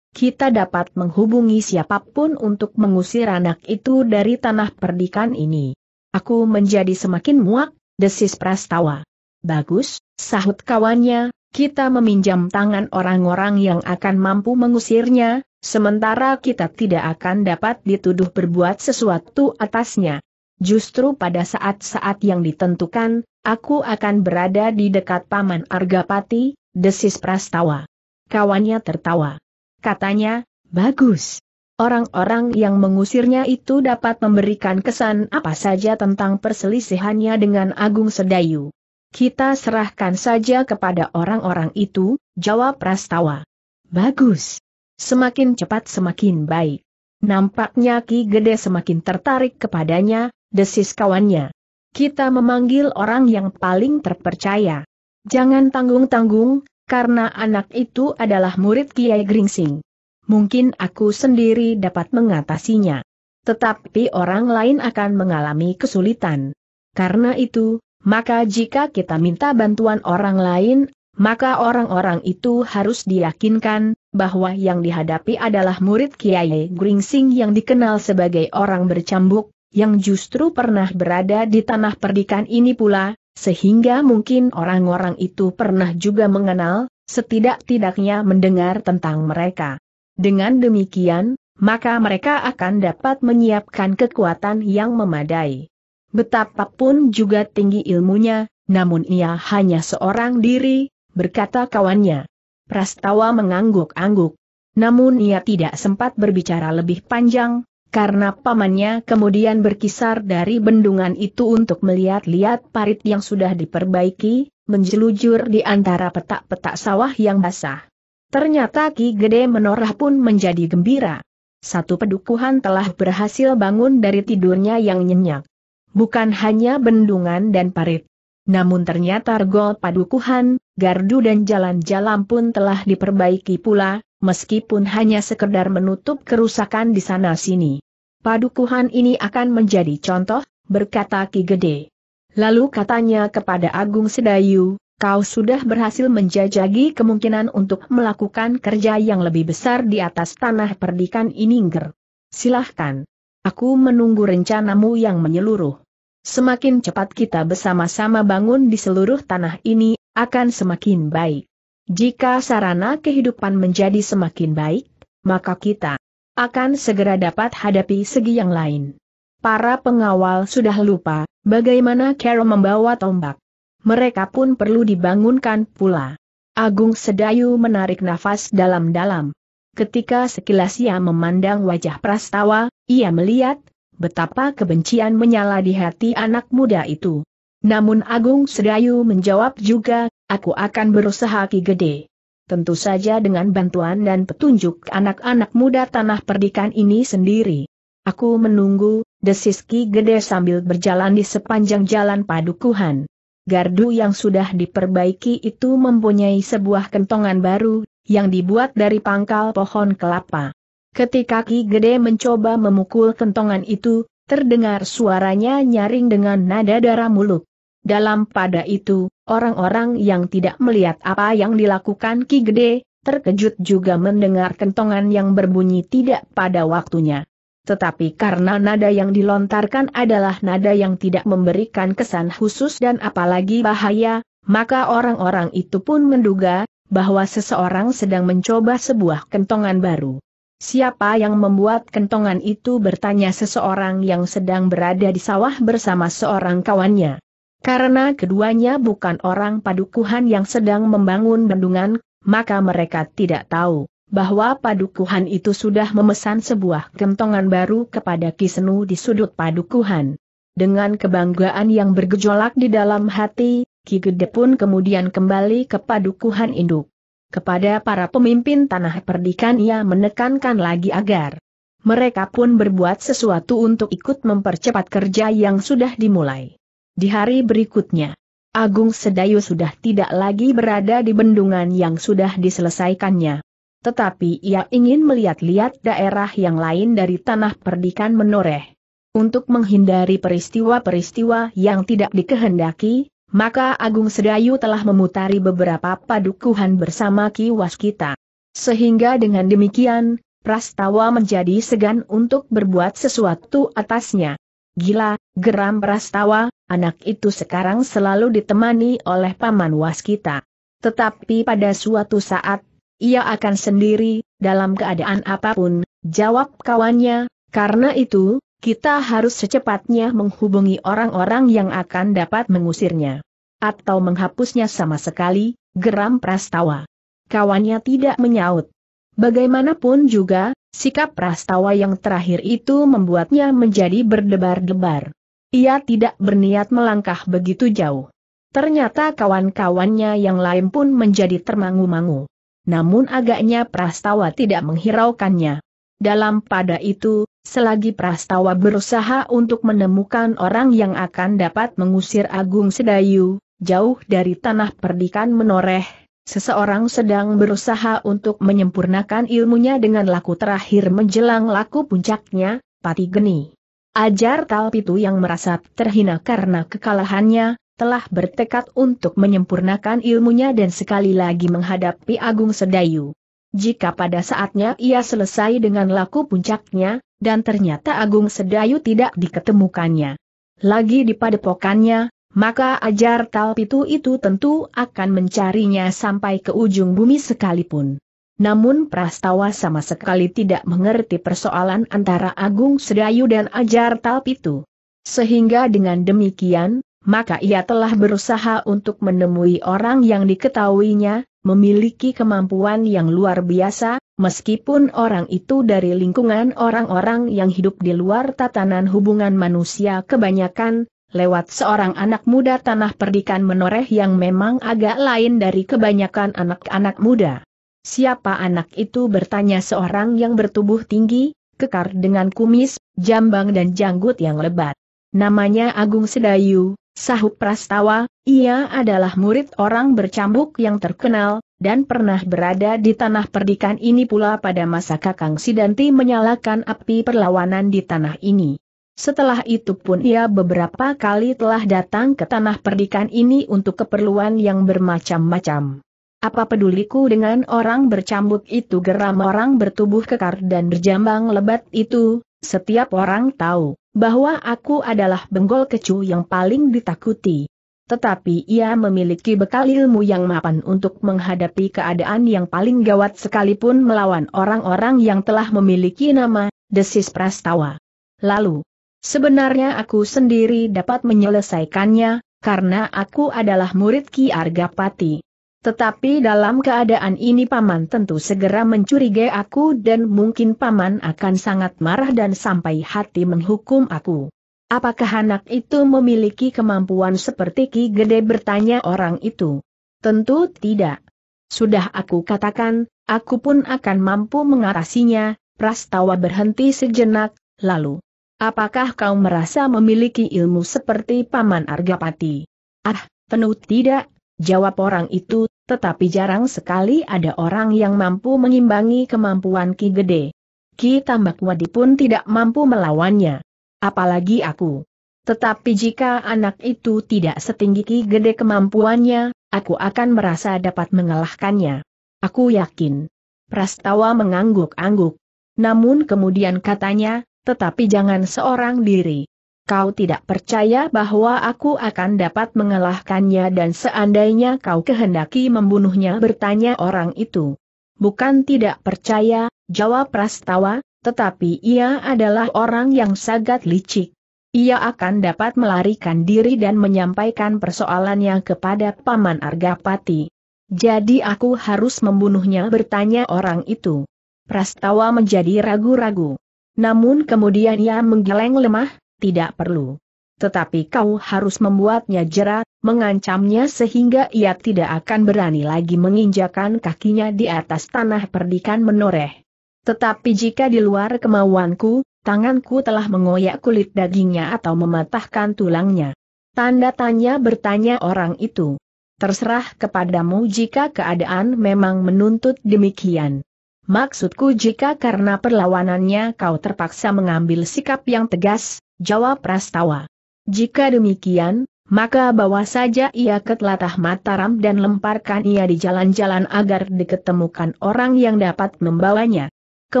Kita dapat menghubungi siapa pun untuk mengusir anak itu dari tanah perdikan ini. Aku menjadi semakin muak, desis Prastawa. Bagus, sahut kawannya, kita meminjam tangan orang-orang yang akan mampu mengusirnya, sementara kita tidak akan dapat dituduh berbuat sesuatu atasnya. Justru pada saat-saat yang ditentukan, aku akan berada di dekat Paman Argapati, desis Prastawa. Kawannya tertawa. Katanya, bagus. Orang-orang yang mengusirnya itu dapat memberikan kesan apa saja tentang perselisihannya dengan Agung Sedayu. Kita serahkan saja kepada orang-orang itu, jawab Prastawa. Bagus. Semakin cepat semakin baik. Nampaknya Ki Gede semakin tertarik kepadanya, desis kawannya. Kita memanggil orang yang paling terpercaya. Jangan tanggung-tanggung, karena anak itu adalah murid Kiai Gringsing mungkin aku sendiri dapat mengatasinya. Tetapi orang lain akan mengalami kesulitan. Karena itu, maka jika kita minta bantuan orang lain, maka orang-orang itu harus diyakinkan bahwa yang dihadapi adalah murid Kiai Gringsing yang dikenal sebagai orang bercambuk, yang justru pernah berada di tanah perdikan ini pula, sehingga mungkin orang-orang itu pernah juga mengenal, setidak-tidaknya mendengar tentang mereka. Dengan demikian, maka mereka akan dapat menyiapkan kekuatan yang memadai. Betapapun juga tinggi ilmunya, namun ia hanya seorang diri, berkata kawannya. Prastawa mengangguk-angguk. Namun ia tidak sempat berbicara lebih panjang, karena pamannya kemudian berkisar dari bendungan itu untuk melihat-lihat parit yang sudah diperbaiki, menjelujur di antara petak-petak sawah yang basah. Ternyata Ki Gede Menorah pun menjadi gembira. Satu pedukuhan telah berhasil bangun dari tidurnya yang nyenyak. Bukan hanya bendungan dan parit. Namun ternyata regol padukuhan, gardu dan jalan-jalan pun telah diperbaiki pula, meskipun hanya sekedar menutup kerusakan di sana-sini. Padukuhan ini akan menjadi contoh, berkata Ki Gede. Lalu katanya kepada Agung Sedayu, kau sudah berhasil menjajagi kemungkinan untuk melakukan kerja yang lebih besar di atas tanah perdikan ini Nger. Silahkan. Aku menunggu rencanamu yang menyeluruh. Semakin cepat kita bersama-sama bangun di seluruh tanah ini, akan semakin baik. Jika sarana kehidupan menjadi semakin baik, maka kita akan segera dapat hadapi segi yang lain. Para pengawal sudah lupa, bagaimana Carol membawa tombak. Mereka pun perlu dibangunkan pula. Agung Sedayu menarik nafas dalam-dalam. Ketika sekilas ia memandang wajah Prastawa, ia melihat betapa kebencian menyala di hati anak muda itu. Namun Agung Sedayu menjawab juga, aku akan berusaha Ki Gede. Tentu saja dengan bantuan dan petunjuk anak-anak muda tanah perdikan ini sendiri. Aku menunggu, desis Ki Gede sambil berjalan di sepanjang jalan padukuhan. Gardu yang sudah diperbaiki itu mempunyai sebuah kentongan baru, yang dibuat dari pangkal pohon kelapa. Ketika Ki Gede mencoba memukul kentongan itu, terdengar suaranya nyaring dengan nada darah muluk. Dalam pada itu, orang-orang yang tidak melihat apa yang dilakukan Ki Gede, terkejut juga mendengar kentongan yang berbunyi tidak pada waktunya tetapi karena nada yang dilontarkan adalah nada yang tidak memberikan kesan khusus dan apalagi bahaya, maka orang-orang itu pun menduga bahwa seseorang sedang mencoba sebuah kentongan baru. Siapa yang membuat kentongan itu bertanya seseorang yang sedang berada di sawah bersama seorang kawannya. Karena keduanya bukan orang padukuhan yang sedang membangun bendungan, maka mereka tidak tahu bahwa padukuhan itu sudah memesan sebuah kentongan baru kepada Kisenu di sudut padukuhan. Dengan kebanggaan yang bergejolak di dalam hati, Ki Gede pun kemudian kembali ke padukuhan induk. Kepada para pemimpin tanah perdikan ia menekankan lagi agar mereka pun berbuat sesuatu untuk ikut mempercepat kerja yang sudah dimulai. Di hari berikutnya, Agung Sedayu sudah tidak lagi berada di bendungan yang sudah diselesaikannya tetapi ia ingin melihat-lihat daerah yang lain dari tanah perdikan menoreh. Untuk menghindari peristiwa-peristiwa yang tidak dikehendaki, maka Agung Sedayu telah memutari beberapa padukuhan bersama Ki Waskita. Sehingga dengan demikian, Prastawa menjadi segan untuk berbuat sesuatu atasnya. Gila, geram Prastawa, anak itu sekarang selalu ditemani oleh Paman Waskita. Tetapi pada suatu saat, ia akan sendiri, dalam keadaan apa pun, jawab kawannya, karena itu, kita harus secepatnya menghubungi orang-orang yang akan dapat mengusirnya. Atau menghapusnya sama sekali, geram Prastawa. Kawannya tidak menyaut. Bagaimanapun juga, sikap Prastawa yang terakhir itu membuatnya menjadi berdebar-debar. Ia tidak berniat melangkah begitu jauh. Ternyata kawan-kawannya yang lain pun menjadi termangu-mangu namun agaknya Prastawa tidak menghiraukannya. Dalam pada itu, selagi Prastawa berusaha untuk menemukan orang yang akan dapat mengusir Agung Sedayu, jauh dari tanah perdikan menoreh, seseorang sedang berusaha untuk menyempurnakan ilmunya dengan laku terakhir menjelang laku puncaknya, Pati Geni. Ajar Talpitu yang merasa terhina karena kekalahannya, telah bertekad untuk menyempurnakan ilmunya dan sekali lagi menghadapi Agung Sedayu. Jika pada saatnya ia selesai dengan laku puncaknya, dan ternyata Agung Sedayu tidak diketemukannya. Lagi di padepokannya, maka ajar Talpitu itu tentu akan mencarinya sampai ke ujung bumi sekalipun. Namun Prastawa sama sekali tidak mengerti persoalan antara Agung Sedayu dan ajar Talpitu. Sehingga dengan demikian, maka ia telah berusaha untuk menemui orang yang diketahuinya, memiliki kemampuan yang luar biasa, meskipun orang itu dari lingkungan orang-orang yang hidup di luar tatanan hubungan manusia kebanyakan, lewat seorang anak muda tanah perdikan menoreh yang memang agak lain dari kebanyakan anak-anak muda. Siapa anak itu bertanya seorang yang bertubuh tinggi, kekar dengan kumis, jambang dan janggut yang lebat. Namanya Agung Sedayu, Sahut Prastawa, ia adalah murid orang bercambuk yang terkenal, dan pernah berada di tanah perdikan ini pula pada masa Kakang Sidanti menyalakan api perlawanan di tanah ini. Setelah itu pun ia beberapa kali telah datang ke tanah perdikan ini untuk keperluan yang bermacam-macam. Apa peduliku dengan orang bercambuk itu geram orang bertubuh kekar dan berjambang lebat itu, setiap orang tahu bahwa aku adalah benggol kecu yang paling ditakuti. Tetapi ia memiliki bekal ilmu yang mapan untuk menghadapi keadaan yang paling gawat sekalipun melawan orang-orang yang telah memiliki nama, desis Prastawa. Lalu, sebenarnya aku sendiri dapat menyelesaikannya, karena aku adalah murid Ki Argapati. Tetapi dalam keadaan ini Paman tentu segera mencurigai aku dan mungkin Paman akan sangat marah dan sampai hati menghukum aku. Apakah anak itu memiliki kemampuan seperti Ki Gede bertanya orang itu? Tentu tidak. Sudah aku katakan, aku pun akan mampu mengatasinya, Prastawa berhenti sejenak, lalu. Apakah kau merasa memiliki ilmu seperti Paman Argapati? Ah, tentu tidak, jawab orang itu, tetapi jarang sekali ada orang yang mampu mengimbangi kemampuan Ki Gede. Ki Tambakwadi pun tidak mampu melawannya. Apalagi aku. Tetapi jika anak itu tidak setinggi Ki Gede kemampuannya, aku akan merasa dapat mengalahkannya. Aku yakin. Prastawa mengangguk-angguk. Namun kemudian katanya, tetapi jangan seorang diri kau tidak percaya bahwa aku akan dapat mengalahkannya dan seandainya kau kehendaki membunuhnya bertanya orang itu. Bukan tidak percaya, jawab Prastawa, tetapi ia adalah orang yang sangat licik. Ia akan dapat melarikan diri dan menyampaikan persoalannya kepada Paman Argapati. Jadi aku harus membunuhnya bertanya orang itu. Prastawa menjadi ragu-ragu. Namun kemudian ia menggeleng lemah, tidak perlu. Tetapi kau harus membuatnya jerat, mengancamnya sehingga ia tidak akan berani lagi menginjakan kakinya di atas tanah perdikan menoreh. Tetapi jika di luar kemauanku, tanganku telah mengoyak kulit dagingnya atau mematahkan tulangnya. Tanda tanya bertanya orang itu. Terserah kepadamu jika keadaan memang menuntut demikian. Maksudku jika karena perlawanannya kau terpaksa mengambil sikap yang tegas, jawab Prastawa. Jika demikian, maka bawa saja ia ke telatah Mataram dan lemparkan ia di jalan-jalan agar diketemukan orang yang dapat membawanya ke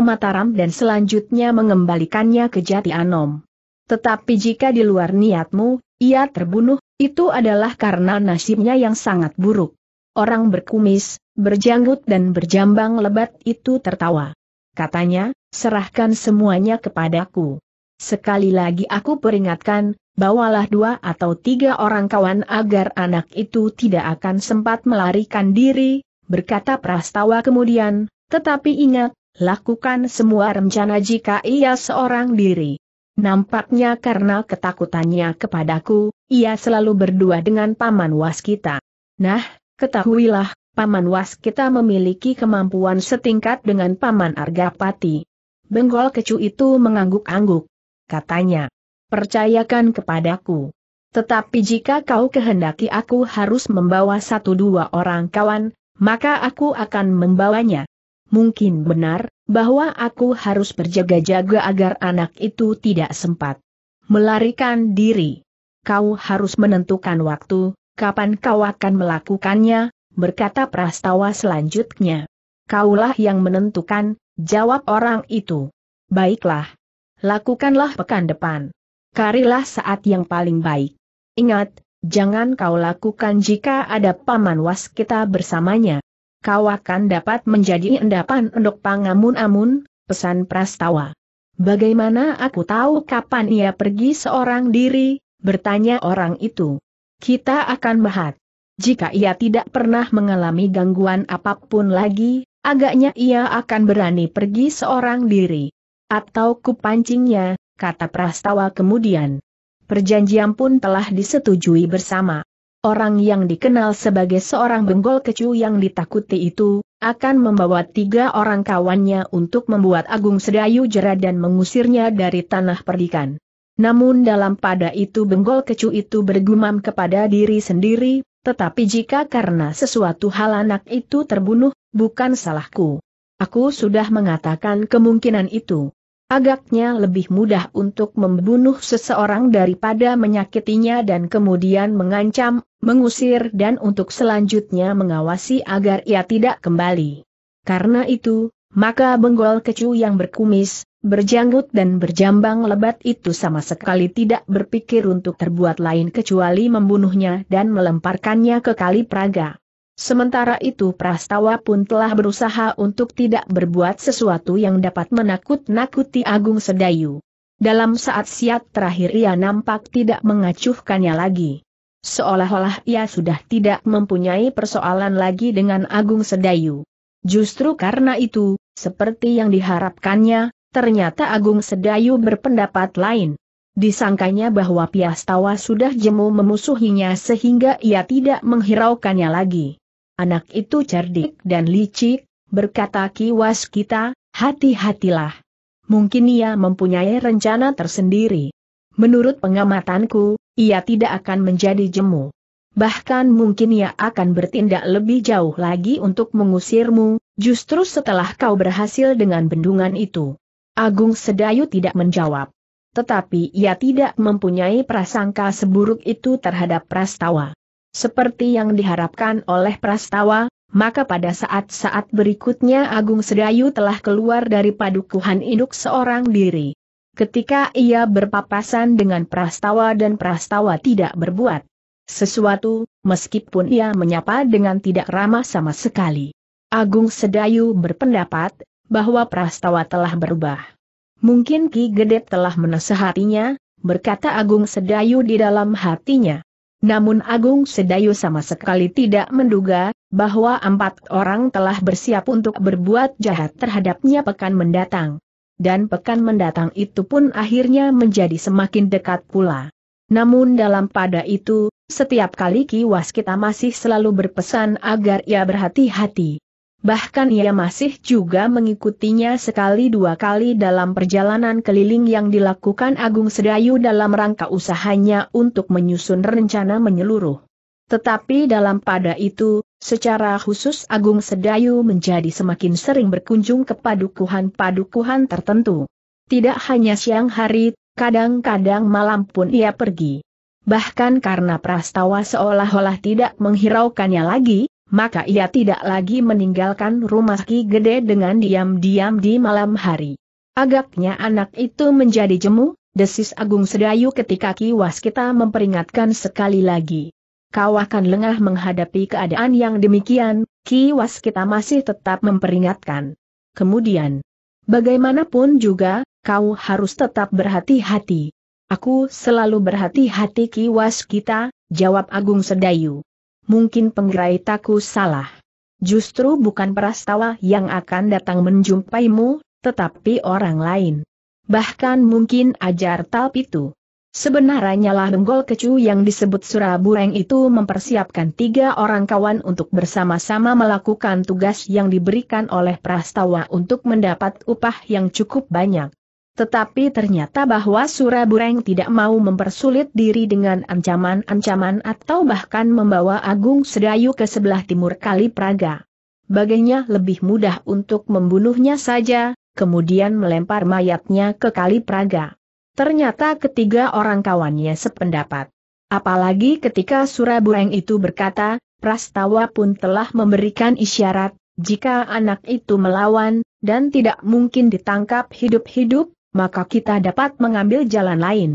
Mataram dan selanjutnya mengembalikannya ke Jati Anom. Tetapi jika di luar niatmu, ia terbunuh, itu adalah karena nasibnya yang sangat buruk. Orang berkumis, berjanggut dan berjambang lebat itu tertawa. Katanya, serahkan semuanya kepadaku. Sekali lagi aku peringatkan, bawalah dua atau tiga orang kawan agar anak itu tidak akan sempat melarikan diri, berkata Prastawa kemudian, tetapi ingat, lakukan semua rencana jika ia seorang diri. Nampaknya karena ketakutannya kepadaku, ia selalu berdua dengan Paman Waskita. Nah, ketahuilah, Paman Waskita memiliki kemampuan setingkat dengan Paman Argapati. Benggol kecu itu mengangguk-angguk katanya. Percayakan kepadaku. Tetapi jika kau kehendaki aku harus membawa satu dua orang kawan, maka aku akan membawanya. Mungkin benar, bahwa aku harus berjaga-jaga agar anak itu tidak sempat melarikan diri. Kau harus menentukan waktu, kapan kau akan melakukannya, berkata Prastawa selanjutnya. Kaulah yang menentukan, jawab orang itu. Baiklah, Lakukanlah pekan depan. Karilah saat yang paling baik. Ingat, jangan kau lakukan jika ada paman was kita bersamanya. Kau akan dapat menjadi endapan endok pangamun-amun, pesan Prastawa. Bagaimana aku tahu kapan ia pergi seorang diri, bertanya orang itu. Kita akan bahat. Jika ia tidak pernah mengalami gangguan apa pun lagi, agaknya ia akan berani pergi seorang diri atau kupancingnya, kata Prastawa kemudian. Perjanjian pun telah disetujui bersama. Orang yang dikenal sebagai seorang benggol kecu yang ditakuti itu, akan membawa tiga orang kawannya untuk membuat Agung Sedayu jerat dan mengusirnya dari tanah perdikan. Namun dalam pada itu benggol kecu itu bergumam kepada diri sendiri, tetapi jika karena sesuatu hal anak itu terbunuh, bukan salahku. Aku sudah mengatakan kemungkinan itu. Agaknya lebih mudah untuk membunuh seseorang daripada menyakitinya dan kemudian mengancam, mengusir dan untuk selanjutnya mengawasi agar ia tidak kembali. Karena itu, maka benggol kecu yang berkumis, berjanggut dan berjambang lebat itu sama sekali tidak berpikir untuk terbuat lain kecuali membunuhnya dan melemparkannya ke kali Praga. Sementara itu Prastawa pun telah berusaha untuk tidak berbuat sesuatu yang dapat menakut-nakuti Agung Sedayu. Dalam saat siat terakhir ia nampak tidak mengacuhkannya lagi. Seolah-olah ia sudah tidak mempunyai persoalan lagi dengan Agung Sedayu. Justru karena itu, seperti yang diharapkannya, ternyata Agung Sedayu berpendapat lain. Disangkanya bahwa Piastawa sudah jemu memusuhinya sehingga ia tidak menghiraukannya lagi. Anak itu cerdik dan licik, berkata Kiwas kita, hati-hatilah. Mungkin ia mempunyai rencana tersendiri. Menurut pengamatanku, ia tidak akan menjadi jemu. Bahkan mungkin ia akan bertindak lebih jauh lagi untuk mengusirmu, justru setelah kau berhasil dengan bendungan itu. Agung Sedayu tidak menjawab. Tetapi ia tidak mempunyai prasangka seburuk itu terhadap Prastawa. Seperti yang diharapkan oleh Prastawa, maka pada saat-saat berikutnya Agung Sedayu telah keluar dari padukuhan induk seorang diri. Ketika ia berpapasan dengan Prastawa dan Prastawa tidak berbuat sesuatu, meskipun ia menyapa dengan tidak ramah sama sekali. Agung Sedayu berpendapat bahwa Prastawa telah berubah. Mungkin Ki Gede telah menasehatinya, berkata Agung Sedayu di dalam hatinya. Namun Agung Sedayu sama sekali tidak menduga, bahwa empat orang telah bersiap untuk berbuat jahat terhadapnya pekan mendatang. Dan pekan mendatang itu pun akhirnya menjadi semakin dekat pula. Namun dalam pada itu, setiap kali kiwas kita masih selalu berpesan agar ia berhati-hati. Bahkan ia masih juga mengikutinya sekali dua kali dalam perjalanan keliling yang dilakukan Agung Sedayu dalam rangka usahanya untuk menyusun rencana menyeluruh. Tetapi dalam pada itu, secara khusus Agung Sedayu menjadi semakin sering berkunjung ke padukuhan-padukuhan tertentu. Tidak hanya siang hari, kadang-kadang malam pun ia pergi. Bahkan karena Prastawa seolah-olah tidak menghiraukannya lagi, maka ia tidak lagi meninggalkan rumah Ki Gede dengan diam-diam di malam hari. Agaknya anak itu menjadi jemu, desis Agung Sedayu ketika Ki Waskita memperingatkan sekali lagi. Kau akan lengah menghadapi keadaan yang demikian, Ki Waskita masih tetap memperingatkan. Kemudian, bagaimanapun juga, kau harus tetap berhati-hati. Aku selalu berhati-hati Ki Waskita, jawab Agung Sedayu mungkin penggeraitaku salah. Justru bukan Prastawa yang akan datang menjumpaimu, tetapi orang lain. Bahkan mungkin ajar talp itu. Sebenarnya lah Benggol Kecu yang disebut Surabureng itu mempersiapkan tiga orang kawan untuk bersama-sama melakukan tugas yang diberikan oleh Prastawa untuk mendapat upah yang cukup banyak. Tetapi ternyata bahwa Surabureng tidak mau mempersulit diri dengan ancaman-ancaman atau bahkan membawa Agung Sedayu ke sebelah timur Kali Praga. Bagainya lebih mudah untuk membunuhnya saja, kemudian melempar mayatnya ke Kali Praga. Ternyata ketiga orang kawannya sependapat. Apalagi ketika Surabureng itu berkata, Prastawa pun telah memberikan isyarat, jika anak itu melawan, dan tidak mungkin ditangkap hidup-hidup, maka kita dapat mengambil jalan lain.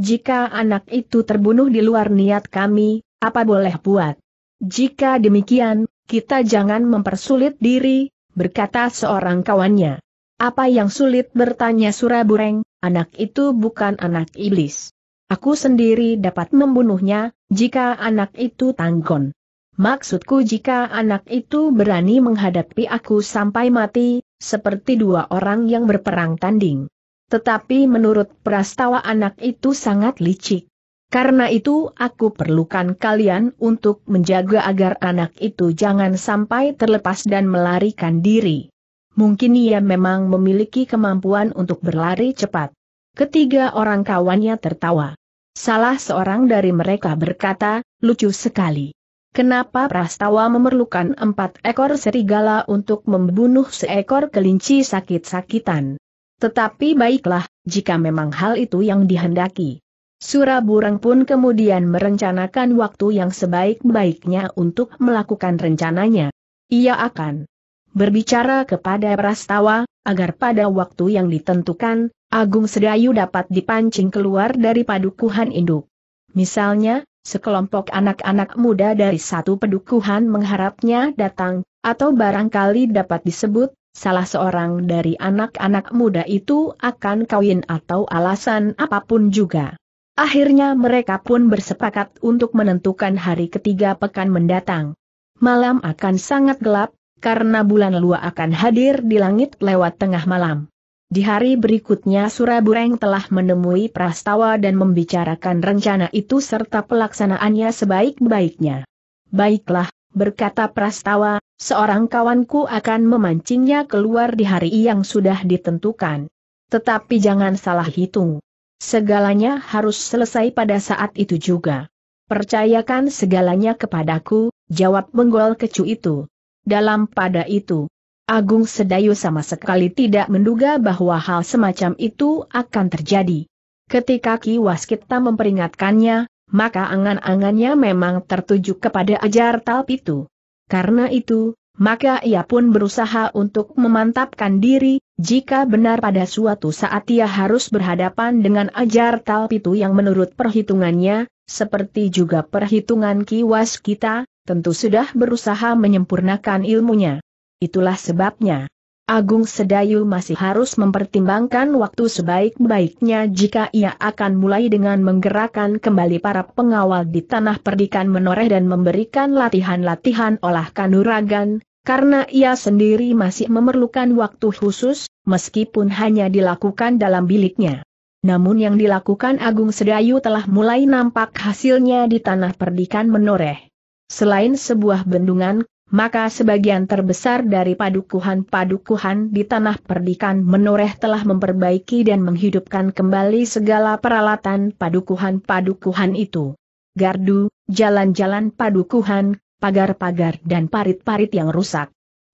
Jika anak itu terbunuh di luar niat kami, apa boleh buat? Jika demikian, kita jangan mempersulit diri, berkata seorang kawannya. Apa yang sulit bertanya Surabureng, anak itu bukan anak iblis. Aku sendiri dapat membunuhnya, jika anak itu tanggon. Maksudku jika anak itu berani menghadapi aku sampai mati, seperti dua orang yang berperang tanding. Tetapi menurut Prastawa anak itu sangat licik. Karena itu aku perlukan kalian untuk menjaga agar anak itu jangan sampai terlepas dan melarikan diri. Mungkin ia memang memiliki kemampuan untuk berlari cepat. Ketiga orang kawannya tertawa. Salah seorang dari mereka berkata, lucu sekali. Kenapa Prastawa memerlukan empat ekor serigala untuk membunuh seekor kelinci sakit-sakitan? Tetapi baiklah, jika memang hal itu yang dihendaki. Suraburang pun kemudian merencanakan waktu yang sebaik-baiknya untuk melakukan rencananya. Ia akan berbicara kepada Prastawa, agar pada waktu yang ditentukan, Agung Sedayu dapat dipancing keluar dari padukuhan induk. Misalnya, sekelompok anak-anak muda dari satu pedukuhan mengharapnya datang, atau barangkali dapat disebut, salah seorang dari anak-anak muda itu akan kawin atau alasan apa pun juga. Akhirnya mereka pun bersepakat untuk menentukan hari ketiga pekan mendatang. Malam akan sangat gelap, karena bulan lua akan hadir di langit lewat tengah malam. Di hari berikutnya Surabureng telah menemui Prastawa dan membicarakan rencana itu serta pelaksanaannya sebaik-baiknya. Baiklah, berkata Prastawa, seorang kawanku akan memancingnya keluar di hari yang sudah ditentukan. Tetapi jangan salah hitung. Segalanya harus selesai pada saat itu juga. Percayakan segalanya kepadaku, jawab menggol kecu itu. Dalam pada itu, Agung Sedayu sama sekali tidak menduga bahwa hal semacam itu akan terjadi. Ketika Ki Waskita memperingatkannya, maka angan-angannya memang tertuju kepada ajar talp itu. Karena itu, maka ia pun berusaha untuk memantapkan diri, jika benar pada suatu saat ia harus berhadapan dengan ajar talpitu yang menurut perhitungannya, seperti juga perhitungan kiwas kita, tentu sudah berusaha menyempurnakan ilmunya. Itulah sebabnya, Agung Sedayu masih harus mempertimbangkan waktu sebaik-baiknya jika ia akan mulai dengan menggerakkan kembali para pengawal di tanah perdikan menoreh dan memberikan latihan-latihan olah kanuragan, karena ia sendiri masih memerlukan waktu khusus, meskipun hanya dilakukan dalam biliknya. Namun yang dilakukan Agung Sedayu telah mulai nampak hasilnya di tanah perdikan menoreh. Selain sebuah bendungan, maka sebagian terbesar dari padukuhan-padukuhan di tanah perdikan menoreh telah memperbaiki dan menghidupkan kembali segala peralatan padukuhan-padukuhan itu. Gardu, jalan-jalan padukuhan, pagar-pagar dan parit-parit yang rusak.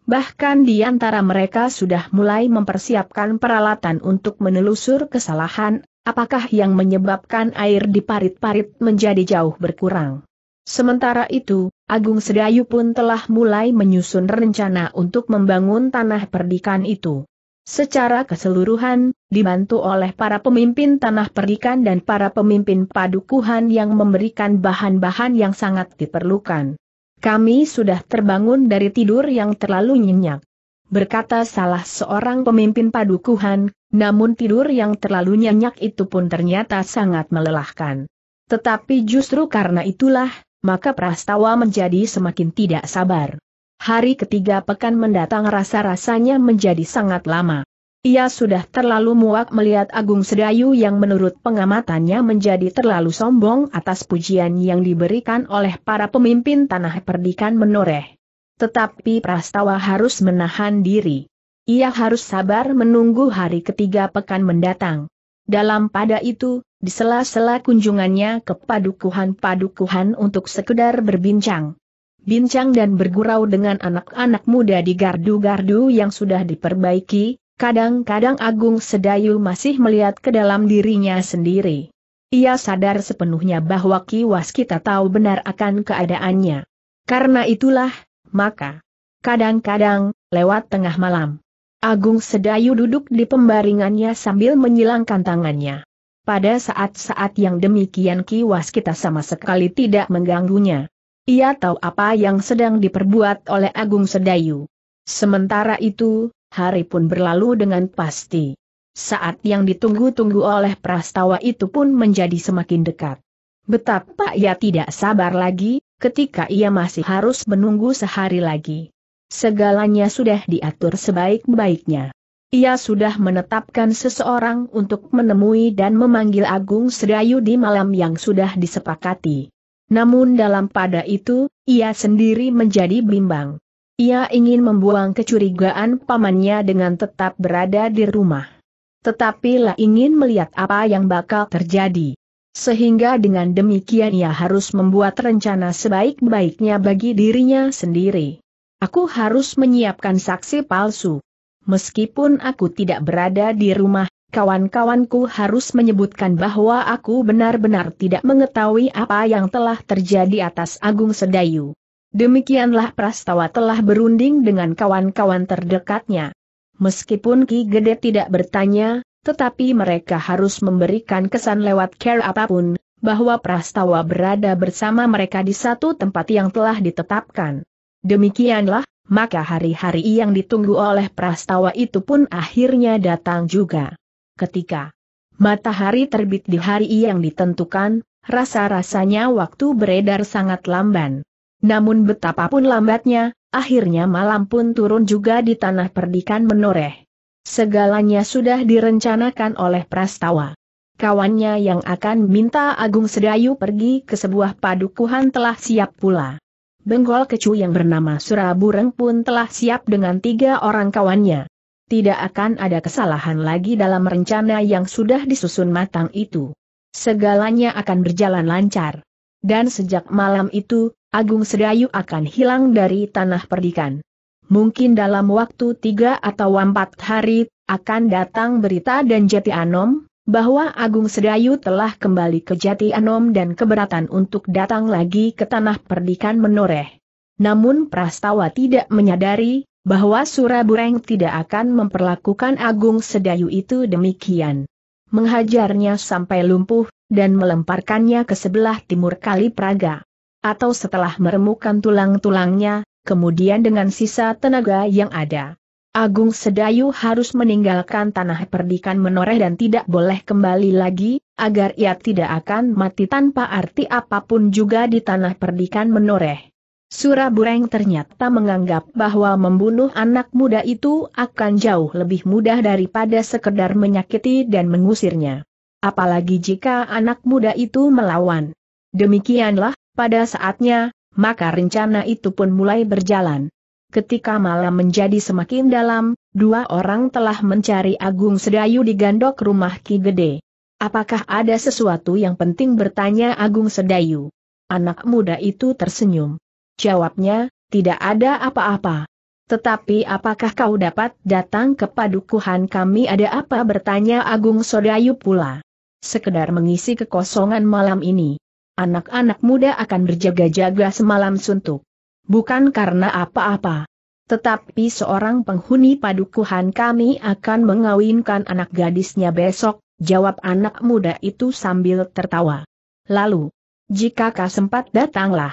Bahkan di antara mereka sudah mulai mempersiapkan peralatan untuk menelusur kesalahan, apakah yang menyebabkan air di parit-parit menjadi jauh berkurang. Sementara itu, Agung Sedayu pun telah mulai menyusun rencana untuk membangun tanah perdikan itu. Secara keseluruhan, dibantu oleh para pemimpin tanah perdikan dan para pemimpin padukuhan yang memberikan bahan-bahan yang sangat diperlukan. Kami sudah terbangun dari tidur yang terlalu nyenyak. Berkata salah seorang pemimpin padukuhan, namun tidur yang terlalu nyenyak itu pun ternyata sangat melelahkan. Tetapi justru karena itulah, maka Prastawa menjadi semakin tidak sabar. Hari ketiga pekan mendatang rasa-rasanya menjadi sangat lama. Ia sudah terlalu muak melihat Agung Sedayu yang menurut pengamatannya menjadi terlalu sombong atas pujian yang diberikan oleh para pemimpin tanah perdikan menoreh. Tetapi Prastawa harus menahan diri. Ia harus sabar menunggu hari ketiga pekan mendatang. Dalam pada itu, di sela-sela kunjungannya ke padukuhan-padukuhan untuk sekedar berbincang. Bincang dan bergurau dengan anak-anak muda di gardu-gardu yang sudah diperbaiki, kadang-kadang Agung Sedayu masih melihat ke dalam dirinya sendiri. Ia sadar sepenuhnya bahwa Kiwas kita tahu benar akan keadaannya. Karena itulah, maka, kadang-kadang, lewat tengah malam, Agung Sedayu duduk di pembaringannya sambil menyilangkan tangannya. Pada saat-saat yang demikian kiwas kita sama sekali tidak mengganggunya. Ia tahu apa yang sedang diperbuat oleh Agung Sedayu. Sementara itu, hari pun berlalu dengan pasti. Saat yang ditunggu-tunggu oleh Prastawa itu pun menjadi semakin dekat. Betapa ia tidak sabar lagi, ketika ia masih harus menunggu sehari lagi. Segalanya sudah diatur sebaik-baiknya. Ia sudah menetapkan seseorang untuk menemui dan memanggil Agung Sedayu di malam yang sudah disepakati. Namun dalam pada itu, ia sendiri menjadi bimbang. Ia ingin membuang kecurigaan pamannya dengan tetap berada di rumah. Tetapi lah ingin melihat apa yang bakal terjadi. Sehingga dengan demikian ia harus membuat rencana sebaik-baiknya bagi dirinya sendiri. Aku harus menyiapkan saksi palsu. Meskipun aku tidak berada di rumah, kawan-kawanku harus menyebutkan bahwa aku benar-benar tidak mengetahui apa yang telah terjadi atas Agung Sedayu. Demikianlah Prastawa telah berunding dengan kawan-kawan terdekatnya. Meskipun Ki Gede tidak bertanya, tetapi mereka harus memberikan kesan lewat care apa pun, bahwa Prastawa berada bersama mereka di satu tempat yang telah ditetapkan. Demikianlah, maka hari-hari yang ditunggu oleh Prastawa itu pun akhirnya datang juga. Ketika matahari terbit di hari yang ditentukan, rasa-rasanya waktu beredar sangat lamban. Namun betapapun lambatnya, akhirnya malam pun turun juga di tanah perdikan menoreh. Segalanya sudah direncanakan oleh Prastawa. Kawannya yang akan minta Agung Sedayu pergi ke sebuah padukuhan telah siap pula. Benggol kecu yang bernama Surabureng pun telah siap dengan tiga orang kawannya. Tidak akan ada kesalahan lagi dalam rencana yang sudah disusun matang itu. Segalanya akan berjalan lancar. Dan sejak malam itu, Agung Sedayu akan hilang dari tanah perdikan. Mungkin dalam waktu tiga atau empat hari, akan datang berita dan Jati Anom, bahwa Agung Sedayu telah kembali ke Jati Anom dan keberatan untuk datang lagi ke tanah perdikan menoreh. Namun Prastawa tidak menyadari, bahwa Surabureng tidak akan memperlakukan Agung Sedayu itu demikian. Menghajarnya sampai lumpuh, dan melemparkannya ke sebelah timur Kali Praga atau setelah meremukan tulang-tulangnya, kemudian dengan sisa tenaga yang ada. Agung Sedayu harus meninggalkan tanah perdikan menoreh dan tidak boleh kembali lagi, agar ia tidak akan mati tanpa arti apa pun juga di tanah perdikan menoreh. Surabureng ternyata menganggap bahwa membunuh anak muda itu akan jauh lebih mudah daripada sekedar menyakiti dan mengusirnya. Apalagi jika anak muda itu melawan. Demikianlah, pada saatnya, maka rencana itu pun mulai berjalan. Ketika malam menjadi semakin dalam, dua orang telah mencari Agung Sedayu di gandok rumah Ki Gede. Apakah ada sesuatu yang penting bertanya Agung Sedayu? Anak muda itu tersenyum. Jawabnya, tidak ada apa-apa. Tetapi apakah kau dapat datang ke padukuhan kami ada apa bertanya Agung Sedayu pula. Sekedar mengisi kekosongan malam ini anak-anak muda akan berjaga-jaga semalam suntuk. Bukan karena apa-apa. Tetapi seorang penghuni padukuhan kami akan mengawinkan anak gadisnya besok, jawab anak muda itu sambil tertawa. Lalu, jika kau sempat datanglah.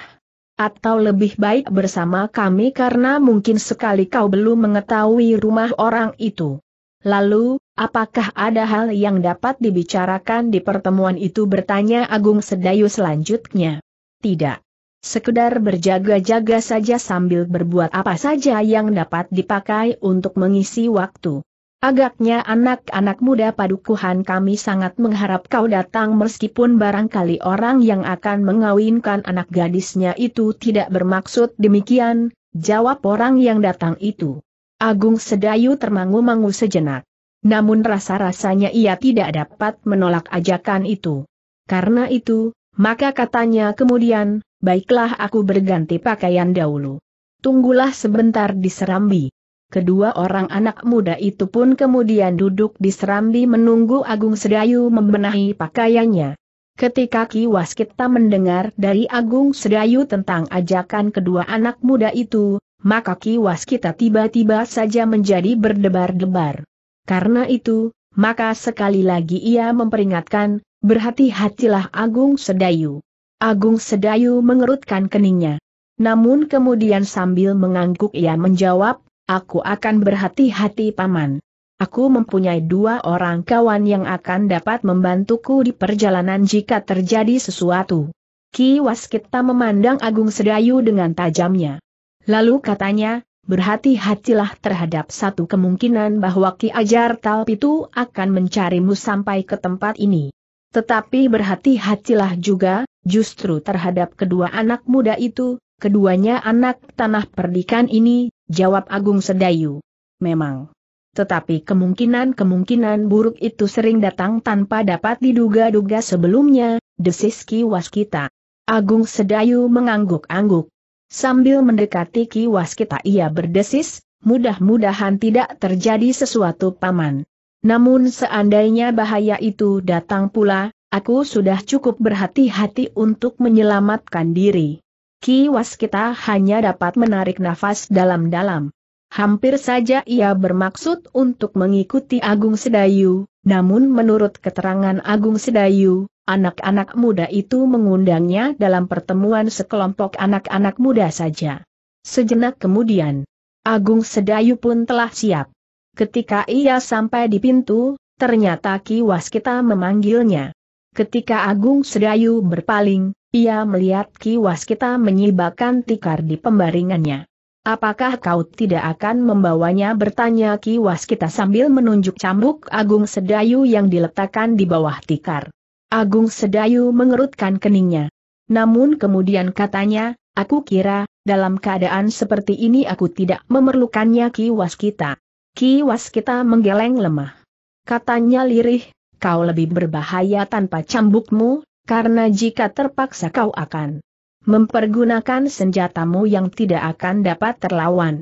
Atau lebih baik bersama kami karena mungkin sekali kau belum mengetahui rumah orang itu. Lalu, apakah ada hal yang dapat dibicarakan di pertemuan itu bertanya Agung Sedayu selanjutnya? Tidak. Sekedar berjaga-jaga saja sambil berbuat apa saja yang dapat dipakai untuk mengisi waktu. Agaknya anak-anak muda padukuhan kami sangat mengharap kau datang meskipun barangkali orang yang akan mengawinkan anak gadisnya itu tidak bermaksud demikian, jawab orang yang datang itu. Agung Sedayu termangu-mangu sejenak. Namun rasa-rasanya ia tidak dapat menolak ajakan itu. Karena itu, maka katanya kemudian, baiklah aku berganti pakaian dahulu. Tunggulah sebentar di serambi. Kedua orang anak muda itu pun kemudian duduk di serambi menunggu Agung Sedayu membenahi pakaiannya. Ketika Ki Waskita mendengar dari Agung Sedayu tentang ajakan kedua anak muda itu, maka kiwas kita tiba-tiba saja menjadi berdebar-debar. Karena itu, maka sekali lagi ia memperingatkan, berhati-hatilah Agung Sedayu. Agung Sedayu mengerutkan keningnya. Namun kemudian sambil mengangguk ia menjawab, aku akan berhati-hati paman. Aku mempunyai dua orang kawan yang akan dapat membantuku di perjalanan jika terjadi sesuatu. Ki Waskita memandang Agung Sedayu dengan tajamnya. Lalu katanya, berhati-hatilah terhadap satu kemungkinan bahwa Ki Ajar Talpitu akan mencarimu sampai ke tempat ini. Tetapi berhati-hatilah juga, justru terhadap kedua anak muda itu, keduanya anak tanah perdikan ini, jawab Agung Sedayu. Memang. Tetapi kemungkinan-kemungkinan buruk itu sering datang tanpa dapat diduga-duga sebelumnya, desis Ki Waskita. Agung Sedayu mengangguk-angguk. Sambil mendekati Ki Waskita ia berdesis, Mudah-mudahan tidak terjadi sesuatu paman. Namun seandainya bahaya itu datang pula, aku sudah cukup berhati-hati untuk menyelamatkan diri. Ki Waskita hanya dapat menarik nafas dalam-dalam. Hampir saja ia bermaksud untuk mengikuti Agung Sedayu, namun menurut keterangan Agung Sedayu, anak-anak muda itu mengundangnya dalam pertemuan sekelompok anak-anak muda saja. Sejenak kemudian, Agung Sedayu pun telah siap. Ketika ia sampai di pintu, ternyata Ki Waskita memanggilnya. Ketika Agung Sedayu berpaling, ia melihat Ki Waskita menyibakkan tikar di pembaringannya. Apakah kau tidak akan membawanya bertanya Ki Waskita sambil menunjuk cambuk Agung Sedayu yang diletakkan di bawah tikar. Agung Sedayu mengerutkan keningnya. Namun kemudian katanya, aku kira, dalam keadaan seperti ini aku tidak memerlukannya Ki Waskita. Ki Waskita menggeleng lemah. Katanya lirih, kau lebih berbahaya tanpa cambukmu, karena jika terpaksa kau akan mempergunakan senjatamu yang tidak akan dapat terlawan.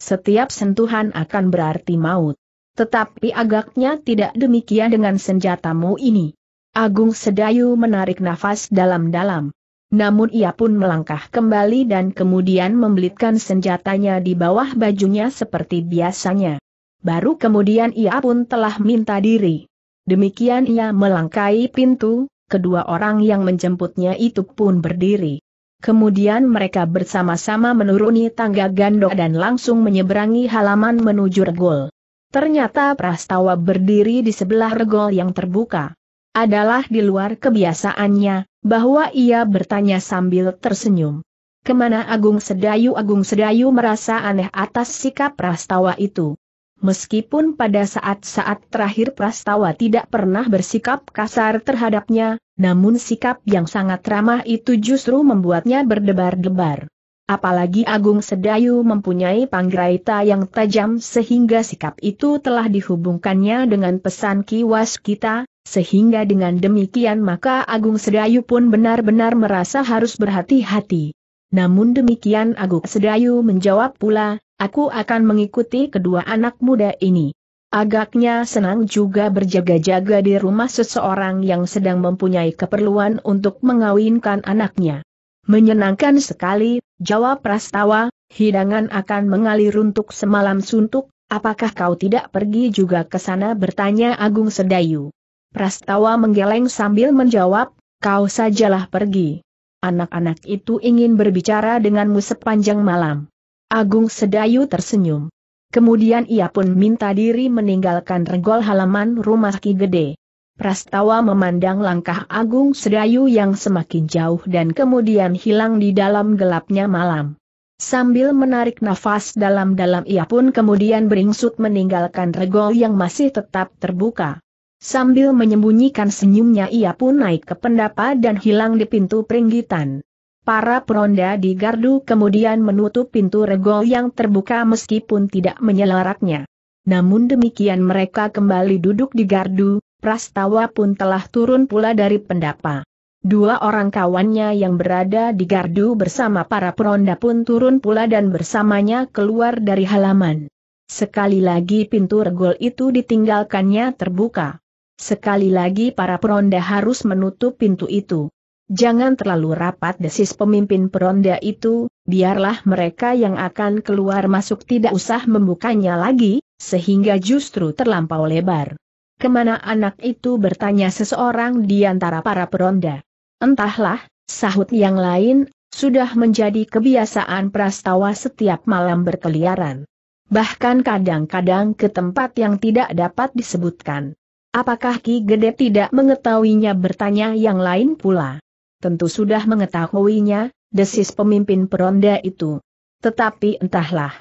Setiap sentuhan akan berarti maut. Tetapi agaknya tidak demikian dengan senjatamu ini. Agung Sedayu menarik nafas dalam-dalam. Namun ia pun melangkah kembali dan kemudian membelitkan senjatanya di bawah bajunya seperti biasanya. Baru kemudian ia pun telah minta diri. Demikian ia melangkai pintu, kedua orang yang menjemputnya itu pun berdiri. Kemudian mereka bersama-sama menuruni tangga gandok dan langsung menyeberangi halaman menuju regol. Ternyata Prastawa berdiri di sebelah regol yang terbuka. Adalah di luar kebiasaannya, bahwa ia bertanya sambil tersenyum. Ke mana Agung Sedayu Agung Sedayu merasa aneh atas sikap Prastawa itu. Meskipun pada saat-saat terakhir Prastawa tidak pernah bersikap kasar terhadapnya, namun sikap yang sangat ramah itu justru membuatnya berdebar-debar. Apalagi Agung Sedayu mempunyai panggraita yang tajam sehingga sikap itu telah dihubungkannya dengan pesan kiwas kita, sehingga dengan demikian maka Agung Sedayu pun benar-benar merasa harus berhati-hati. Namun demikian Agung Sedayu menjawab pula, Aku akan mengikuti kedua anak muda ini. Agaknya senang juga berjaga-jaga di rumah seseorang yang sedang mempunyai keperluan untuk mengawinkan anaknya. Menyenangkan sekali, jawab Prastawa, hidangan akan mengalir untuk semalam suntuk, apakah kau tidak pergi juga ke sana bertanya Agung Sedayu. Prastawa menggeleng sambil menjawab, kau sajalah pergi. Anak-anak itu ingin berbicara denganmu sepanjang malam. Agung Sedayu tersenyum. Kemudian ia pun minta diri meninggalkan regol halaman rumah Ki Gede. Prastawa memandang langkah Agung Sedayu yang semakin jauh dan kemudian hilang di dalam gelapnya malam. Sambil menarik nafas dalam-dalam ia pun kemudian beringsut meninggalkan regol yang masih tetap terbuka. Sambil menyembunyikan senyumnya ia pun naik ke pendapa dan hilang di pintu peringgitan. Para peronda di gardu kemudian menutup pintu regol yang terbuka meskipun tidak menyelaraknya. Namun demikian mereka kembali duduk di gardu, Prastawa pun telah turun pula dari pendapa. Dua orang kawannya yang berada di gardu bersama para peronda pun turun pula dan bersamanya keluar dari halaman. Sekali lagi pintu regol itu ditinggalkannya terbuka. Sekali lagi para peronda harus menutup pintu itu. Jangan terlalu rapat desis pemimpin peronda itu, biarlah mereka yang akan keluar masuk tidak usah membukanya lagi, sehingga justru terlampau lebar. Ke mana anak itu bertanya seseorang di antara para peronda. Entahlah, sahut yang lain, sudah menjadi kebiasaan Prastawa setiap malam berkeliaran. Bahkan kadang-kadang ke tempat yang tidak dapat disebutkan. Apakah Ki Gede tidak mengetahuinya bertanya yang lain pula? Tentu sudah mengetahuinya, desis pemimpin peronda itu. Tetapi entahlah.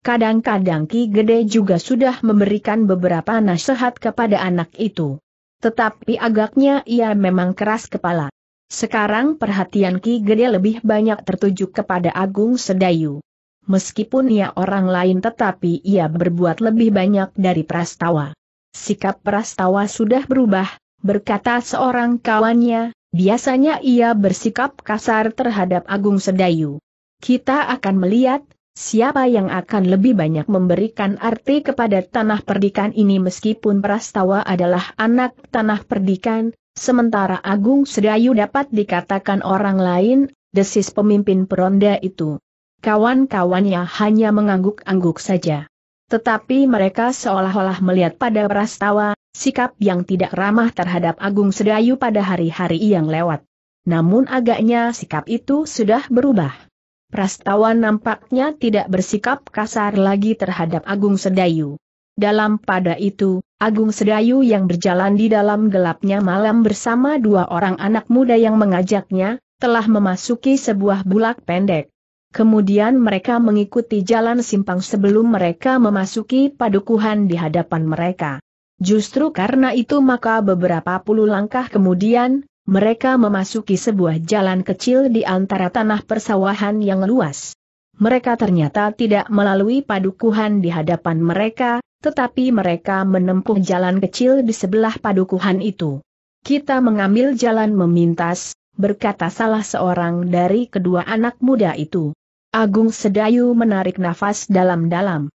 Kadang-kadang Ki Gede juga sudah memberikan beberapa nasihat kepada anak itu. Tetapi agaknya ia memang keras kepala. Sekarang perhatian Ki Gede lebih banyak tertuju kepada Agung Sedayu. Meskipun ia orang lain tetapi ia berbuat lebih banyak dari Prastawa. Sikap Prastawa sudah berubah, berkata seorang kawannya, Biasanya ia bersikap kasar terhadap Agung Sedayu. Kita akan melihat, siapa yang akan lebih banyak memberikan arti kepada tanah perdikan ini meskipun Prastawa adalah anak tanah perdikan, sementara Agung Sedayu dapat dikatakan orang lain, desis pemimpin peronda itu. Kawan-kawannya hanya mengangguk-angguk saja. Tetapi mereka seolah-olah melihat pada Prastawa, sikap yang tidak ramah terhadap Agung Sedayu pada hari-hari yang lewat. Namun agaknya sikap itu sudah berubah. Prastawa nampaknya tidak bersikap kasar lagi terhadap Agung Sedayu. Dalam pada itu, Agung Sedayu yang berjalan di dalam gelapnya malam bersama dua orang anak muda yang mengajaknya, telah memasuki sebuah bulak pendek. Kemudian mereka mengikuti jalan simpang sebelum mereka memasuki padukuhan di hadapan mereka. Justru karena itu maka beberapa puluh langkah kemudian, mereka memasuki sebuah jalan kecil di antara tanah persawahan yang luas. Mereka ternyata tidak melalui padukuhan di hadapan mereka, tetapi mereka menempuh jalan kecil di sebelah padukuhan itu. Kita mengambil jalan memintas, berkata salah seorang dari kedua anak muda itu. Agung Sedayu menarik nafas dalam-dalam.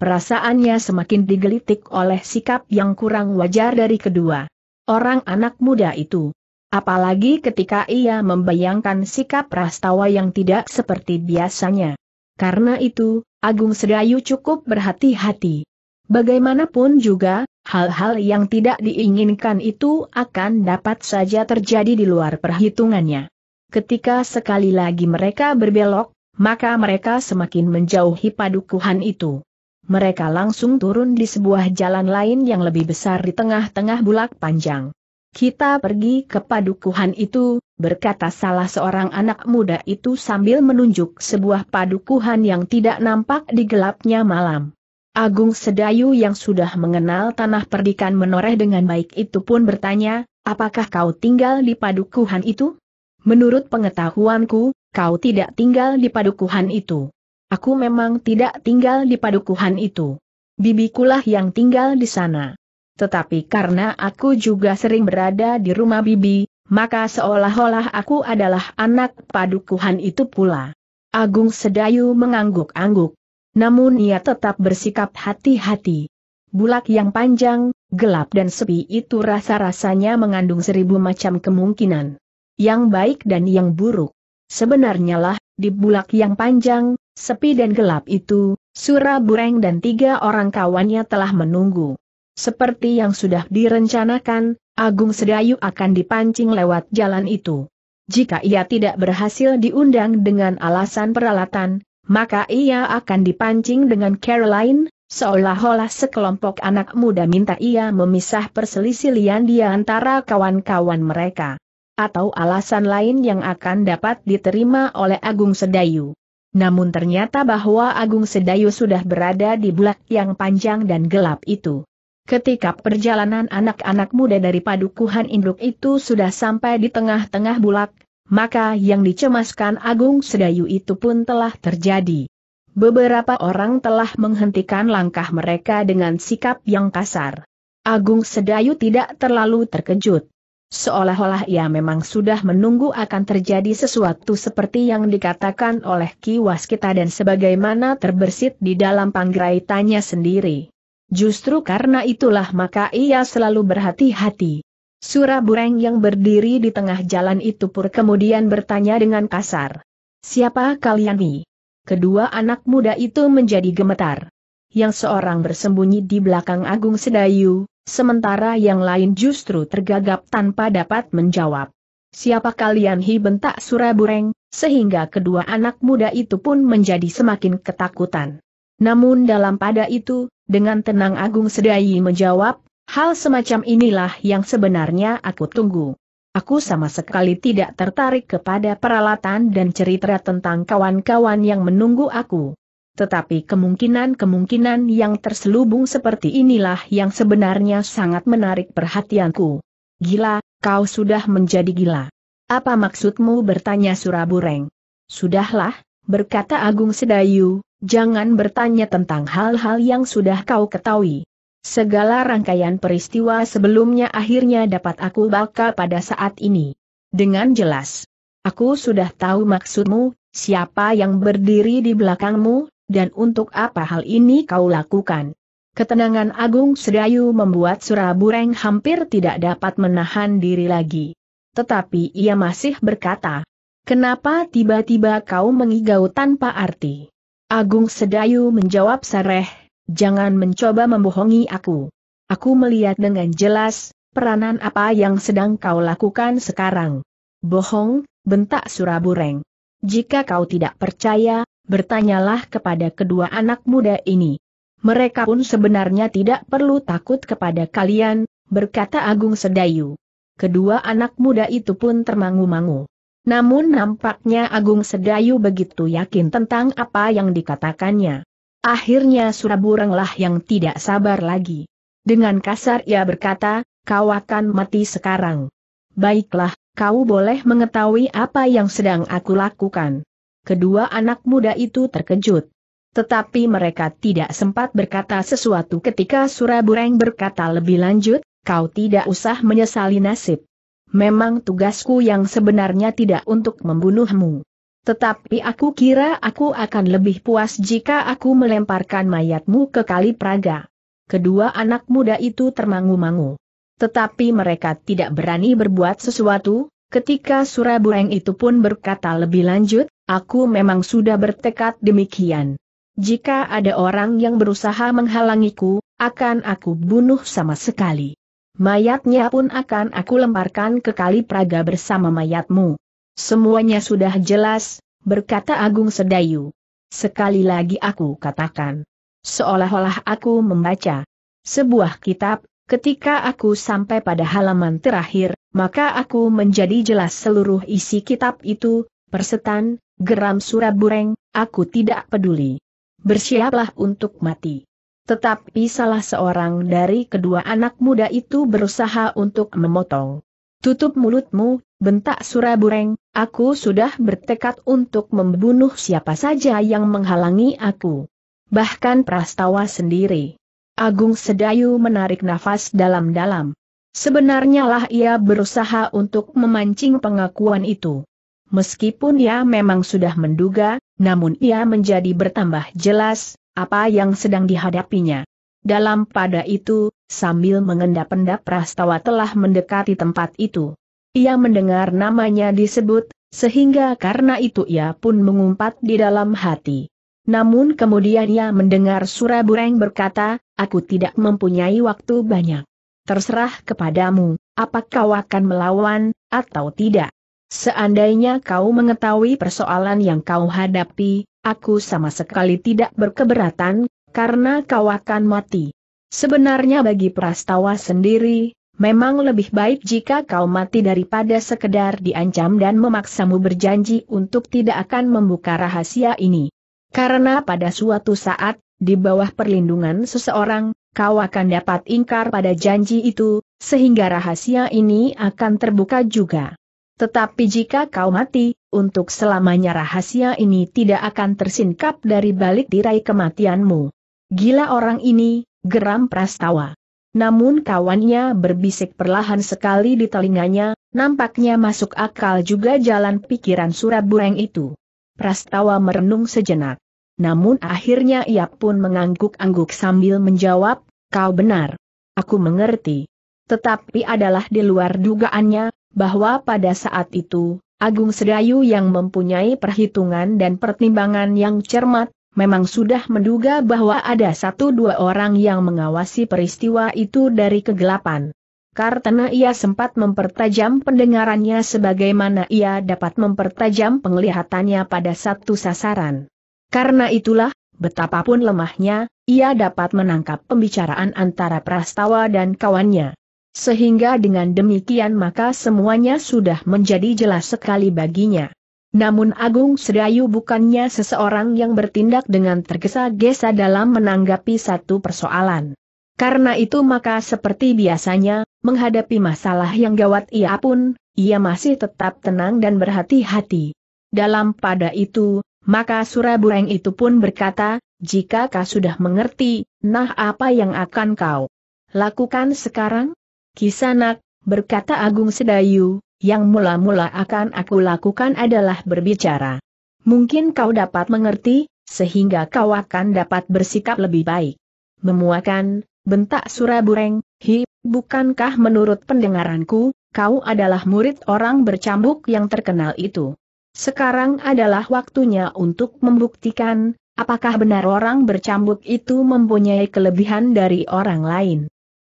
Perasaannya semakin digelitik oleh sikap yang kurang wajar dari kedua orang anak muda itu. Apalagi ketika ia membayangkan sikap Prastawa yang tidak seperti biasanya. Karena itu, Agung Sedayu cukup berhati-hati. Bagaimanapun juga, hal-hal yang tidak diinginkan itu akan dapat saja terjadi di luar perhitungannya. Ketika sekali lagi mereka berbelok, maka mereka semakin menjauhi padukuhan itu. Mereka langsung turun di sebuah jalan lain yang lebih besar di tengah-tengah bulak panjang. Kita pergi ke padukuhan itu, berkata salah seorang anak muda itu sambil menunjuk sebuah padukuhan yang tidak nampak di gelapnya malam. Agung Sedayu yang sudah mengenal tanah perdikan menoreh dengan baik itu pun bertanya, apakah kau tinggal di padukuhan itu? Menurut pengetahuanku, kau tidak tinggal di padukuhan itu. Aku memang tidak tinggal di padukuhan itu. Bibikulah yang tinggal di sana tetapi karena aku juga sering berada di rumah bibi, maka seolah-olah aku adalah anak padukuhan itu pula. Agung Sedayu mengangguk-angguk. Namun ia tetap bersikap hati-hati. Bulak yang panjang, gelap dan sepi itu rasa-rasanya mengandung seribu macam kemungkinan. Yang baik dan yang buruk. Sebenarnya lah, di bulak yang panjang, sepi dan gelap itu, Surabureng dan tiga orang kawannya telah menunggu. Seperti yang sudah direncanakan, Agung Sedayu akan dipancing lewat jalan itu. Jika ia tidak berhasil diundang dengan alasan peralatan, maka ia akan dipancing dengan Caroline, seolah-olah sekelompok anak muda minta ia memisah perselisihan di antara kawan-kawan mereka. Atau alasan lain yang akan dapat diterima oleh Agung Sedayu. Namun ternyata bahwa Agung Sedayu sudah berada di bulak yang panjang dan gelap itu. Ketika perjalanan anak-anak muda dari padukuhan induk itu sudah sampai di tengah-tengah bulak, maka yang dicemaskan Agung Sedayu itu pun telah terjadi. Beberapa orang telah menghentikan langkah mereka dengan sikap yang kasar. Agung Sedayu tidak terlalu terkejut. Seolah-olah ia memang sudah menunggu akan terjadi sesuatu seperti yang dikatakan oleh Ki Waskita dan sebagaimana terbersit di dalam panggraitannya sendiri. Justru karena itulah maka ia selalu berhati-hati. Surabureng yang berdiri di tengah jalan itu pur kemudian bertanya dengan kasar. Siapa kalian ini? Kedua anak muda itu menjadi gemetar. Yang seorang bersembunyi di belakang Agung Sedayu, sementara yang lain justru tergagap tanpa dapat menjawab. Siapa kalian hi bentak Surabureng, sehingga kedua anak muda itu pun menjadi semakin ketakutan. Namun dalam pada itu, dengan tenang Agung Sedayi menjawab, hal semacam inilah yang sebenarnya aku tunggu. Aku sama sekali tidak tertarik kepada peralatan dan cerita tentang kawan-kawan yang menunggu aku. Tetapi kemungkinan-kemungkinan yang terselubung seperti inilah yang sebenarnya sangat menarik perhatianku. Gila, kau sudah menjadi gila. Apa maksudmu bertanya Surabureng? Sudahlah, berkata Agung Sedayu, jangan bertanya tentang hal-hal yang sudah kau ketahui. Segala rangkaian peristiwa sebelumnya akhirnya dapat aku baca pada saat ini. Dengan jelas. Aku sudah tahu maksudmu, siapa yang berdiri di belakangmu, dan untuk apa hal ini kau lakukan? Ketenangan Agung Sedayu membuat Surabureng hampir tidak dapat menahan diri lagi. Tetapi ia masih berkata, Kenapa tiba-tiba kau mengigau tanpa arti? Agung Sedayu menjawab sereh, jangan mencoba membohongi aku. Aku melihat dengan jelas, peranan apa yang sedang kau lakukan sekarang. Bohong, bentak Surabureng. Jika kau tidak percaya, bertanyalah kepada kedua anak muda ini. Mereka pun sebenarnya tidak perlu takut kepada kalian, berkata Agung Sedayu. Kedua anak muda itu pun termangu-mangu. Namun nampaknya Agung Sedayu begitu yakin tentang apa yang dikatakannya. Akhirnya Suraburenglah yang tidak sabar lagi. Dengan kasar ia berkata, kau akan mati sekarang. Baiklah, kau boleh mengetahui apa yang sedang aku lakukan. Kedua anak muda itu terkejut. Tetapi mereka tidak sempat berkata sesuatu ketika Surabureng berkata lebih lanjut, kau tidak usah menyesali nasib. Memang tugasku yang sebenarnya tidak untuk membunuhmu. Tetapi aku kira aku akan lebih puas jika aku melemparkan mayatmu ke kali Praga. Kedua anak muda itu termangu-mangu. Tetapi mereka tidak berani berbuat sesuatu, ketika Surabureng itu pun berkata lebih lanjut, aku memang sudah bertekad demikian. Jika ada orang yang berusaha menghalangiku, akan aku bunuh sama sekali. Mayatnya pun akan aku lemparkan ke kali Praga bersama mayatmu. Semuanya sudah jelas, berkata Agung Sedayu. Sekali lagi aku katakan. Seolah-olah aku membaca sebuah kitab, ketika aku sampai pada halaman terakhir, maka aku menjadi jelas seluruh isi kitab itu, persetan, geram Surabureng, aku tidak peduli. Bersiaplah untuk mati. Tetapi salah seorang dari kedua anak muda itu berusaha untuk memotong. Tutup mulutmu, bentak Surabureng, aku sudah bertekad untuk membunuh siapa saja yang menghalangi aku. Bahkan Prastawa sendiri. Agung Sedayu menarik nafas dalam-dalam. Sebenarnya lah ia berusaha untuk memancing pengakuan itu. Meskipun ia memang sudah menduga, namun ia menjadi bertambah jelas, apa yang sedang dihadapinya. Dalam pada itu, sambil mengendap-endap Prastawa telah mendekati tempat itu. Ia mendengar namanya disebut, sehingga karena itu ia pun mengumpat di dalam hati. Namun kemudian ia mendengar Surabureng berkata, aku tidak mempunyai waktu banyak. Terserah kepadamu, apa kau akan melawan, atau tidak. Seandainya kau mengetahui persoalan yang kau hadapi, Aku sama sekali tidak berkeberatan, karena kau akan mati. Sebenarnya bagi Prastawa sendiri, memang lebih baik jika kau mati daripada sekedar diancam dan memaksamu berjanji untuk tidak akan membuka rahasia ini. Karena pada suatu saat, di bawah perlindungan seseorang, kau akan dapat ingkar pada janji itu, sehingga rahasia ini akan terbuka juga. Tetapi jika kau mati, untuk selamanya rahasia ini tidak akan tersingkap dari balik tirai kematianmu. Gila orang ini, geram Prastawa. Namun kawannya berbisik perlahan sekali di telinganya, nampaknya masuk akal juga jalan pikiran Surabureng itu. Prastawa merenung sejenak. Namun akhirnya ia pun mengangguk-angguk sambil menjawab, kau benar. Aku mengerti. Tetapi adalah di luar dugaannya, bahwa pada saat itu, Agung Sedayu yang mempunyai perhitungan dan pertimbangan yang cermat, memang sudah menduga bahwa ada satu dua orang yang mengawasi peristiwa itu dari kegelapan. Karena ia sempat mempertajam pendengarannya sebagaimana ia dapat mempertajam penglihatannya pada satu sasaran. Karena itulah, betapapun lemahnya, ia dapat menangkap pembicaraan antara Prastawa dan kawannya. Sehingga dengan demikian maka semuanya sudah menjadi jelas sekali baginya. Namun Agung Sedayu bukannya seseorang yang bertindak dengan tergesa-gesa dalam menanggapi satu persoalan. Karena itu maka seperti biasanya, menghadapi masalah yang gawat ia pun, ia masih tetap tenang dan berhati-hati. Dalam pada itu, maka Surabureng itu pun berkata, jika kau sudah mengerti, nah apa yang akan kau lakukan sekarang? Kisanak, berkata Agung Sedayu, yang mula-mula akan aku lakukan adalah berbicara. Mungkin kau dapat mengerti, sehingga kau akan dapat bersikap lebih baik. Memuakan, bentak Surabureng, hi, bukankah menurut pendengaranku, kau adalah murid orang bercambuk yang terkenal itu. Sekarang adalah waktunya untuk membuktikan, apakah benar orang bercambuk itu mempunyai kelebihan dari orang lain.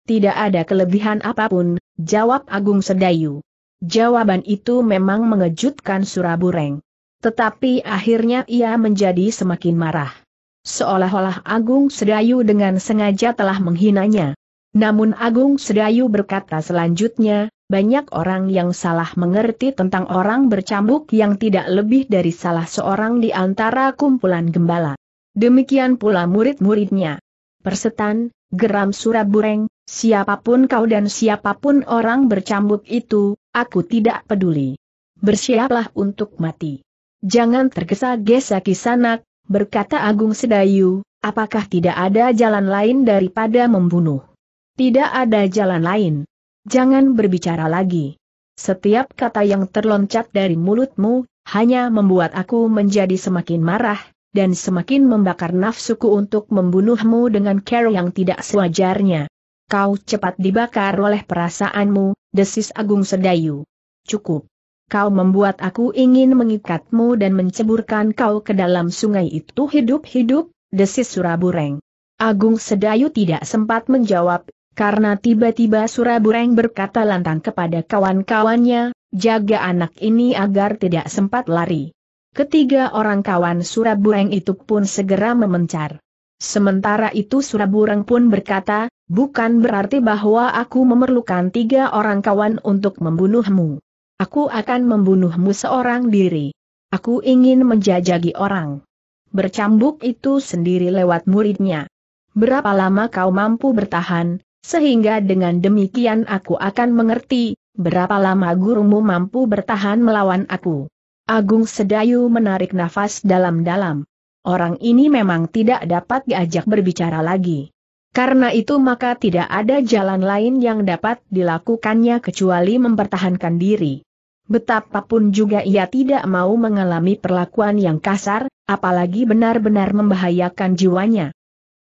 Tidak ada kelebihan apa pun, jawab Agung Sedayu. Jawaban itu memang mengejutkan Surabureng. Tetapi akhirnya ia menjadi semakin marah. Seolah-olah Agung Sedayu dengan sengaja telah menghinanya. Namun Agung Sedayu berkata selanjutnya, banyak orang yang salah mengerti tentang orang bercambuk yang tidak lebih dari salah seorang di antara kumpulan gembala. Demikian pula murid-muridnya. Persetan, geram Surabureng, siapa pun kau dan siapa pun orang bercambuk itu, aku tidak peduli. Bersiaplah untuk mati. Jangan tergesa-gesa kisanak, berkata Agung Sedayu, apakah tidak ada jalan lain daripada membunuh? Tidak ada jalan lain. Jangan berbicara lagi. Setiap kata yang terloncat dari mulutmu, hanya membuat aku menjadi semakin marah, dan semakin membakar nafsuku untuk membunuhmu dengan cara yang tidak sewajarnya. Kau cepat dibakar oleh perasaanmu, desis Agung Sedayu. Cukup. Kau membuat aku ingin mengikatmu dan menceburkan kau ke dalam sungai itu hidup-hidup, desis Surabureng. Agung Sedayu tidak sempat menjawab, karena tiba-tiba Surabureng berkata lantang kepada kawan-kawannya, jaga anak ini agar tidak sempat lari. Ketiga orang kawan Surabureng itu pun segera memencar. Sementara itu Surabureng pun berkata, bukan berarti bahwa aku memerlukan tiga orang kawan untuk membunuhmu. Aku akan membunuhmu seorang diri. Aku ingin menjajagi orang. Bercambuk itu sendiri lewat muridnya. Berapa lama kau mampu bertahan, sehingga dengan demikian aku akan mengerti, berapa lama gurumu mampu bertahan melawan aku. Agung Sedayu menarik nafas dalam-dalam. Orang ini memang tidak dapat diajak berbicara lagi. Karena itu maka tidak ada jalan lain yang dapat dilakukannya kecuali mempertahankan diri. Betapapun juga ia tidak mau mengalami perlakuan yang kasar, apalagi benar-benar membahayakan jiwanya.